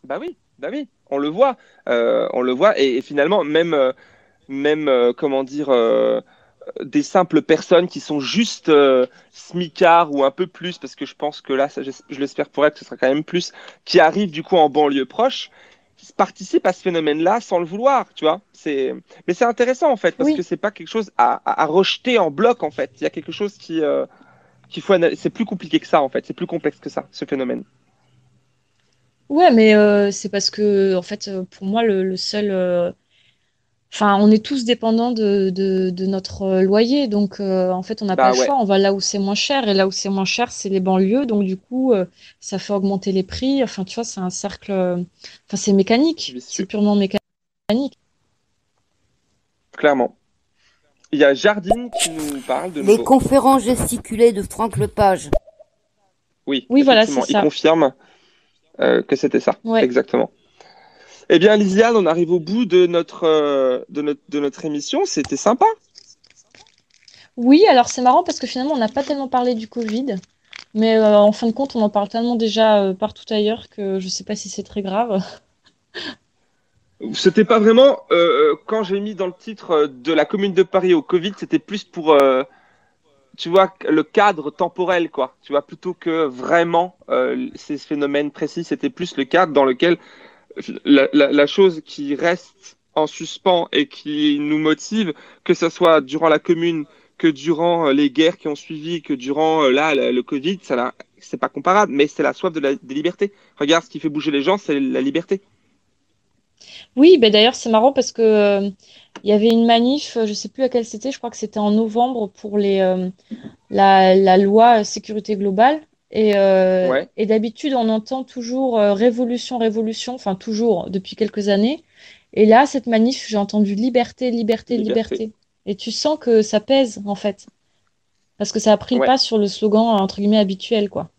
Bah oui, bah oui, on le voit, euh, on le voit, et, et finalement, même, euh, même euh, comment dire, euh, des simples personnes qui sont juste smicards ou un peu plus, parce que je pense que là, ça, je, je l'espère pour elle que ce sera quand même plus, qui arrivent du coup en banlieue proche, participent à ce phénomène-là sans le vouloir, tu vois. C'est, mais c'est intéressant en fait, parce Oui. que c'est pas quelque chose à, à, à rejeter en bloc en fait. Il y a quelque chose qui, euh, qu'il faut analyser. C'est plus compliqué que ça en fait, c'est plus complexe que ça, ce phénomène. Ouais, mais euh, c'est parce que, en fait, euh, pour moi, le, le seul. euh, Enfin, on est tous dépendants de, de, de notre euh, loyer. Donc, euh, en fait, on n'a pas Bah le ouais. choix. On va là où c'est moins cher. Et là où c'est moins cher, c'est les banlieues. Donc, du coup, euh, ça fait augmenter les prix. Enfin, tu vois, c'est un cercle. euh, Enfin, c'est mécanique. C'est purement mécanique. Clairement. Il y a Jardine qui nous parle de Les nouveau. conférences gesticulées de Franck Lepage. Oui, Oui, voilà, effectivement, c'est il ça. confirme que c'était ça. Ouais. Exactement. Eh bien, Lisiane, on arrive au bout de notre, euh, de notre, de notre émission. C'était sympa. Oui, alors c'est marrant parce que finalement, on n'a pas tellement parlé du Covid. Mais euh, en fin de compte, on en parle tellement déjà euh, partout ailleurs que je sais pas si c'est très grave. C'était pas vraiment, euh, euh, quand j'ai mis dans le titre euh, de la Commune de Paris au Covid, c'était plus pour, euh, tu vois, le cadre temporel, quoi. Tu vois, plutôt que vraiment euh, ces phénomènes précis, c'était plus le cadre dans lequel la, la, la chose qui reste en suspens et qui nous motive, que ce soit durant la Commune, que durant euh, les guerres qui ont suivi, que durant euh, là le, Covid, ça c'est pas comparable, mais c'est la soif de la, des libertés. Regarde, ce qui fait bouger les gens, c'est la liberté. Oui, ben d'ailleurs, c'est marrant parce que euh, il y avait une manif, euh, je sais plus laquelle c'était, je crois que c'était en novembre pour les, euh, la, la loi sécurité globale. Et, euh, Ouais. et d'habitude, on entend toujours révolution, révolution, enfin toujours depuis quelques années. Et là, cette manif, j'ai entendu liberté, liberté, Liberté. liberté. Et tu sens que ça pèse, en fait. Parce que ça a pris le pas sur le slogan, entre guillemets, habituel, quoi.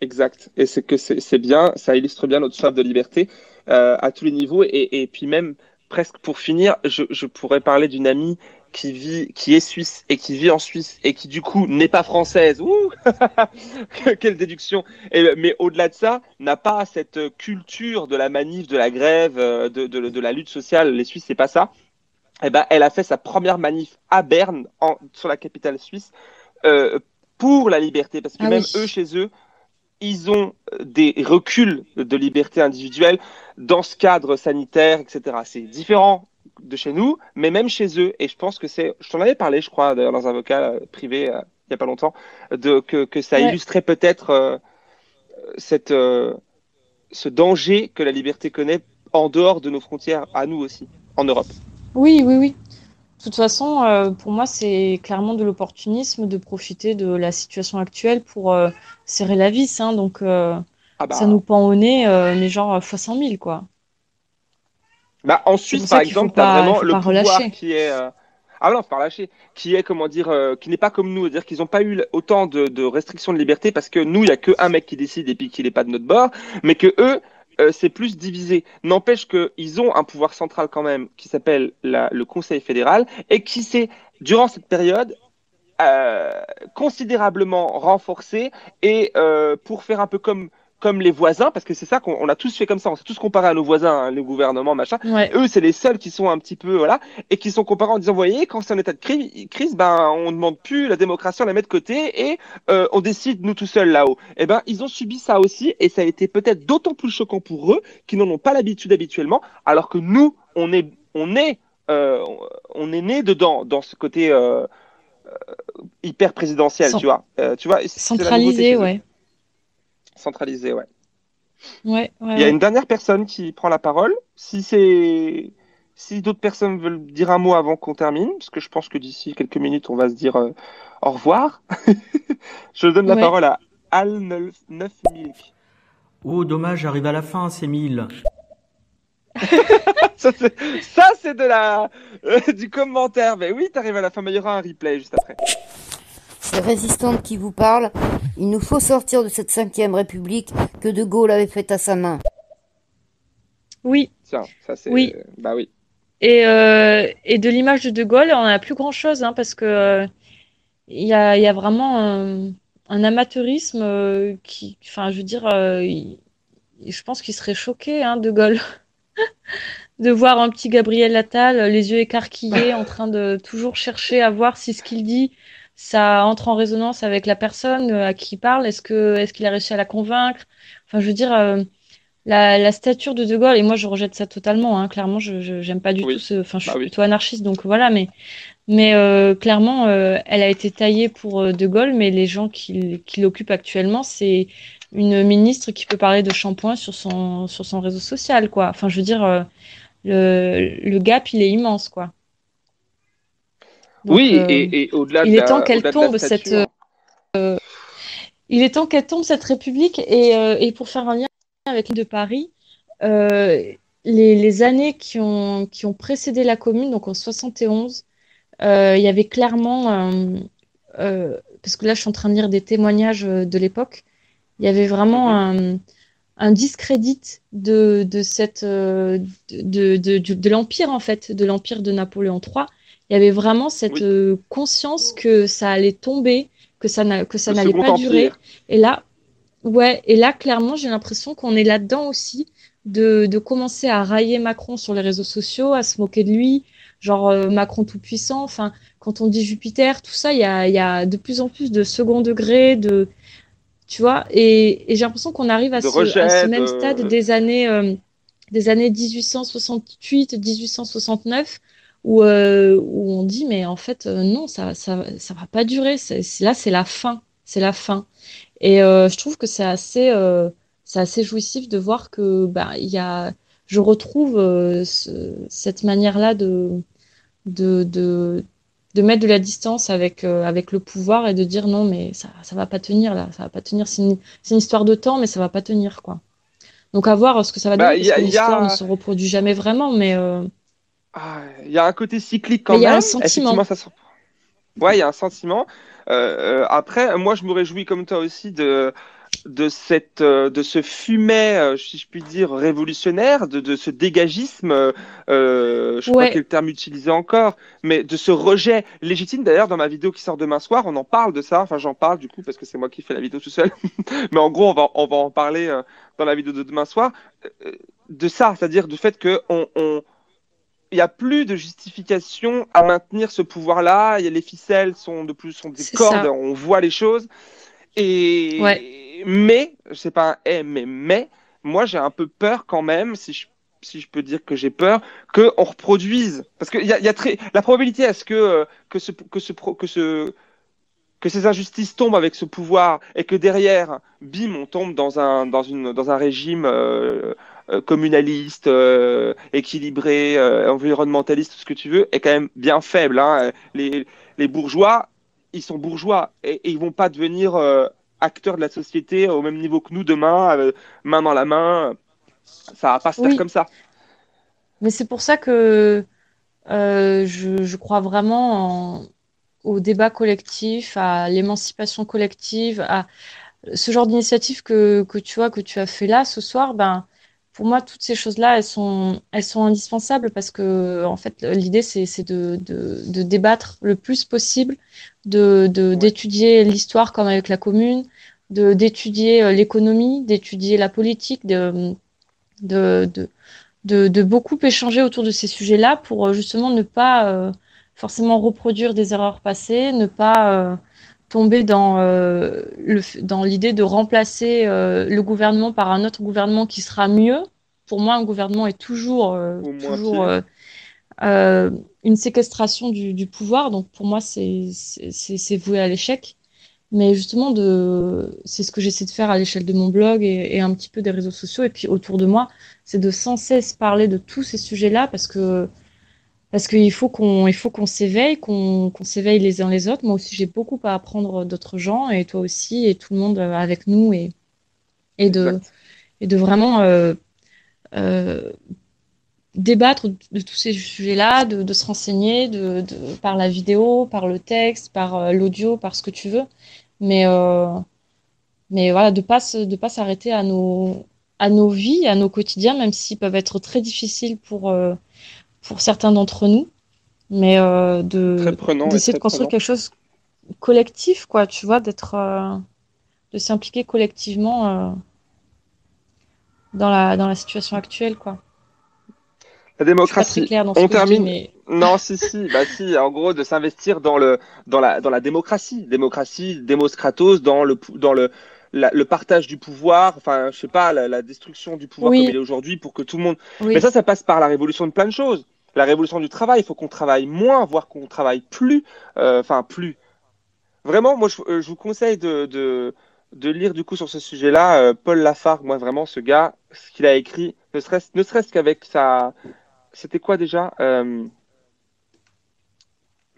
Exact. Et c'est que c'est bien, ça illustre bien notre soif de liberté à tous les niveaux. Et, et puis même, presque pour finir, je, je pourrais parler d'une amie qui vit, qui est suisse et qui vit en Suisse et qui du coup n'est pas française. Ouh Quelle déduction. Et, mais au-delà de ça, n'a pas cette culture de la manif, de la grève, euh, de, de, de la lutte sociale. Les Suisses, c'est pas ça. Eh ben, elle a fait sa première manif à Berne, en, sur la capitale suisse, euh, pour la liberté. Parce que Ah même oui. eux, chez eux, ils ont euh, des reculs de liberté individuelle dans ce cadre sanitaire, etc. C'est différent de chez nous, mais même chez eux. Et je pense que c'est, je t'en avais parlé, je crois, d'ailleurs, dans un vocal euh, privé euh, il y a pas longtemps, de, que, que ça Ouais. illustrait peut-être euh, cette, euh, ce danger que la liberté connaît en dehors de nos frontières, à nous aussi, en Europe. Oui, oui, oui. De toute façon, euh, pour moi, c'est clairement de l'opportunisme de profiter de la situation actuelle pour euh, serrer la vis, hein. Donc, euh, Ah bah. ça nous pend au nez, mais genre fois 100 000, quoi. Bah, en C'est Suisse, pour ça par exemple, tu as pas- vraiment le pouvoir relâcher. qui est. Ah non, faut pas relâcher. Qui est, comment dire, qui n'est pas comme nous. C'est-à-dire qu'ils n'ont pas eu autant de, de restrictions de liberté parce que nous, il n'y a qu'un mec qui décide et puis qu'il n'est pas de notre bord. Mais que eux, euh, c'est plus divisé. N'empêche qu'ils ont un pouvoir central quand même qui s'appelle le Conseil fédéral et qui s'est, durant cette période, euh, considérablement renforcé et euh, pour faire un peu comme comme les voisins, parce que c'est ça qu'on on a tous fait comme ça, on s'est tous comparés à nos voisins, hein, les gouvernements, machin. Ouais. Eux, c'est les seuls qui sont un petit peu, voilà, et qui sont comparés en disant, vous voyez, quand c'est en état de cri- crise, ben, on demande plus la démocratie, on la met de côté et euh, on décide nous tout seuls là-haut. Eh ben, ils ont subi ça aussi, et ça a été peut-être d'autant plus choquant pour eux qui n'en ont pas l'habitude habituellement, alors que nous, on est, on est, euh, on est né dedans, dans ce côté euh, euh, hyper présidentiel, Cent- tu vois. Euh, tu vois, Centralisé, ouais. Centralisé, ouais. Ouais, ouais, Il y a une dernière personne qui prend la parole. Si c'est, si d'autres personnes veulent dire un mot avant qu'on termine, parce que je pense que d'ici quelques minutes, on va se dire euh, au revoir. je donne la Ouais. parole à Al 9000. Oh, dommage, j'arrive à la fin, c'est 1000. ça, c'est, ça, c'est de la, euh, du commentaire. Mais oui, t'arrives à la fin, mais il y aura un replay juste après. Ces résistantes qui vous parlent, il nous faut sortir de cette cinquième république que De Gaulle avait faite à sa main. Oui. Tiens, ça c'est, Oui. bah oui. Et, euh, et de l'image de De Gaulle, on n'a plus grand-chose, hein, parce que euh, il y a, il y a vraiment un, un amateurisme euh, qui, enfin, je veux dire, euh, il- je pense qu'il serait choqué, hein, De Gaulle, de voir un petit Gabriel Attal, les yeux écarquillés, en train de toujours chercher à voir si ce qu'il dit, ça entre en résonance avec la personne euh, à qui il parle. Est-ce que, est-ce qu'il a réussi à la convaincre? Enfin, je veux dire. euh, la, la stature de De Gaulle, et moi je rejette ça totalement, hein, clairement, je, j'aime pas du Oui. tout ce. Enfin, je suis Bah oui. plutôt anarchiste, donc voilà, mais, mais euh, clairement, euh, elle a été taillée pour euh, De Gaulle, mais les gens qui, qui l'occupent actuellement, c'est une ministre qui peut parler de shampoing sur son, sur son réseau social, quoi. Enfin, je veux dire, euh, le, le gap, il est immense, quoi. Donc, oui, euh, et, et au-delà de il est la- temps qu'elle tombe, cette, euh, il est temps qu'elle tombe, cette République. Et, euh, et pour faire un lien avec l'île de Paris, les, les années qui ont, qui ont précédé la commune, donc en 71, euh, il y avait clairement, parce que là je suis en train de lire des témoignages de l'époque, il y avait vraiment un, un discrédit de, de, cette, de, de, de, de l'Empire, en fait, de l'Empire de Napoléon III. Il y avait vraiment cette euh, conscience que ça allait tomber, que ça n'allait pas durer. Empire. Et là, ouais, et là, clairement, j'ai l'impression qu'on est là-dedans aussi, de, de commencer à railler Macron sur les réseaux sociaux, à se moquer de lui, genre euh, Macron tout-puissant. Enfin, quand on dit Jupiter, tout ça, il y a, il y a de plus en plus de second degré, de, tu vois, et, et j'ai l'impression qu'on arrive à ce, rejet, à ce même de- stade des années, euh, des années 1868, 1869, où, euh, où on dit, mais en fait, euh, non, ça, ça, ça va pas durer. C'est, là, c'est la fin. C'est la fin. Et euh, je trouve que c'est assez, euh, c'est assez jouissif de voir que, bah, il y a, je retrouve euh, ce- cette manière-là de, de, de, de mettre de la distance avec, euh, avec le pouvoir et de dire non, mais ça, ça va pas tenir là, ça va pas tenir. C'est une, une histoire de temps, mais ça va pas tenir, quoi. Donc à voir ce que ça va Bah, donner, y a- que ne se reproduit jamais vraiment, mais euh, Ah, Il y a un côté cyclique quand Mais il y a même. un sentiment. Ça se... Ouais, il y a un sentiment. Euh, euh, après, moi, je me réjouis comme toi aussi de de cette euh, de ce fumet, si je puis dire, révolutionnaire, de, de ce dégagisme. euh, je sais Ouais. pas quel terme utiliser encore, mais de ce rejet légitime. D'ailleurs, dans ma vidéo qui sort demain soir, on en parle de ça. Enfin, j'en parle du coup parce que c'est moi qui fais la vidéo tout seul. mais en gros, on va on va en parler euh, dans la vidéo de demain soir. Euh, de ça, c'est-à-dire du fait que on, on il n'y a plus de justification à maintenir ce pouvoir-là. Les ficelles sont de plus sont des cordes, ça. on voit les choses. Et Ouais. mais c'est pas un eh, mais mais moi j'ai un peu peur quand même, si je si je peux dire que j'ai peur, que on reproduise parce que y a, y a très la probabilité à ce que que ce que ce que ce que ces injustices tombent avec ce pouvoir et que derrière, bim, on tombe dans un, dans une, dans un régime euh, communaliste, euh, équilibré, euh, environnementaliste, tout ce que tu veux, est quand même bien faible. Hein. Les, les bourgeois, ils sont bourgeois et, et ils vont pas devenir euh, acteurs de la société au même niveau que nous demain, euh, main dans la main. Ça va pas se faire comme ça. Mais c'est pour ça que euh, je, je crois vraiment en- au débat collectif, à l'émancipation collective, à ce genre d'initiative que, que tu vois, que tu as fait là ce soir. Ben, pour moi, toutes ces choses-là, elles sont, elles sont indispensables parce que, en fait, l'idée, c'est, de, de, de débattre le plus possible, de, de, d'étudier l'histoire comme avec la commune, d'étudier euh, l'économie, d'étudier la politique, de, de, beaucoup échanger autour de ces sujets-là pour euh, justement ne pas euh, forcément reproduire des erreurs passées, ne pas euh, tomber dans, euh, le, dans l'idée de remplacer euh, le gouvernement par un autre gouvernement qui sera mieux. Pour moi, un gouvernement est toujours, euh, toujours euh, euh, une séquestration du, du pouvoir. Donc pour moi, c'est c'est- c'est- c'est voué à l'échec. Mais justement, de... c'est ce que j'essaie de faire à l'échelle de mon blog et, et un petit peu des réseaux sociaux. Et puis autour de moi, c'est de sans cesse parler de tous ces sujets-là parce que parce qu'il faut qu'on il faut qu'on s'éveille, qu'on s'éveille les uns les autres. Moi aussi, j'ai beaucoup à apprendre d'autres gens et toi aussi et tout le monde euh, avec nous et et de Exact. et de vraiment euh, euh, débattre de, tous ces sujets-là, de, de se renseigner de, de- par la vidéo, par le texte, par l'audio, par ce que tu veux. Mais, euh, mais voilà, de pas se- de pas s'arrêter à nos, à nos vies, à nos quotidiens, même s'ils peuvent être très difficiles pour, pour certains d'entre nous. Mais euh, de, d'essayer de construire prenant. quelque chose collectif, quoi, tu vois, d'être, euh, de s'impliquer collectivement euh, dans la, dans la situation actuelle, quoi. La démocratie. très claire dans ce On dis, termine. mais Non, si, si, bah si, en gros, de s'investir dans le, dans la, dans la démocratie. Démocratie, démoskratos, dans le, dans le, la- le partage du pouvoir, enfin, je sais pas, la, la destruction du pouvoir Oui. comme il est aujourd'hui pour que tout le monde. Oui. Mais ça, ça passe par la révolution de plein de choses. La révolution du travail, il faut qu'on travaille moins, voire qu'on travaille plus, euh, enfin, plus. Vraiment, moi, je, euh, je vous conseille de, de, de lire du coup sur ce sujet-là euh, Paul Lafargue. Moi, vraiment, ce gars, ce qu'il a écrit, ne serait-ce ne serait qu'avec sa. C'était quoi déjà euh,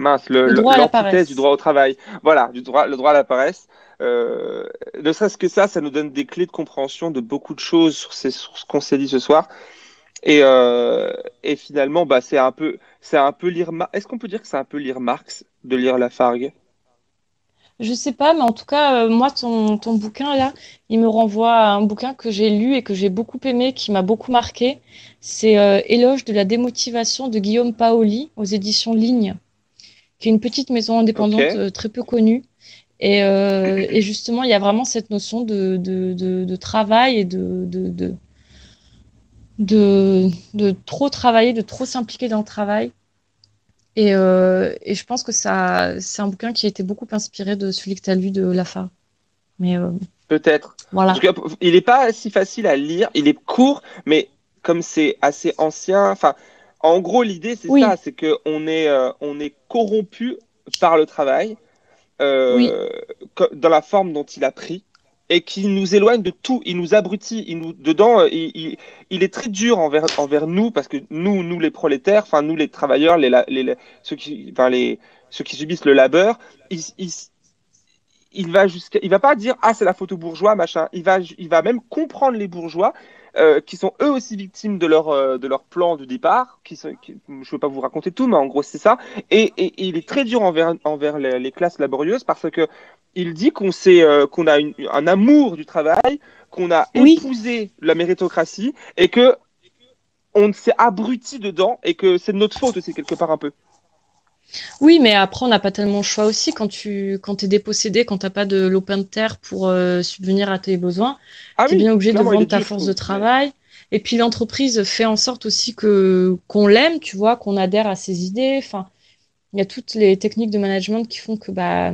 Mince, le, Le droit à la l'antithèse paresse. du droit au travail. Voilà, du droit, le droit à la paresse. Euh, ne serait-ce que ça, ça nous donne des clés de compréhension de beaucoup de choses sur, ces- sur ce qu'on s'est dit ce soir. Et, euh, et finalement, bah, c'est un peu, c'est un peu lire. Est-ce qu'on peut dire que c'est un peu lire Marx de lire Lafargue? Je sais pas, mais en tout cas, euh, moi, ton, ton bouquin là, il me renvoie à un bouquin que j'ai lu et que j'ai beaucoup aimé, qui m'a beaucoup marqué. C'est Éloge de la démotivation de Guillaume Paoli aux éditions Ligne, qui est une petite maison indépendante euh, très peu connue. Et, euh, et justement, il y a vraiment cette notion de, de, de, de travail et de, trop travailler, de trop s'impliquer dans le travail. Et, euh, et je pense que ça, c'est un bouquin qui a été beaucoup inspiré de celui que tu as lu de Lafargue. Mais euh, Peut-être. Voilà. En tout cas, il n'est pas si facile à lire. Il est court, mais comme c'est assez ancien, enfin, en gros, l'idée, c'est Oui. ça, c'est qu'on est, euh, on est corrompu par le travail, euh, Oui. dans la forme dont il a pris, et qui nous éloigne de tout. Il nous abrutit. Il nous, dedans, euh, il, il, il est très dur envers, envers nous, parce que nous, nous les prolétaires, enfin, nous les travailleurs, les, les, ceux qui, enfin, les, ceux qui subissent le labeur, ils, il va jusqu'à, il va pas dire ah c'est la faute aux bourgeois machin. Il va, il va même comprendre les bourgeois euh, qui sont eux aussi victimes de leur euh, de leur plan de départ. Qui sont, qui- je veux pas vous raconter tout, mais en gros c'est ça. Et, et, et il est très dur envers envers les, les classes laborieuses parce que il dit qu'on euh, qu'on a une- un amour du travail, qu'on a Oui. épousé la méritocratie et que on s'est abruti dedans et que c'est de notre faute aussi quelque part un peu. Oui, mais après, on n'a pas tellement le choix aussi quand tu quand t'es dépossédé, quand t'as pas de lopin de terre pour euh, subvenir à tes besoins. Ah T'es oui, bien obligé de vendre ta force de travail. Et puis l'entreprise fait en sorte aussi que qu'on l'aime, tu vois, qu'on adhère à ses idées. Enfin, il y a toutes les techniques de management qui font que bah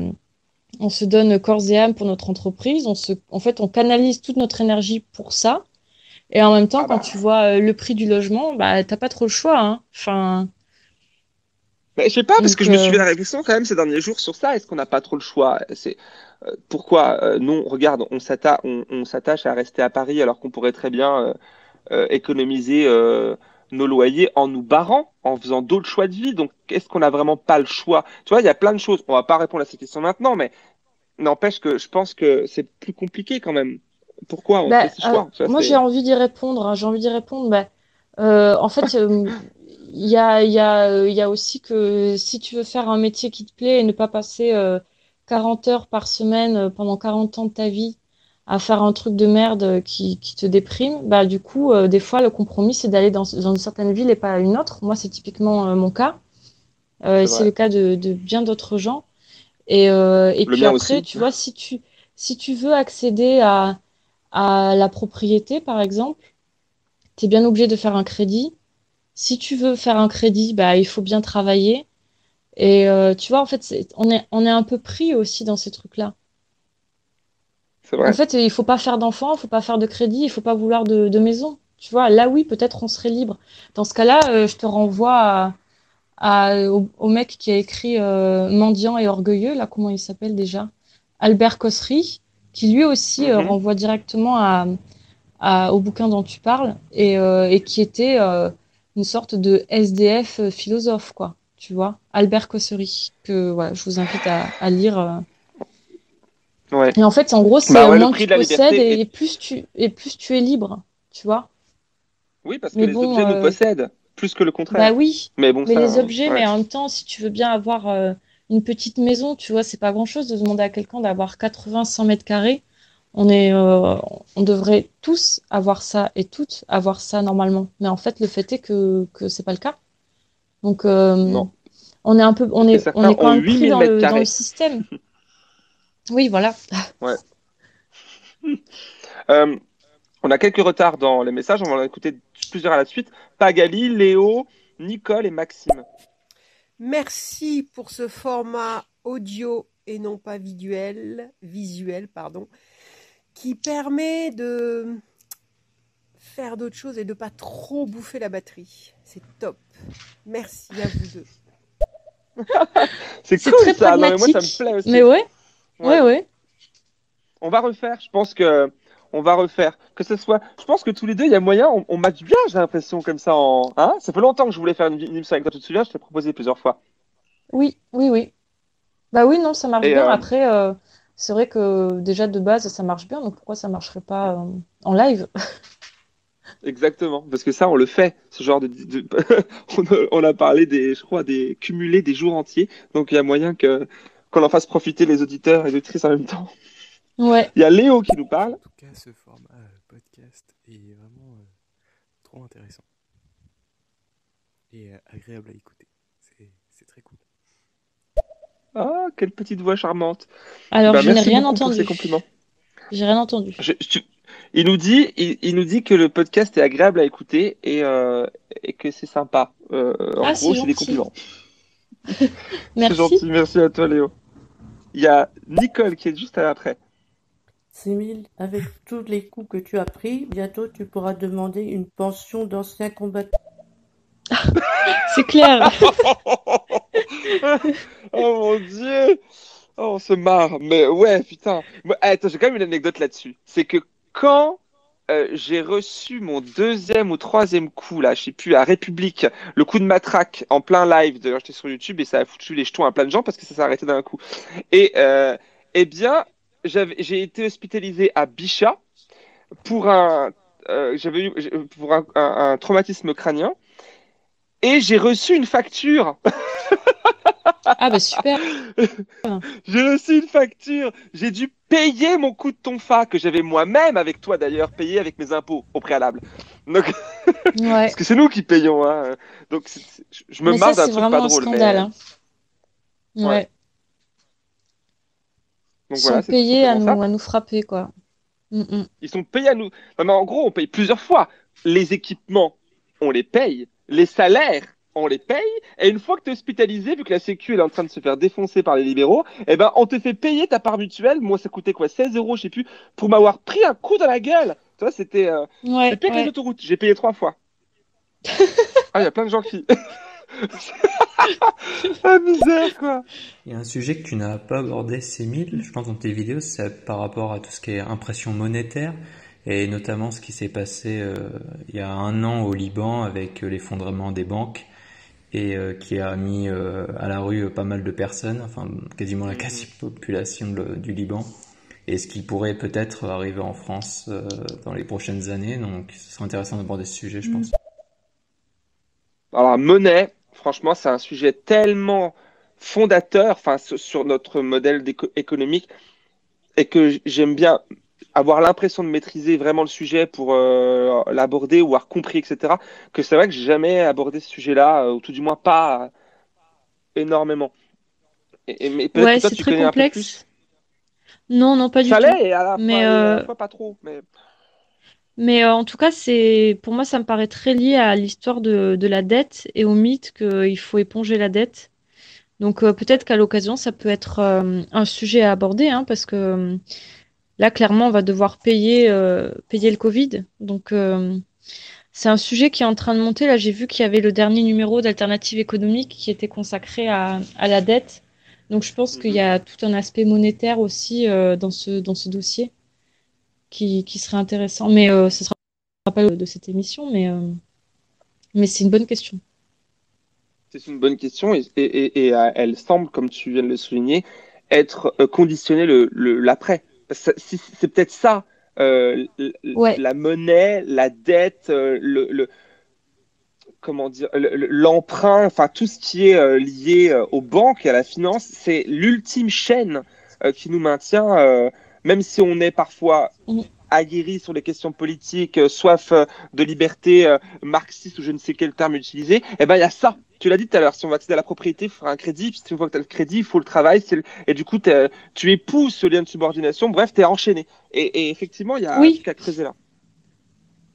on se donne corps et âme pour notre entreprise. On se, en fait, on canalise toute notre énergie pour ça. Et en même temps, Ah bah. quand tu vois euh, le prix du logement, bah t'as pas trop le choix, hein. Enfin, Mais je sais pas, parce Donc, que je me suis euh, fait la réflexion quand même ces derniers jours sur ça. Est-ce qu'on n'a pas trop le choix? C'est euh, pourquoi euh, non, regarde, on s'atta- on, on s'attache à rester à Paris alors qu'on pourrait très bien euh, euh, économiser euh, nos loyers en nous barrant, en faisant d'autres choix de vie. Donc, est-ce qu'on n'a vraiment pas le choix? Tu vois, il y a plein de choses. On va pas répondre à ces questions maintenant, mais n'empêche que je pense que c'est plus compliqué quand même. Pourquoi on Bah, fait ces choix? euh, moi, j'ai envie d'y répondre. hein. J'ai envie d'y répondre. Bah, euh, en fait, euh, y a, il y a, euh, il y a aussi que si tu veux faire un métier qui te plaît et ne pas passer euh, 40 heures par semaine euh, pendant 40 ans de ta vie à faire un truc de merde euh, qui, qui te déprime, bah, du coup, euh, des fois, le compromis, c'est d'aller dans, dans une certaine ville et pas une autre. Moi, c'est typiquement euh, mon cas. Euh, C'est le cas de, de bien d'autres gens. Et, euh, et puis après, aussi. tu vois, si tu, si tu veux accéder à, à la propriété, par exemple, tu es bien obligé de faire un crédit. Si tu veux faire un crédit, bah, il faut bien travailler. Et euh, tu vois, en fait, on est, on est un peu pris aussi dans ces trucs-là. En fait, il faut pas faire d'enfants, il faut pas faire de crédit, il faut pas vouloir de, de maison. Tu vois, là, oui, peut-être on serait libre. Dans ce cas-là, euh, je te renvoie à, à- au, au mec qui a écrit euh, Mendiant et orgueilleux, là, comment il s'appelle déjà? Albert Cossery, qui lui aussi euh, Mhm. renvoie directement à, à- au bouquin dont tu parles et, et qui était une sorte de SDF euh, philosophe, quoi. Tu vois, Albert Cossery, que voilà, je vous invite à, à lire. euh. Ouais. Et en fait, en gros, c'est Bah ouais, moins prix tu possèdes et, est- plus tu et plus tu es libre, tu vois. Oui, parce que Mais les bon, objets nous euh, possèdent plus que le contraire. Bah oui, Mais bon, mais ça, les objets, ouais. mais en même temps, si tu veux bien avoir euh, une petite maison, tu vois, c'est pas grand-chose de demander à quelqu'un d'avoir 80-100 mètres carrés. On est, euh, on devrait tous avoir ça et toutes avoir ça normalement. Mais en fait, le fait est que, que c'est pas le cas. Donc, euh, Non. on est un peu, on est, on est quand ont même pris 8000 dans le, dans carrés. le système. Oui, voilà. Ouais. Euh, on a quelques retards dans les messages, on va en écouter plusieurs à la suite. Pagali, Léo, Nicole et Maxime. Merci pour ce format audio et non pas visuel, visuel pardon, qui permet de faire d'autres choses et de pas trop bouffer la batterie. C'est top. Merci à vous deux. C'est cool très ça, non, mais moi ça me plaît aussi. Mais ouais, ouais, ouais. On va refaire. Je pense que on va refaire. Que ce soit. Je pense que tous les deux, il y a moyen. On, on match bien, j'ai l'impression, comme ça. En... Hein? Ça fait longtemps que je voulais faire une, une émission avec toi. Tu te souviens Je t'ai proposé plusieurs fois. Oui, oui, oui. Bah oui, non, ça marche Et, bien. euh, Après, euh, c'est vrai que déjà de base, ça marche bien. Donc pourquoi ça marcherait pas euh, en live? Exactement, parce que ça, on le fait, ce genre de, de- on, a, on a parlé des, je crois, des cumulés des jours entiers, donc il y a moyen que qu'on en fasse profiter les auditeurs et auditrices en même temps. Ouais. Il y a Léo qui nous parle. En tout cas, ce format euh, podcast est vraiment euh, trop intéressant et euh, agréable à écouter. C'est c'est très cool. Ah, quelle petite voix charmante. Alors, Bah, je n'ai rien pour ces entendu. compliments. J'ai rien entendu. Je- il nous dit, il, il nous dit que le podcast est agréable à écouter et, euh, et que c'est sympa. Euh, en Ah, gros, c'est des compliments. C'est Merci. gentil, merci à toi, Léo. Il y a Nicole qui est juste après. Sémile, avec tous les coups que tu as pris, bientôt tu pourras demander une pension d'ancien combattant. C'est clair. Oh mon dieu! Oh, on se marre. Mais ouais, putain. Moi, attends, j'ai quand même une anecdote là-dessus. C'est que quand euh, j'ai reçu mon deuxième ou troisième coup, là, je sais plus, à République, le coup de matraque en plein live, d'ailleurs j'étais sur YouTube et ça a foutu les jetons à plein de gens parce que ça s'est arrêté d'un coup. Et euh, eh bien, j'ai été hospitalisé à Bichat pour un, euh, eu, pour un traumatisme crânien et j'ai reçu une facture. Ah bah super. J'ai reçu une facture. J'ai dû payer mon coup de tonfa que j'avais moi-même avec toi d'ailleurs payé avec mes impôts au préalable. Donc, Ouais. parce que c'est nous qui payons. Hein. Donc c'est- c'est- je me Mais marre d'un c'est truc pas drôle. mais- scandale. hein. Ouais. Ouais. Donc Ils voilà, sont c'est payés à nous, à nous frapper, quoi. Mm, mm. Ils sont payés à nous. Non, mais en gros, on paye plusieurs fois. Les équipements, on les paye. Les salaires, on les paye. Et une fois que tu es hospitalisé, vu que la Sécu elle est en train de se faire défoncer par les libéraux, eh ben, on te fait payer ta part mutuelle. Moi, ça coûtait quoi 16 euros, je sais plus, pour m'avoir pris un coup dans la gueule. Tu vois, c'était euh, Ouais, pire que les autoroutes. J'ai payé trois fois. ah, il y a plein de gens qui. ah, misère, quoi. Il y a un sujet que tu n'as pas abordé, Sémile, je pense dans tes vidéos, c'est par rapport à tout ce qui est impression monétaire et notamment ce qui s'est passé euh, il y a un an au Liban avec euh, l'effondrement des banques et euh, qui a mis euh, à la rue pas mal de personnes, enfin quasiment la quasi-population de- du Liban, et ce qui pourrait peut-être arriver en France dans les prochaines années. Donc ce serait intéressant d'aborder ce sujet, je pense. Alors, monnaie, franchement, c'est un sujet tellement fondateur, enfin, sur notre modèle économique, et que j'aime bien avoir l'impression de maîtriser vraiment le sujet pour euh, l'aborder ou avoir compris, etc. Que c'est vrai que j'ai jamais abordé ce sujet-là, euh, ou tout du moins pas énormément. Et, et- mais peut-être Ouais, que toi, c'est tu très connais un peu complexe. plus. Non, non, pas du Ça tout. l'est, et à la fois, Mais, et à la euh, fois pas trop. Mais mais euh, en tout cas, c'est pour moi, ça me paraît très lié à l'histoire de, de la dette et au mythe qu'il faut éponger la dette. Donc euh, peut-être qu'à l'occasion, ça peut être un sujet à aborder, hein, parce que là, clairement, on va devoir payer, euh, payer le Covid. Donc euh, c'est un sujet qui est en train de monter. Là, j'ai vu qu'il y avait le dernier numéro d'Alternative économique qui était consacré à, à la dette. Donc je pense qu'il y a tout un aspect monétaire aussi euh, dans ce, dans ce dossier qui, qui serait intéressant. Mais euh, ce sera pas le de cette émission, mais, euh, mais c'est une bonne question. C'est une bonne question et, et, et- et, elle semble, comme tu viens de le souligner, être conditionnée le, le- l'après. Si- C'est peut-être ça, euh, Ouais. la monnaie, la dette, euh, le, le- comment dire, le- le- l'emprunt, enfin tout ce qui est euh, lié euh, aux banques et à la finance, c'est l'ultime chaîne qui nous maintient, même si on est parfois aguerri sur les questions politiques, soif de liberté marxiste ou je ne sais quel terme utiliser, eh ben il y a ça. Tu l'as dit tout à l'heure, si on va accéder à la propriété, il faut faire un crédit, puis si une fois que tu as le crédit, il faut le travail, le- et du coup tu épouses ce lien de subordination, bref, tu es enchaîné. Et, et effectivement, il y a Oui. un truc à creuser là.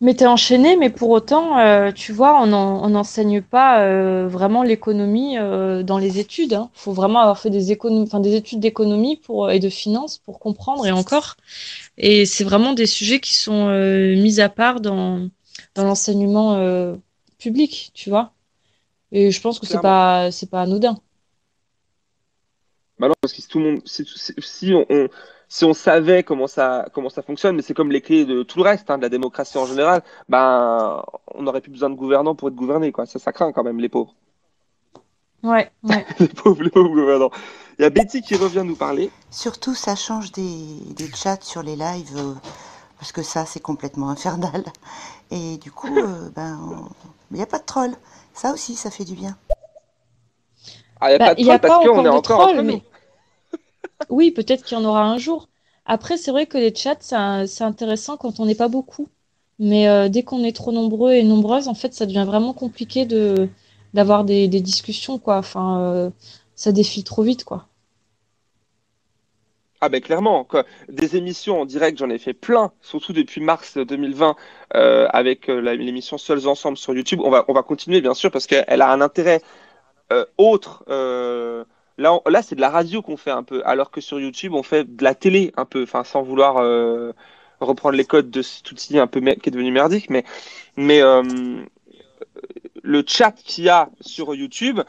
Mais t'es enchaîné, mais pour autant, euh, tu vois, on en- n'enseigne pas euh, vraiment l'économie euh, dans les études. Il faut vraiment avoir fait des des études d'économie pour, et de finance pour comprendre et encore. Et c'est vraiment des sujets qui sont euh, mis à part dans, dans l'enseignement euh, public, tu vois. Et je pense que c'est pas, c'est pas anodin. Bah non, parce que si tout le monde, si, on, on- si on savait comment ça, comment ça fonctionne, mais c'est comme les clés de tout le reste, hein, de la démocratie en général, ben, on n'aurait plus besoin de gouvernants pour être gouverné, quoi. Ça, ça craint quand même, les pauvres. Ouais, ouais. les pauvres, les pauvres gouvernants. Il y a Betty qui revient nous parler. Surtout, ça change des, des chats sur les lives, euh, parce que ça, c'est complètement infernal. Et du coup, euh, ben, il n'y a pas de troll. Ça aussi, ça fait du bien. Ah, il n'y a Bah, pas de il y a troll parce pas qu'on est encore troll, entre nous. mais- Oui, peut-être qu'il y en aura un jour. Après, c'est vrai que les chats, c'est c'est intéressant quand on n'est pas beaucoup. Mais euh, dès qu'on est trop nombreux et nombreuses, en fait, ça devient vraiment compliqué de d'avoir des, des discussions, quoi. Enfin, euh, ça défile trop vite, quoi. Ah ben clairement, quoi. Des émissions en direct, j'en ai fait plein, surtout depuis mars 2020 euh, avec euh, l'émission Seuls Ensemble sur YouTube. On va, on va continuer bien sûr parce qu'elle a un intérêt euh, autre. là, là c'est de la radio qu'on fait un peu, alors que sur YouTube on fait de la télé un peu, enfin sans vouloir reprendre les codes de cet outil un peu qui est devenu merdique, mais mais le chat qu'il y a sur YouTube,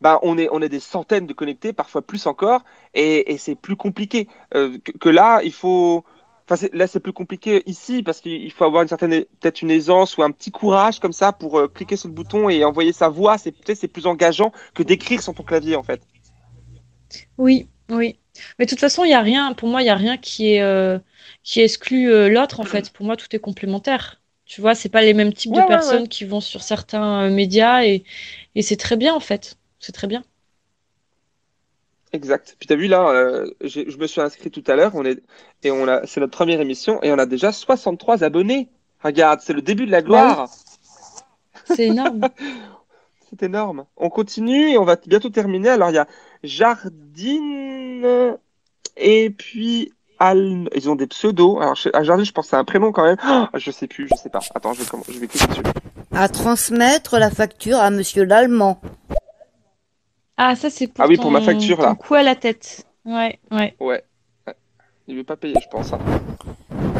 bah, on est, on est des centaines de connectés, parfois plus encore, et, et c'est plus compliqué euh, que, que là. Il faut, enfin, là c'est plus compliqué ici parce qu'il il faut avoir une certaine, peut-être une aisance ou un petit courage comme ça pour euh, cliquer sur le bouton et envoyer sa voix. C'est peut-être c'est plus engageant que d'écrire sur ton clavier en fait. Oui, oui. Mais de toute façon, il y a rien, pour moi, il y a rien qui est, euh, qui exclut euh, l'autre, en fait. Pour moi, tout est complémentaire. Tu vois, c'est pas les mêmes types Ouais, de ouais, personnes ouais. qui vont sur certains euh, médias et, et c'est très bien, en fait. C'est très bien. Exact. Puis t'as vu là, euh, je me suis inscrit tout à l'heure. On est et on a, c'est notre première émission et on a déjà 63 abonnés. Regarde, c'est le début de la gloire. C'est énorme. C'est énorme. On continue et on va bientôt terminer. Alors, il y a Jardine et puis Al... Ils ont des pseudos. Alors, je- à Jardine, je pense que c'est un prénom quand même. Oh, je sais plus, je sais pas. Attends, je vais, je vais cliquer dessus. À transmettre la facture à monsieur l'Allemand. Ah, ça, c'est pour Ah oui, pour ma facture, là. ton coup à la tête. Ouais, ouais. Ouais. Il veut pas payer, je pense. hein.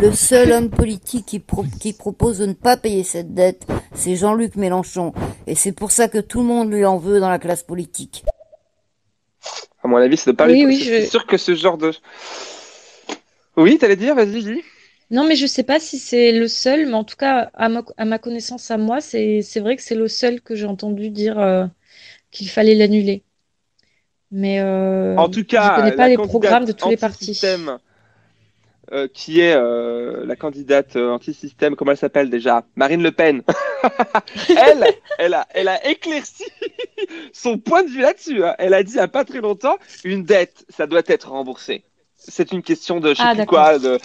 Le seul homme politique qui, pro- qui propose de ne pas payer cette dette, c'est Jean-Luc Mélenchon. Et c'est pour ça que tout le monde lui en veut dans la classe politique. À mon avis, c'est de pas Oui, lui- oui, je- sûr que ce genre de. Oui, t'allais dire, vas-y, dis. Non, mais je sais pas si c'est le seul, mais en tout cas, à ma, à ma connaissance à moi, c'est, c'est vrai que c'est le seul que j'ai entendu dire euh, qu'il fallait l'annuler. Mais euh, En tout je cas, connais pas les programmes de tous les partis. anti-système, euh, qui est euh, la candidate euh, anti-système, comment elle s'appelle déjà? Marine Le Pen. elle, elle a, elle a éclairci son point de vue là-dessus. hein. Elle a dit il y a pas très longtemps, une dette, ça doit être remboursé. C'est une question de je sais Ah, plus quoi. De...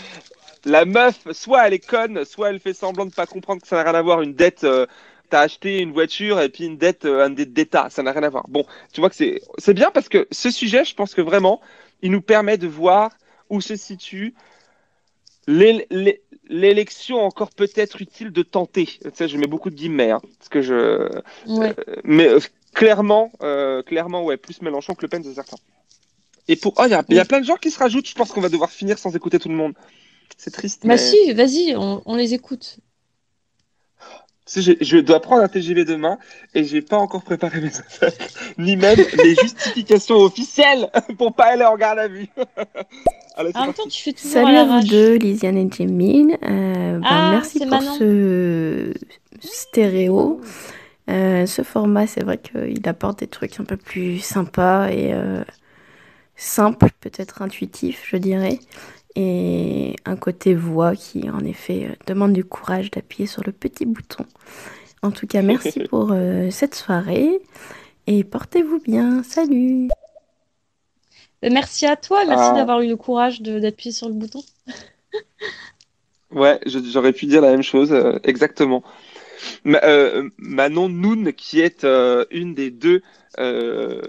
La meuf, soit elle est conne, soit elle fait semblant de pas comprendre que ça n'a rien à voir. Une dette, euh, t'as acheté une voiture et puis une dette, euh, d'État, ça n'a rien à voir. Bon, tu vois que c'est c'est bien parce que ce sujet, je pense que vraiment, il nous permet de voir où se situe l'é- l'é- l'élection encore peut-être utile de tenter. Tu sais, je mets beaucoup de guillemets, hein, parce que je. Ouais. euh, mais euh, clairement, clairement, ouais, plus Mélenchon que Le Pen, c'est certain. Et pour, oh, il y a, y a plein de gens qui se rajoutent. Je pense qu'on va devoir finir sans écouter tout le monde. C'est triste. Bah mais... si, vas-y, on, on les écoute. Je dois prendre un TGV demain et j'ai pas encore préparé mes affaires, ni même les justifications officielles pour pas aller en garde à vue. Allez, En même temps, tu fais toujours Salut à vous deux, Lisiane et Jemine. Euh, ben, Ah, merci pour Manon. ce stéréo. Euh, ce format, c'est vrai qu'il apporte des trucs un peu plus sympas et euh, simples, peut-être intuitifs, je dirais. Et un côté voix qui, en effet, euh, demande du courage d'appuyer sur le petit bouton. En tout cas, merci pour euh, cette soirée et portez-vous bien. Salut! Euh, Merci à toi, merci Ah. d'avoir eu le courage d'appuyer sur le bouton. Ouais, j'aurais pu dire la même chose, euh, exactement. Ma- euh, Manon Noun, qui est euh, une des deux euh,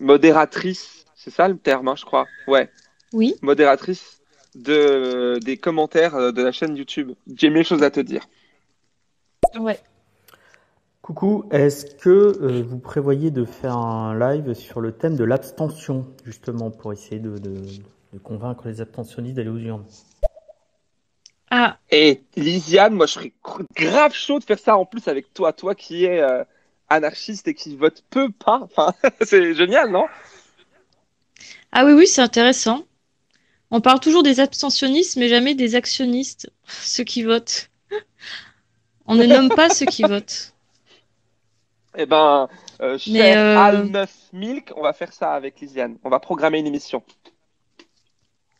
modératrices, c'est ça le terme, hein, je crois? Ouais, Oui. modératrice de, des commentaires euh, de la chaîne YouTube. J'ai mille choses à te dire. Ouais. Coucou, est-ce que euh, vous prévoyez de faire un live sur le thème de l'abstention, justement, pour essayer de, de- de convaincre les abstentionnistes d'aller aux urnes? Ah, Et Lisiane, moi je serais grave chaud de faire ça en plus avec toi, toi qui es euh, anarchiste et qui vote peu pas. Enfin, c'est génial, non? ah oui, oui, c'est intéressant. On parle toujours des abstentionnistes, mais jamais des actionnistes, ceux qui votent. On ne nomme pas ceux qui votent. Eh ben, euh, cher euh, Al 9 Milk, on va faire ça avec Lisiane. On va programmer une émission.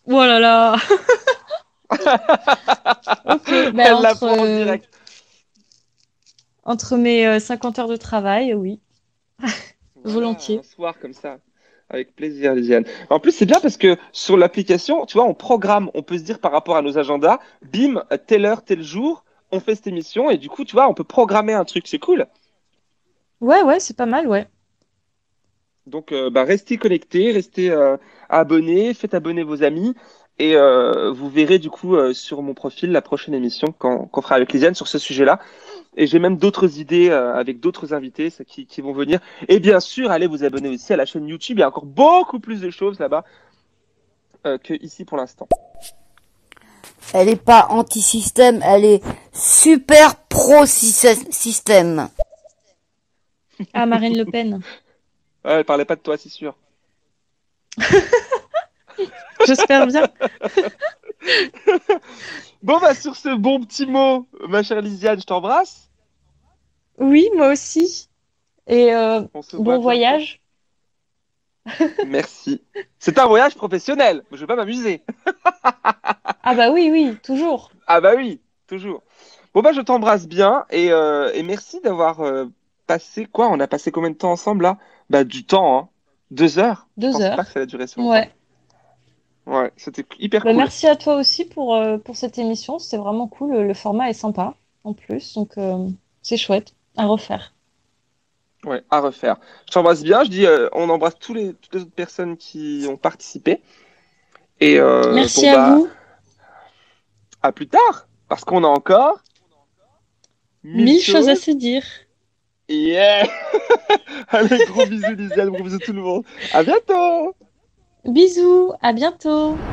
Oh là là ben, Elle entre, en euh, direct. entre mes euh, 50 heures de travail, oui. Volontiers. Un soir comme ça. Avec plaisir, Lisiane. En plus, c'est bien parce que sur l'application, tu vois, on programme, on peut se dire par rapport à nos agendas, bim, telle heure, tel jour, on fait cette émission et du coup, tu vois, on peut programmer un truc, c'est cool. Ouais, ouais, c'est pas mal, ouais. Donc, euh, bah, restez connectés, restez euh, abonnés, faites abonner vos amis et euh, vous verrez du coup sur mon profil la prochaine émission qu'on qu'on fera avec Lisiane sur ce sujet-là. Et j'ai même d'autres idées euh, avec d'autres invités ça, qui, qui vont venir. Et bien sûr, allez vous abonner aussi à la chaîne YouTube. Il y a encore beaucoup plus de choses là-bas euh, que ici pour l'instant. Elle est pas anti-système, elle est super pro-système. Ah, Marine Le Pen. Ouais, elle parlait pas de toi, c'est sûr. J'espère bien. Bon, bah sur ce bon petit mot, ma chère Lisiane, je t'embrasse. Oui, moi aussi. Et euh, bon voyage. Merci. C'est un voyage professionnel. Je vais pas m'amuser. Ah bah oui, oui, toujours. Ah bah oui, toujours. Bon bah je t'embrasse bien et, euh, et merci d'avoir euh, passé quoi On a passé combien de temps ensemble là? Bah du temps, hein. Deux heures. Deux heures. pas que ça allait durer si longtemps. Ouais. Ouais, c'était hyper Bah, cool. merci à toi aussi pour, euh, pour cette émission. C'était vraiment cool. Le, le format est sympa en plus. Donc euh, c'est chouette à refaire. Ouais, à refaire. Je t'embrasse bien. Je dis, euh, on embrasse tous les, toutes les autres personnes qui ont participé. Et Merci bon, à bah, vous. À plus tard, parce qu'on a encore Mille choses à se dire. Yeah Allez, gros bisous Lisiane, gros bisous tout le monde. À bientôt Bisous, à bientôt.